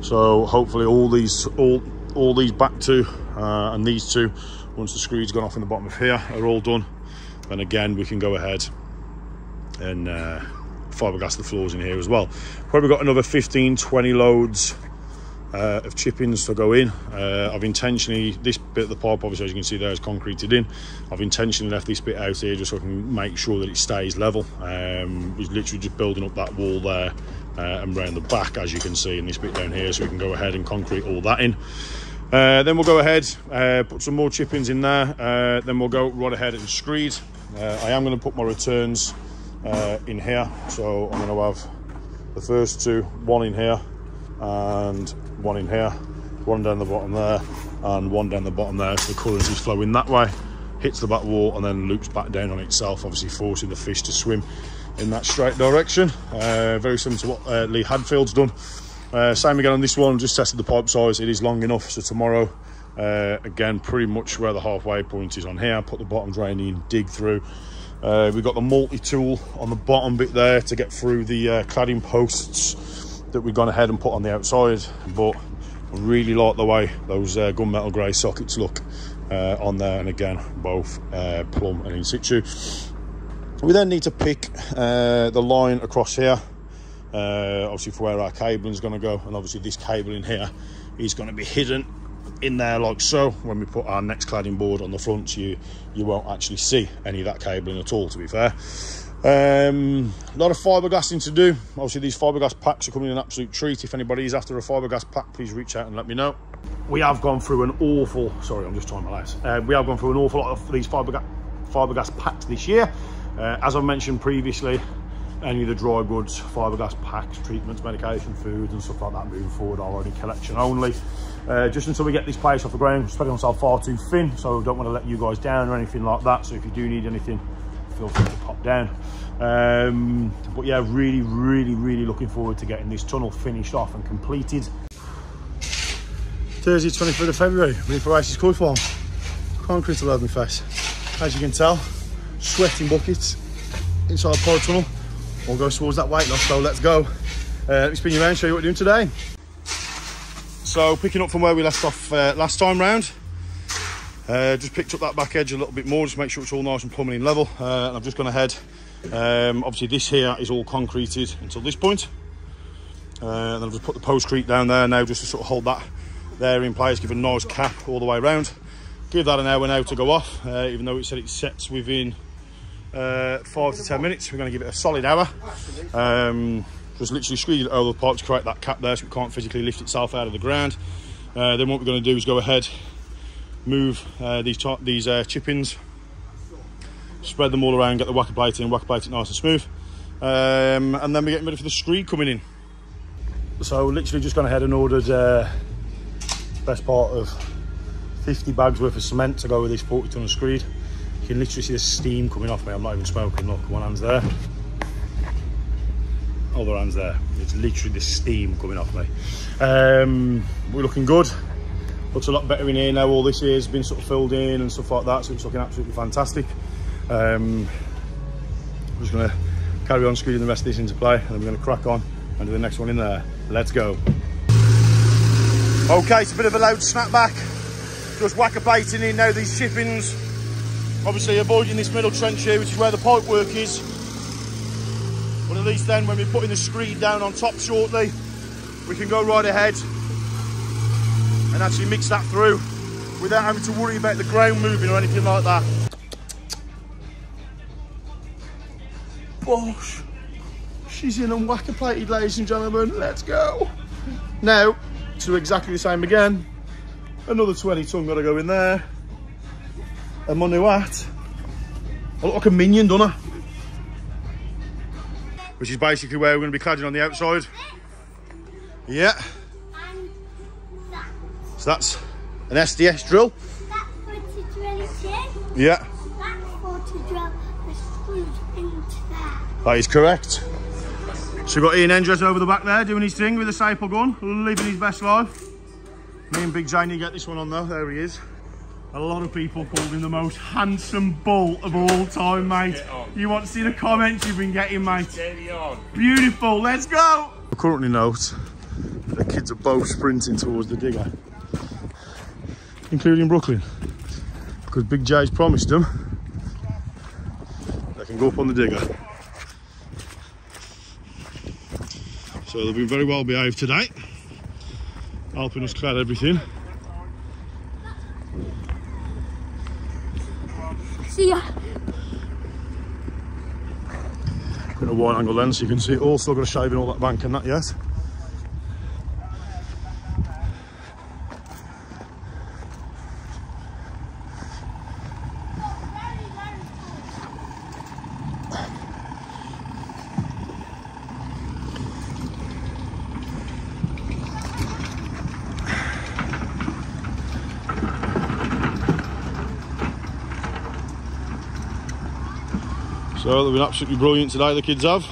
so hopefully all these all all these back two uh, and these two, once the screws gone off in the bottom of here, are all done. Then again, we can go ahead and uh, fiberglass the floors in here as well. Probably got another 15, 20 loads uh, of chippings to go in. Uh, I've intentionally, this bit of the pipe, obviously, as you can see there, is concreted in. I've intentionally left this bit out here just so I can make sure that it stays level. Um, we're literally just building up that wall there uh, and round the back, as you can see, in this bit down here, so we can go ahead and concrete all that in. Uh, then we'll go ahead, uh, put some more chippings in there. Uh, then we'll go right ahead and screed. Uh, I am going to put my returns uh, in here, so I'm going to have the first two, one in here and one in here, one down the bottom there, and one down the bottom there. So the current is flowing that way, hits the back wall, and then loops back down on itself, obviously forcing the fish to swim in that straight direction. Uh, very similar to what uh, Lee Hadfield's done. Uh, same again on this one, just tested the pipe size, it is long enough. So tomorrow, uh, again, pretty much where the halfway point is on here, put the bottom drain in, dig through. Uh, we've got the multi-tool on the bottom bit there to get through the uh, cladding posts that we've gone ahead and put on the outside. But I really like the way those gunmetal grey sockets look uh, on there. And again, both uh, plumb and in situ. We then need to pick uh, the line across here. Uh, obviously for where our cabling is going to go and obviously this cable in here is going to be hidden in there like so. When we put our next cladding board on the front you you won't actually see any of that cabling at all to be fair. Um, a lot of fiberglassing to do. Obviously these fiberglass packs are coming in an absolute treat. If anybody is after a fiberglass pack please reach out and let me know. We have gone through an awful sorry i'm just trying my lights uh, we have gone through an awful lot of these fiberglass fiberglass packs this year uh, as I've mentioned previously any of the dry goods, fiberglass packs, treatments, medication, foods and stuff like that moving forward are only collection only. Uh, just until we get this place off the ground, spreading myself far too thin, so don't want to let you guys down or anything like that. So if you do need anything, feel free to pop down. Um, but yeah, really, really, really looking forward to getting this tunnel finished off and completed. Thursday, 23rd of February, Reefer Oasis Koi Farm. Concrete all over my face. As you can tell, sweating buckets inside pod tunnel. All goes towards that weight loss, so let's go. Uh, let me spin you around, show you what we're doing today. So picking up from where we left off uh, last time round, uh, just picked up that back edge a little bit more, just make sure it's all nice and plumbing level. Uh, and I've just gone ahead. Um, obviously, this here is all concreted until this point. Uh, and then I've just put the postcrete down there now, just to sort of hold that there in place, give a nice cap all the way around. Give that an hour now to go off, uh, even though it said it sets within uh, five to ten minutes. We're going to give it a solid hour. Um, just literally squeeze it over the pipe to create that cap there so it can't physically lift itself out of the ground. Uh, then what we're going to do is go ahead, move uh, these top, these uh, chip-ins, spread them all around, get the whacker plate in, whacker plate it nice and smooth. Um, and then we're getting ready for the screed coming in. So literally just gone ahead and ordered uh, best part of 50 bags worth of cement to go with this 40 ton of screed. You can literally see the steam coming off me. I'm not even smoking. Look, one hand's there. Other hand's there. It's literally the steam coming off me. Um, we're looking good. Looks a lot better in here now. All this has been sort of filled in and stuff like that. So it's looking absolutely fantastic. Um, I'm just going to carry on screwing the rest of this into play and then we're going to crack on and do the next one in there. Let's go. Okay, it's a bit of a loud snapback. Just whacker plating in now these chippings. Obviously avoiding this middle trench here, which is where the pipe work is. But at least then when we're putting the screed down on top shortly, we can go right ahead and actually mix that through without having to worry about the ground moving or anything like that. Bosh. She's in and whacker plated, ladies and gentlemen. Let's go. Now, to exactly the same again. Another 20 ton got to go in there. New hat. I look like a minion, don't I? Which is basically where we're going to be cladding on the outside. Yeah. And that, So that's an SDS drill. Yeah. That is correct. So we've got Ian Endres over the back there doing his thing with the staple gun, living his best life. Me and Big Janie get this one on though, there he is. A lot of people called him the most handsome bull of all time, mate. Get. You want to see the comments you've been getting, mate? Steady on. Beautiful, let's go! I currently note the kids are both sprinting towards the digger, including Brooklyn, because Big J's promised them they can go up on the digger. So they've been very well behaved today, helping us clad everything. See ya. Got a wide angle lens so you can see it all, still got a shave in all that bank and that yet. So they've been absolutely brilliant today, the kids have.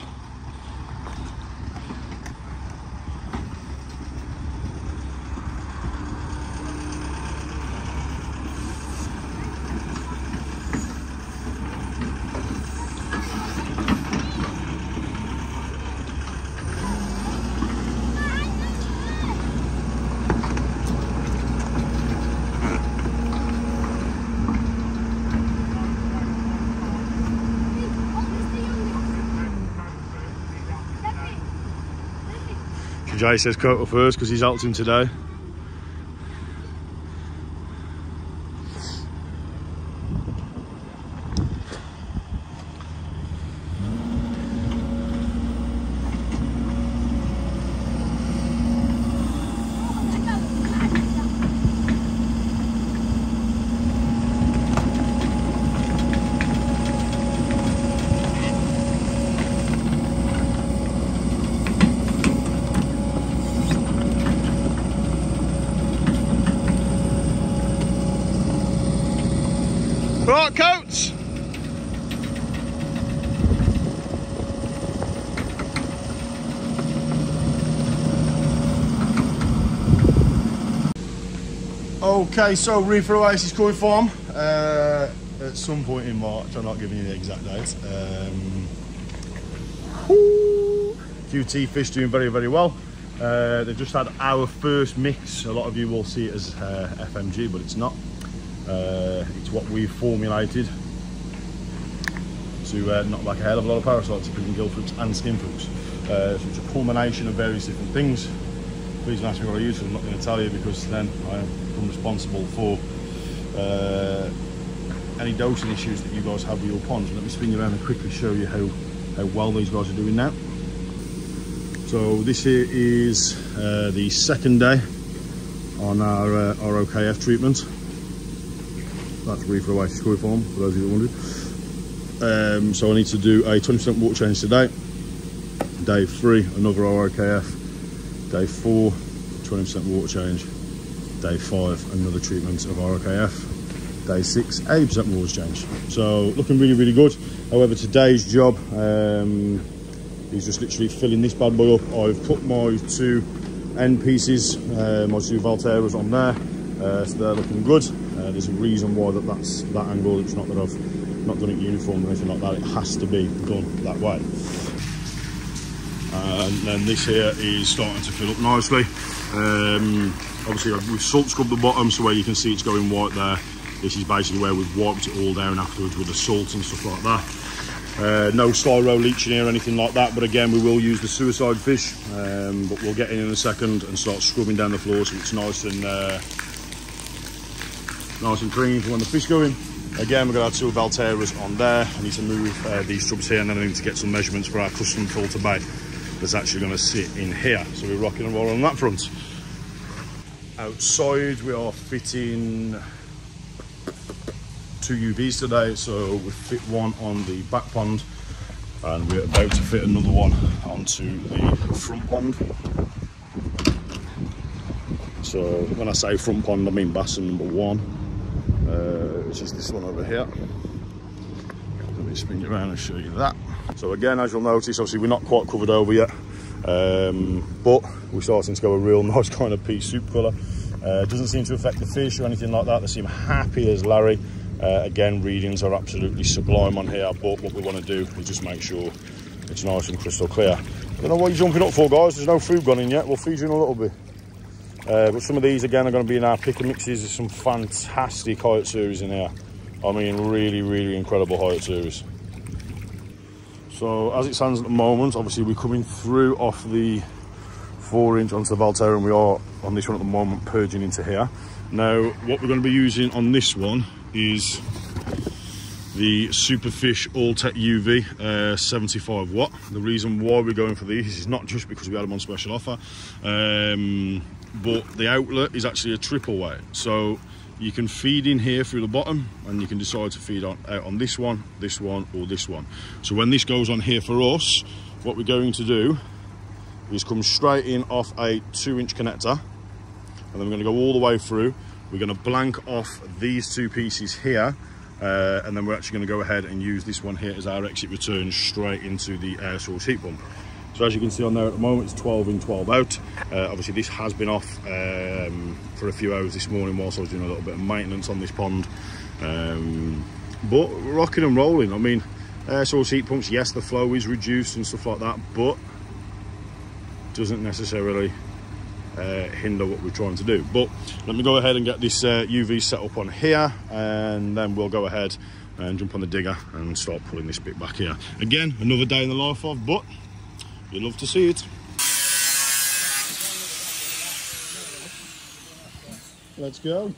Jay says Coco first because he's him today. Okay, so Reefer Oasis Koi Farm. Uh, at some point in March, I'm not giving you the exact date. Um, QT fish doing very, very well. Uh, they've just had our first mix. A lot of you will see it as uh, FMG, but it's not. Uh, it's what we've formulated to uh, knock back a hell of a lot of parasites, including gill flukes and skin flukes. Uh, so it's a culmination of various different things. Please don't ask me what I use, I'm not going to tell you because then I am responsible for uh, any dosing issues that you guys have with your ponds. Let me spin you around and quickly show you how, how well these guys are doing now. So this here is uh, the second day on our, uh, our OKF treatment. That's Reefer Oasis Koi Farm, for those of you that wondered. Um, so I need to do a 20% water change today. Day three, another ROKF. Day four, 20% water change. Day five, another treatment of ROKF. Day six, 80% water change. So looking really, really good. However, today's job um, is just literally filling this bad boy up. I've put my two end pieces, uh, my two Valterras on there. Uh, so they're looking good. Uh, there's a reason why that that's that angle. It's not that I've not done it uniform or anything like that. It has to be done that way. And then this here is starting to fill up nicely. Um, obviously, we've salt scrubbed the bottom, so where you can see it's going white there. This is basically where we've wiped it all down afterwards with the salt and stuff like that. Uh, no styro leaching here or anything like that, but again, we will use the suicide fish. Um, but we'll get in in a second and start scrubbing down the floor so it's nice and uh, nice and clean for when the fish go in. Again, going to have two Valterras on there. I need to move uh, these tubs here and then I need to get some measurements for our custom filter bay that's actually going to sit in here. So we're rocking and rolling on that front. Outside, we are fitting two UVs today. So we fit one on the back pond and we're about to fit another one onto the front pond. So when I say front pond, I mean basin number one, uh, which is this one over here. Let me spin you around and show you that. So again, as you'll notice, obviously we're not quite covered over yet, um, but we're starting to go a real nice kind of pea soup colour. Uh, doesn't seem to affect the fish or anything like that. They seem happy as Larry. Uh, again, readings are absolutely sublime on here, but what we want to do is just make sure it's nice and crystal clear. I don't know what you're jumping up for, guys. There's no food gone in yet. We'll feed you in a little bit. Uh, but some of these, again, are going to be in our pick and mixes. There's some fantastic Hi Utsuris in here. I mean, really, really incredible Hi Utsuris. So as it stands at the moment, obviously we're coming through off the four inch onto the Valterra and we are on this one at the moment purging into here. Now, what we're going to be using on this one is the Superfish Alltech UV uh, 75 watt. The reason why we're going for these is not just because we had them on special offer, um, but the outlet is actually a triple way. So you can feed in here through the bottom and you can decide to feed on, out on this one, this one or this one. So when this goes on here for us, what we're going to do is come straight in off a two inch connector and then we're going to go all the way through. We're going to blank off these two pieces here uh, and then we're actually going to go ahead and use this one here as our exit return straight into the air source heat pump. So as you can see on there at the moment, it's 12 in, 12 out. Uh, obviously this has been off um, for a few hours this morning whilst I was doing a little bit of maintenance on this pond. Um, but rocking and rolling. I mean, air source heat pumps, yes, the flow is reduced and stuff like that, but doesn't necessarily uh, hinder what we're trying to do. But let me go ahead and get this uh, UV set up on here and then we'll go ahead and jump on the digger and start pulling this bit back here. Again, another day in the life of, but you love to see it. Let's go.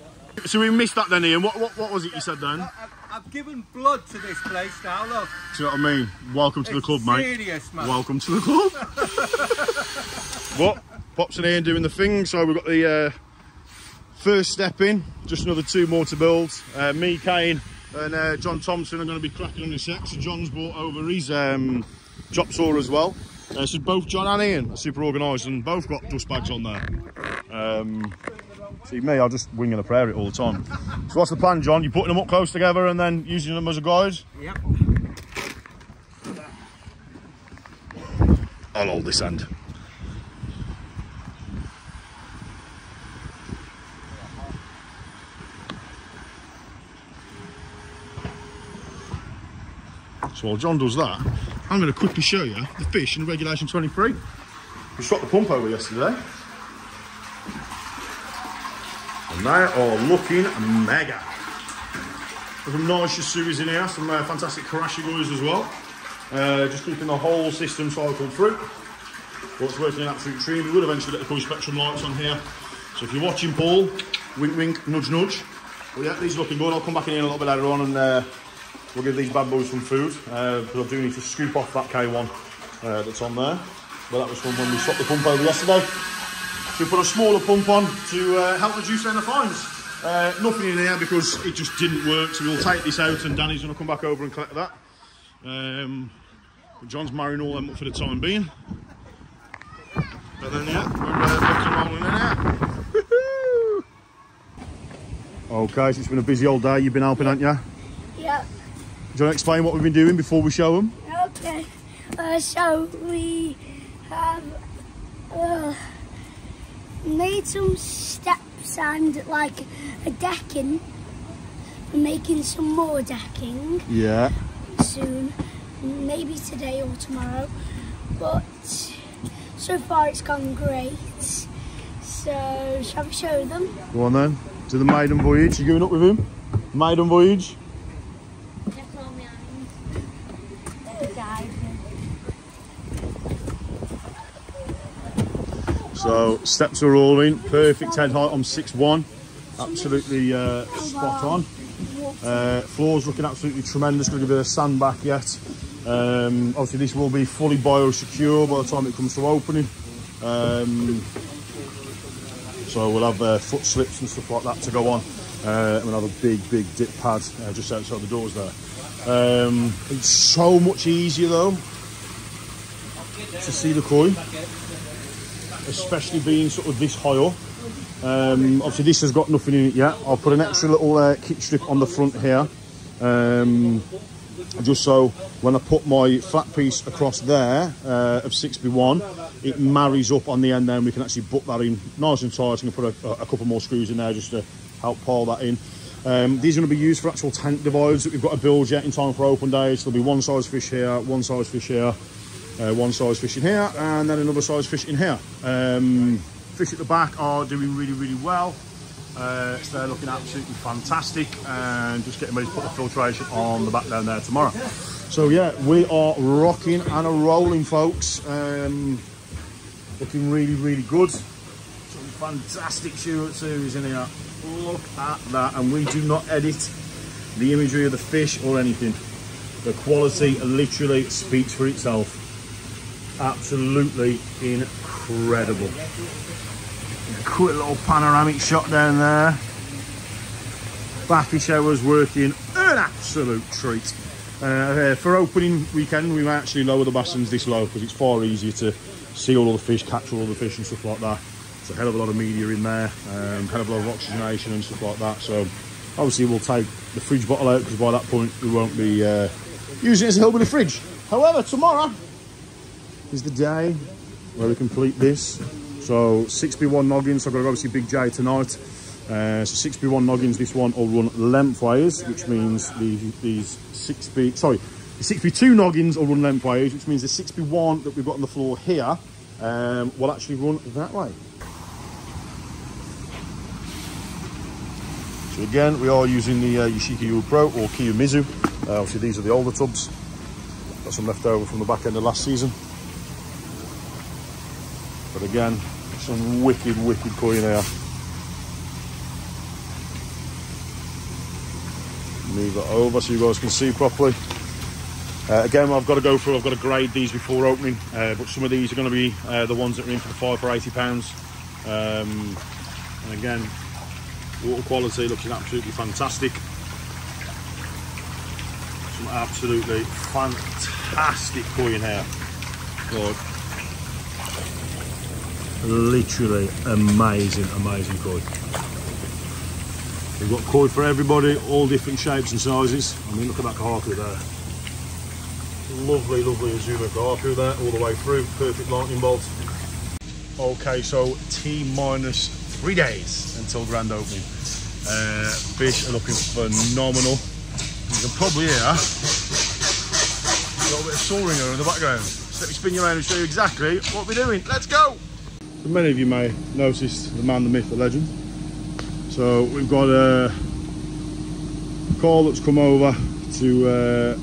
So we missed that then, Ian. What, what, what was it you said then? I've, I've given blood to this place now, look. Do you know what I mean? Welcome to the It's club, mate. serious, man. Welcome to the club. what? Pops and Ian doing the thing. So we've got the uh, first step in. Just another two more to build. Uh, me, Kane, and uh, John Thompson are going to be cracking on the set. So John's brought over his um, drop saw as well. Uh, this is both John and Ian, are super organised and both got dust bags on there. Um, see me, I'll just wing and a prayer it all the time. so what's the plan, John? You're putting them up close together and then using them as a guide? Yep. I'll hold this end. So while John does that, I'm going to quickly show you the fish in regulation 23. We shot the pump over yesterday. And they are looking mega. There's some nice Yasuis in here, some uh, fantastic Karashigois as well. Uh, just keeping the whole system cycled through. But it's working an absolute treat. We will eventually get the Koi Spectrum lights on here. So if you're watching Paul, wink wink, nudge nudge. But yeah, these are looking good. I'll come back in here a little bit later on and uh, we'll give these bad boys some food. Uh, because I do need to scoop off that K1 uh, that's on there. But that was from when we swapped the pump over yesterday. So we put a smaller pump on to uh, help reduce any fines. Uh, nothing in here because it just didn't work. So we'll take this out and Danny's going to come back over and collect that. Um, but John's marrying all them up for the time being. But then yeah, we're uh, back and rolling in here. okay, so it's been a busy old day. You've been helping, haven't you? Yep. Do you want to explain what we've been doing before we show them? Okay. Uh, so we have uh, made some steps and like a decking. We're making some more decking Yeah. soon, maybe today or tomorrow. But so far it's gone great. So shall we show them? Go on then. To the maiden voyage. You going up with him? Maiden voyage. The guide. So steps are all in. Perfect head height on 6'1". Absolutely uh, spot on. Uh, floor's looking absolutely tremendous. Going to give it a sand back yet. Um, obviously, this will be fully biosecure by the time it comes to opening. Um, so we'll have uh, foot slips and stuff like that to go on. Uh, and we'll have a big, big dip pad uh, just outside the doors there. Um, it's so much easier though to see the koi, especially being sort of this high up. Um, obviously, this has got nothing in it yet. I'll put an extra little uh, kick strip on the front here. Um, just so when I put my flat piece across there uh, of 6B1, it marries up on the end there and we can actually butt that in nice and tight. I'm going to put a, a couple more screws in there just to help pile that in. Um, these are going to be used for actual tank divides that we've got to build yet in time for open days. There'll be one size fish here, one size fish here, uh, one size fish in here, and then another size fish in here. Um, fish at the back are doing really, really well. Uh, so they're looking absolutely fantastic and just getting ready to put the filtration on the back down there tomorrow. So yeah, we are rocking and a rolling, folks. Um, looking really, really good. Some fantastic shoot series in here. Look at that, and we do not edit the imagery of the fish or anything. The quality literally speaks for itself. Absolutely incredible. Quick little panoramic shot down there. Bakki showers working an absolute treat. Uh, for opening weekend, we might actually lower the bassins this low because it's far easier to see all of the fish, catch all the fish and stuff like that. It's a hell of a lot of media in there, um, hell of a lot of oxygenation and stuff like that. So obviously we'll take the fridge bottle out because by that point we won't be uh, using it as a hillbilly fridge. However, tomorrow is the day where we complete this. So 6B1 noggins, so I've got obviously Big J tonight. Uh, so 6B1 noggins, this one will run lengthways, which means the, these 6B, sorry, the 6B2 noggins will run lengthways, which means the 6B1 that we've got on the floor here um, will actually run that way. So again, we are using the uh, Yashika Yu Pro or Kiyomizu. Uh, obviously these are the older tubs. Got some left over from the back end of last season. But again, some wicked, wicked koi in here. Move it over so you guys can see properly. Uh, again, I've got to go through, I've got to grade these before opening, uh, but some of these are going to be uh, the ones that are in for the five for 80 pounds. Um, and again, water quality looking absolutely fantastic. Some absolutely fantastic koi in here. God. Literally amazing, amazing koi. We've got koi for everybody, all different shapes and sizes. I mean, look at that kohaku there. Lovely, lovely Azuma kohaku there, all the way through. Perfect lightning bolt. Okay, so T minus three days until grand opening. Uh, fish are looking phenomenal. You can probably hear a little bit of soaring in the background. So let me spin you around and show you exactly what we're doing. Let's go! Many of you may notice the man, the myth, the legend. So we've got a call that's come over to uh,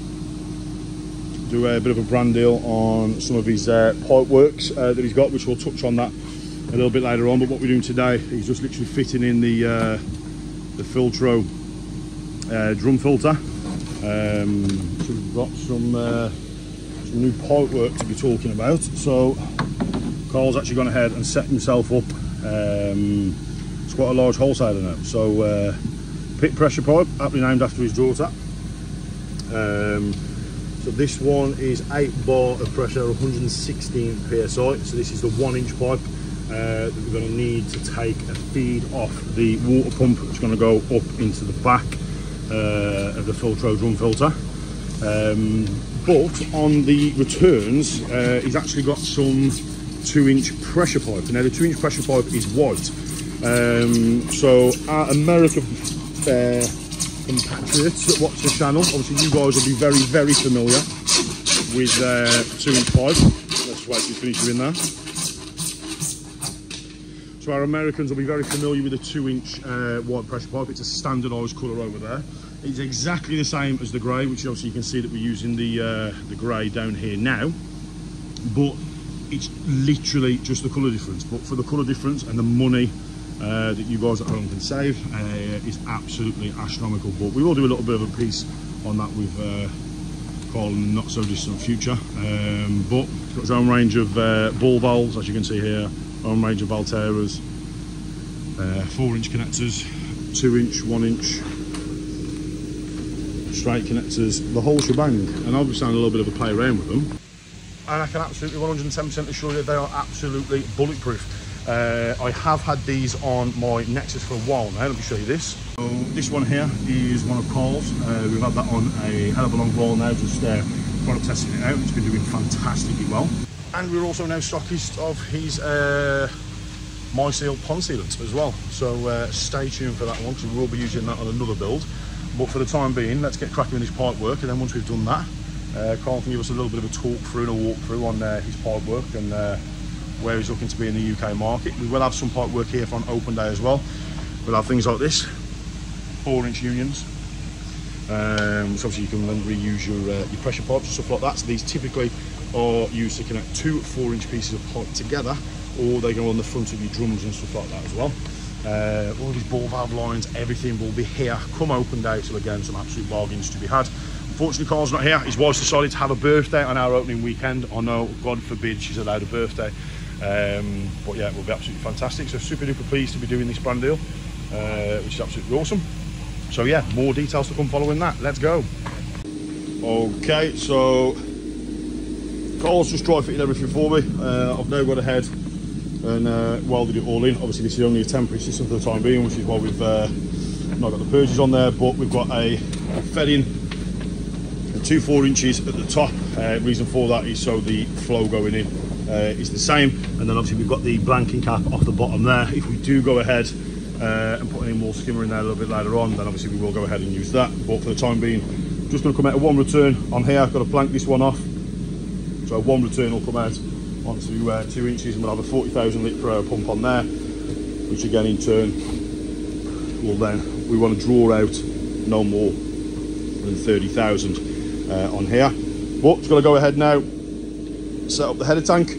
do a bit of a brand deal on some of his uh, pipe works uh, that he's got, which we'll touch on that a little bit later on. But what we're doing today is just literally fitting in the uh, the Filtro uh, drum filter. Um, so we've got some uh, some new pipe work to be talking about. So Carl's actually gone ahead and set himself up. Um, it's quite a large wholesaler now. So uh, pit pressure pipe, aptly named after his daughter. Um, so this one is 8 bar of pressure, 116 psi. So this is the one inch pipe uh, that we're going to need to take a feed off the water pump that's going to go up into the back uh, of the Filtro drum filter. Um, but on the returns, uh, he's actually got some two inch pressure pipe. Now the two inch pressure pipe is white. Um, so our American uh, compatriots that watch the channel, obviously you guys will be very, very familiar with uh, two inch pipe. Let's wait till finish doing that. So our Americans will be very familiar with the two inch uh, white pressure pipe. It's a standardised colour over there. It's exactly the same as the grey, which obviously you can see that we're using the, uh, the grey down here now. But it's literally just the colour difference. But for the colour difference and the money uh, that you guys at home can save uh, is absolutely astronomical. But we will do a little bit of a piece on that with uh, Carl in the not so distant future. Um, but it's got its own range of uh, ball valves, as you can see here, own range of Valterras, uh, four inch connectors, two inch, one inch, straight connectors, the whole shebang. And I'll be starting a little bit of a play around with them. And I can absolutely 110% assure you they are absolutely bulletproof. Uh, I have had these on my Nexus for a while now. Let me show you this. So this one here is one of Carl's. Uh, we've had that on a hell of a long while now, just uh, product testing it out. It's been doing fantastically well. And we're also now stockist of his uh, MySeal pond sealant as well. So uh, stay tuned for that one because we will be using that on another build. But for the time being, let's get cracking with his pipe work. And then once we've done that, uh, Carl can give us a little bit of a talk through and a walk through on uh, his pipe work and uh, where he's looking to be in the UK market. We will have some pipe work here for an open day as well. We'll have things like this, four inch unions. Um, so obviously you can then reuse your, uh, your pressure pipes and stuff like that. So these typically are used to connect two four inch pieces of pipe together or they go on the front of your drums and stuff like that as well. Uh, all these ball valve lines, everything will be here come open day. So again, some absolute bargains to be had. Unfortunately, Carl's not here. His wife's decided to have a birthday on our opening weekend. I know, God forbid, she's allowed a birthday. Um, but yeah, it will be absolutely fantastic. So super duper pleased to be doing this brand deal, uh, which is absolutely awesome. So yeah, more details to come following that. Let's go. Okay, so Carl's just dry fitting everything for me. Uh, I've now got ahead and uh, welded it all in. Obviously, this is only a temporary system for the time being, which is why we've uh, not got the purges on there, but we've got a, a fed in two four inches at the top. Uh, reason for that is so the flow going in uh, is the same, and then obviously we've got the blanking cap off the bottom there. If we do go ahead uh, and put any more skimmer in there a little bit later on, then obviously we will go ahead and use that. But for the time being, just going to come out of one return on here. I've got to blank this one off, so one return will come out onto uh, two inches, and we'll have a 40,000 litre per hour pump on there, which again in turn will then we want to draw out no more than 30,000 uh, on here. But just got to go ahead now, set up the header tank,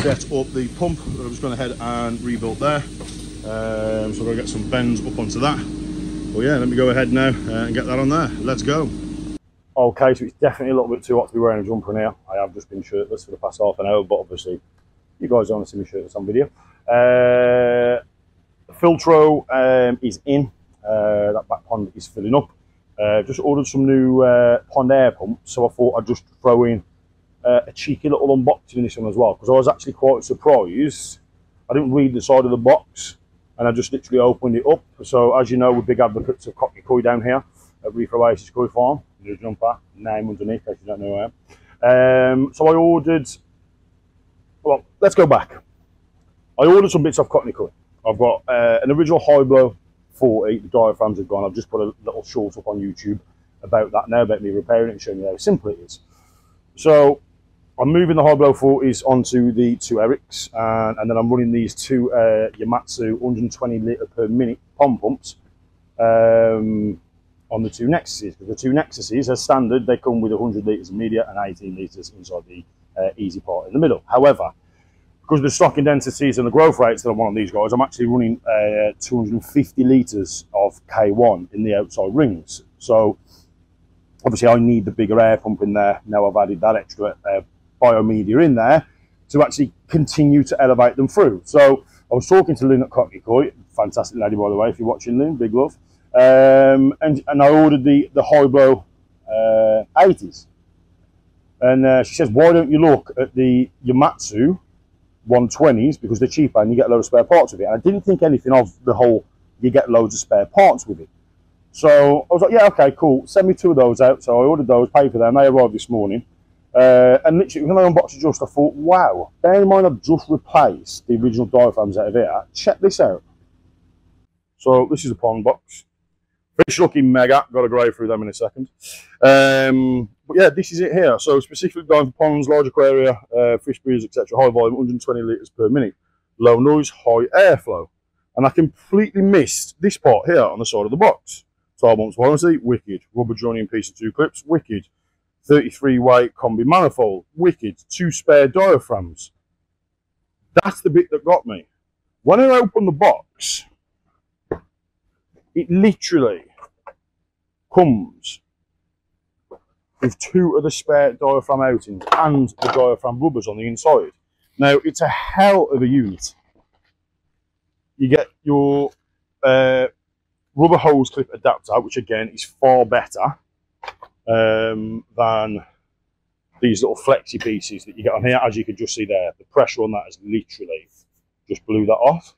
set up the pump that I was going ahead and rebuilt there. Um, so I'm going to get some bends up onto that. Well, yeah, let me go ahead now uh, and get that on there. Let's go. Okay, so it's definitely a little bit too hot to be wearing a jumper in here. I have just been shirtless for the past half an hour, but obviously you guys don't want to see me shirtless on video. Uh, Filtro um, is in. Uh, that back pond is filling up. Uh, just ordered some new uh, pond air pumps, so I thought I'd just throw in uh, a cheeky little unboxing in this one as well, because I was actually quite surprised. I didn't read the side of the box, and I just literally opened it up. So as you know, we're big advocates of Cockney Koi down here at Reefer Oasis Koi Farm. A jumper, name underneath, case you don't know who I am. Um, so I ordered, well, let's go back. I ordered some bits off Cockney Koi. I've got uh, an original Hiblow 40, the diaphragms have gone. I've just put a little short up on YouTube about that now, about me repairing it and showing you how simple it is. So I'm moving the Hiblow 40s onto the two Erics, and, and then I'm running these two uh, Yamitsu 120 litre per minute pom pumps um, on the two Nexuses. Because the two Nexuses, as standard, they come with 100 litres of media and 18 litres inside the uh, easy part in the middle. However, because the stocking densities and the growth rates that I want on these guys, I'm actually running uh, 250 litres of K1 in the outside rings. So obviously I need the bigger air pump in there. Now I've added that extra uh, biomedia in there to actually continue to elevate them through. So I was talking to Lynn at Cockney Koi, fantastic lady by the way, if you're watching Lynn, big love. Um, and, and I ordered the, the Hiblow uh, 80s. And uh, she says, why don't you look at the Yamitsu 120s because they're cheaper and you get a load of spare parts with it. And I didn't think anything of the whole, you get loads of spare parts with it. So I was like, yeah, okay, cool. Send me two of those out. So I ordered those, paid for them. They arrived this morning. Uh, and literally, when I unboxed it just, I thought, wow, bear in mind I've just replaced the original diaphragms out of here. Check this out. So this is a pond box. Fish looking mega. Got a go through them in a second. Um, but yeah, this is it here. So specifically going for ponds, large aquaria, uh, fish breeders, etc. High volume, 120 litres per minute. Low noise, high airflow. And I completely missed this part here on the side of the box. 12 months warranty, wicked. Rubber joining piece and two clips, wicked. 33 weight combi manifold, wicked. Two spare diaphragms. That's the bit that got me. When I opened the box, it literally comes with two of the spare diaphragm outings and the diaphragm rubbers on the inside. Now, it's a hell of a unit. You get your uh, rubber hose clip adapter, which again is far better um, than these little flexi pieces that you get on here. As you can just see there, the pressure on that is literally just blew that off.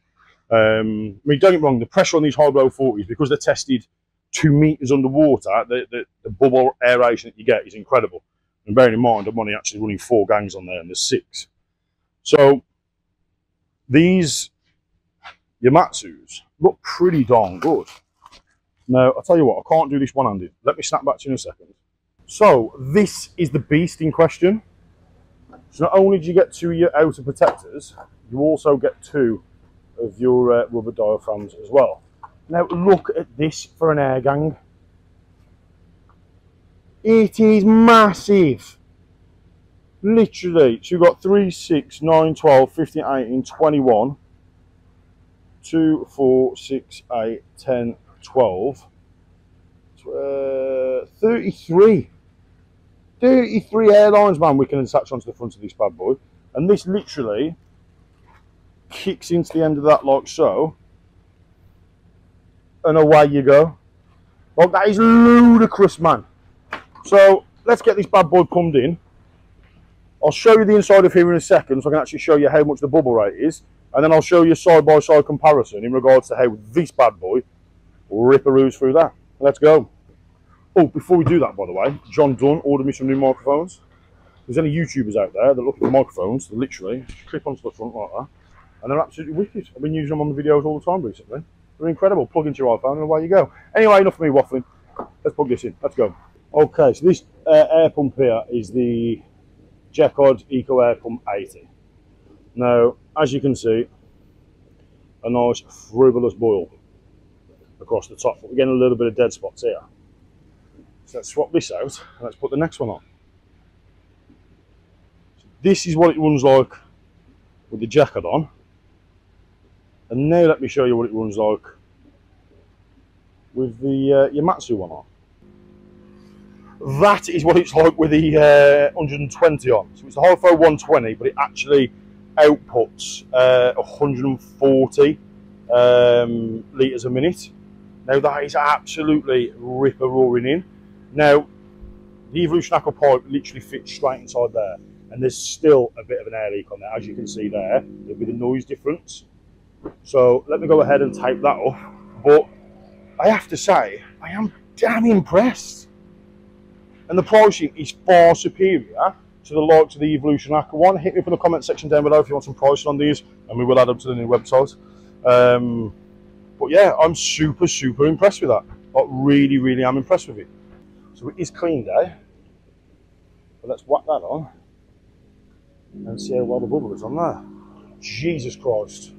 Um, I mean, don't get me wrong, the pressure on these Hiblow 40s, because they're tested two meters underwater, the, the, the bubble aeration that you get is incredible. And bearing in mind, I'm only actually running four gangs on there and there's six. So these Yamitsus look pretty darn good. Now, I'll tell you what, I can't do this one-handed. Let me snap back to you in a second. So, this is the beast in question. So not only do you get two of your outer protectors, you also get two of your uh, rubber diaphragms as well. Now, look at this for an air gang. It is massive. Literally. So you've got 3, 6, 9, 12, 15, 18, 21, 2, 4, 6, 8, 10, 12, uh, 33. 33 airlines, man, we can attach onto the front of this bad boy. And this literally kicks into the end of that like so. And away you go. Well, that is ludicrous, man. So, let's get this bad boy pumped in. I'll show you the inside of here in a second so I can actually show you how much the bubble rate is. And then I'll show you side-by-side -side comparison in regards to how this bad boy ripperoos through that. Let's go. Oh, before we do that, by the way, John Dunn ordered me some new microphones. There's any YouTubers out there that look at the microphones, literally clip onto the front like that, and they're absolutely wicked. I've been using them on the videos all the time recently. They're incredible. Plug into your iPhone and away you go. Anyway, enough of me waffling. Let's plug this in. Let's go. Okay, so this uh, air pump here is the Jecod Eco Air Pump 80. Now, as you can see, a nice frivolous boil across the top. But we're getting a little bit of dead spots here. So let's swap this out and let's put the next one on. So this is what it runs like with the jacket on. And now let me show you what it runs like with the uh, Yamitsu one on. That is what it's like with the uh, 120 on. So it's a Hi-Fi 120, but it actually outputs uh, 140 um, litres a minute. Now that is absolutely ripper roaring in. Now, the Evolution Aqua pipe literally fits straight inside there. And there's still a bit of an air leak on there, as you can see there. There'll be the noise difference. So let me go ahead and tape that off. But I have to say, I am damn impressed. And the pricing is far superior to the likes of the Evolution Aqua one. Hit me up in the comment section down below if you want some pricing on these, and we will add them to the new website. Um, but yeah, I'm super, super impressed with that. I really, really am impressed with it. So it is clean day. But let's whack that on and see how well the bubble is on there. Jesus Christ.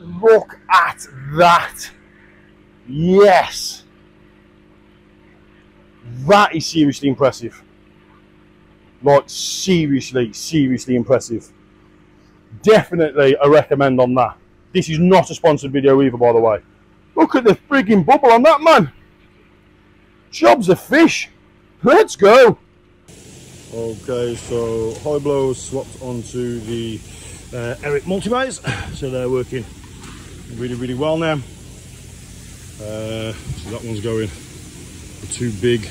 Look at that. Yes. That is seriously impressive. Like, seriously, seriously impressive. Definitely a recommend on that. This is not a sponsored video either, by the way. Look at the frigging bubble on that, man. Job's a fish. Let's go. Okay, so Hiblows swapped onto the uh, Eric multimise, so they're working really, really well now. Uh, so that one's going. The two big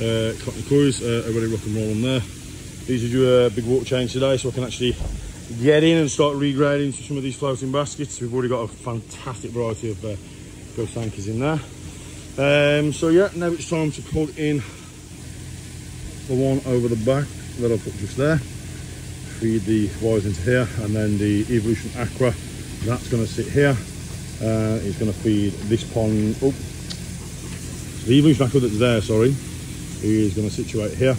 uh, cotton coils uh, are ready rock and roll on there. These are do a big water change today, so I can actually get in and start regrading to some of these floating baskets. We've already got a fantastic variety of uh, ghost anchors in there. Um, so yeah, now it's time to plug in the one over the back that I'll put just there. Feed the wires into here, and then the Evolution Aqua, that's going to sit here. Uh, it's going to feed this pond. Oh, the Evolution Aqua that's there, sorry, is going to situate here,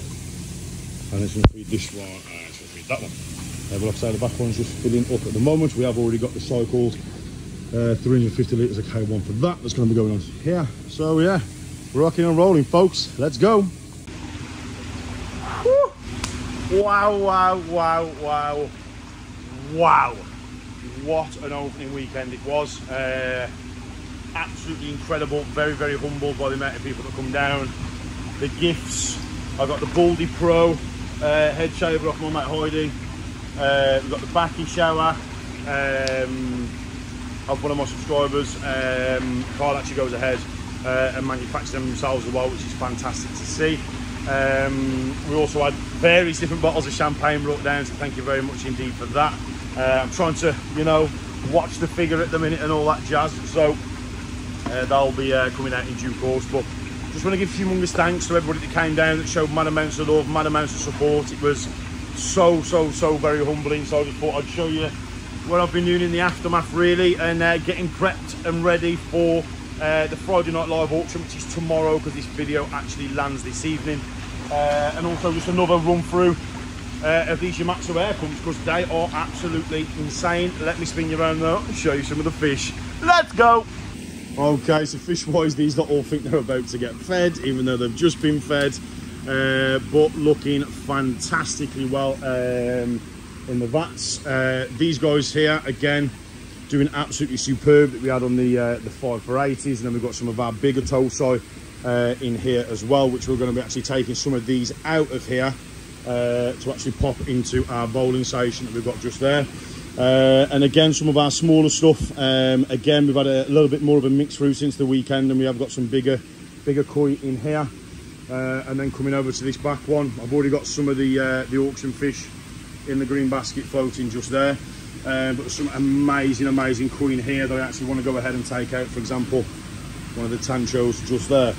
and it's going to feed this one. Uh, it's going to feed that one. Uh, but like I say, the back one's just filling up at the moment. We have already got the cycled uh, 350 litres of K1 for that. That's going to be going on here. So yeah, rocking and rolling, folks. Let's go. Whew. Wow, wow, wow, wow, wow. What an opening weekend it was. Uh, absolutely incredible. Very, very humbled by the amount of people that come down. The gifts. I got the Baldy Pro uh, head shaver off my mate Heidi. Uh, we've got the Bakki shower. Um, of one of my subscribers. Um, Carl actually goes ahead uh, and manufactures them themselves as well, which is fantastic to see. Um, we also had various different bottles of champagne brought down, so thank you very much indeed for that. Uh, I'm trying to, you know, watch the figure at the minute and all that jazz, so uh, that'll be uh, coming out in due course. But just want to give humongous thanks to everybody that came down, that showed mad amounts of love, mad amounts of support. It was so, so, so very humbling. So I just thought I'd show you what I've been doing in the aftermath really and uh, getting prepped and ready for uh, the Friday Night Live auction which is tomorrow because this video actually lands this evening uh, and also just another run through uh, of these Yamitsu air pumps because they are absolutely insane. Let me spin you around though and show you some of the fish. Let's go! Okay, so fish wise these not all think they're about to get fed even though they've just been fed uh, but looking fantastically well. Um, in the vats. Uh, these guys here, again, doing absolutely superb that we had on the uh, the 5 for 80s. And then we've got some of our bigger Tosai uh, in here as well, which we're going to be actually taking some of these out of here uh, to actually pop into our bowling station that we've got just there. Uh, and again, some of our smaller stuff. Um, again, we've had a little bit more of a mix through since the weekend and we have got some bigger, bigger koi in here. Uh, and then coming over to this back one, I've already got some of the the auction fish in the green basket floating just there. Um, but some amazing, amazing queen here that I actually want to go ahead and take out. For example, one of the tanchos just there.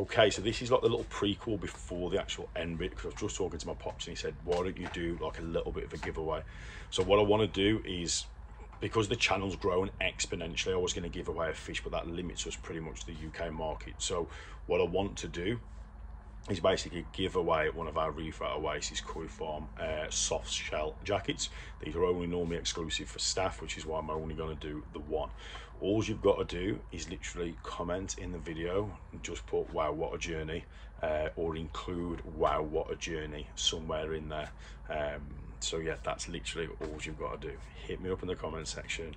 Okay, so this is like the little prequel before the actual end bit because I was just talking to my pops and he said, why don't you do like a little bit of a giveaway? So what I want to do is because the channel's grown exponentially, I was going to give away a fish, but that limits us pretty much to the UK market. So what I want to do is basically give away one of our Reefer Oasis Koi Farm uh, soft shell jackets. These are only normally exclusive for staff, which is why I'm only going to do the one. All you've got to do is literally comment in the video just put wow what a journey uh, or include wow what a journey somewhere in there. Um, so yeah, that's literally all you've got to do. Hit me up in the comment section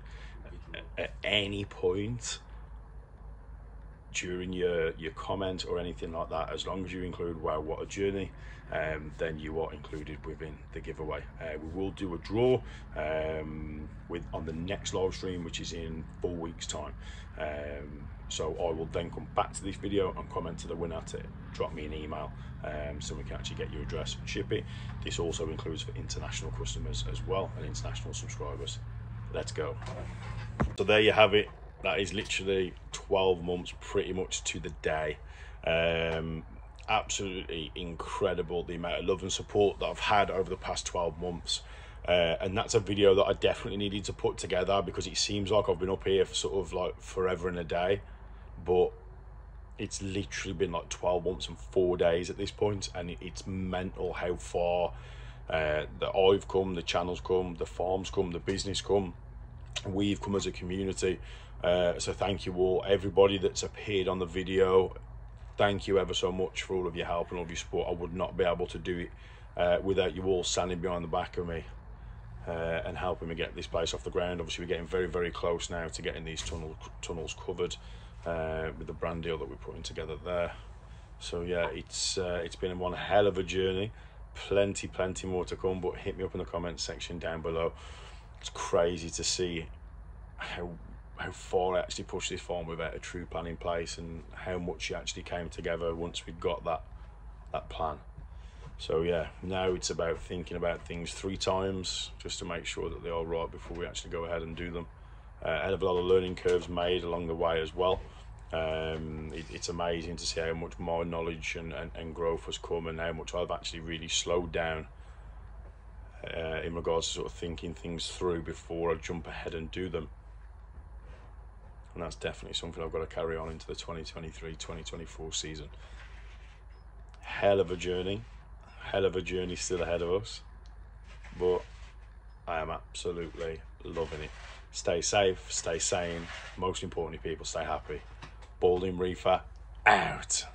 at, at any point during your your comment or anything like that as long as you include wow what a journey um, then you are included within the giveaway. Uh, we will do a draw um, with on the next live stream which is in four weeks time. Um, so I will then come back to this video and comment to the winner to drop me an email um, so we can actually get your address and ship it. This also includes for international customers as well and international subscribers. Let's go. So there you have it. That is literally 12 months pretty much to the day. Um, absolutely incredible the amount of love and support that i've had over the past 12 months uh, and that's a video that i definitely needed to put together because it seems like i've been up here for sort of like forever and a day but it's literally been like 12 months and four days at this point and it's mental how far uh, that I've come, the channel's come, the farm's come, the business come, we've come as a community. Uh, so thank you all, everybody that's appeared on the video. Thank you ever so much for all of your help and all of your support. I would not be able to do it uh, without you all standing behind the back of me uh, and helping me get this place off the ground. Obviously, we're getting very, very close now to getting these tunnel, tunnels covered uh, with the brand deal that we're putting together there. So yeah, it's uh, it's been one hell of a journey. Plenty, plenty more to come. But hit me up in the comments section down below. It's crazy to see how how far I actually pushed this farm without a true plan in place, and how much it actually came together once we got that that plan. So yeah, now it's about thinking about things three times just to make sure that they are right before we actually go ahead and do them. Uh, of a lot of learning curves made along the way as well. Um, it, it's amazing to see how much more knowledge and, and, and growth has come and how much I've actually really slowed down uh, in regards to sort of thinking things through before I jump ahead and do them. And that's definitely something I've got to carry on into the 2023 2024 season. Hell of a journey, hell of a journey still ahead of us, but I am absolutely loving it. Stay safe, stay sane, most importantly, people stay happy. Balding Reefer out.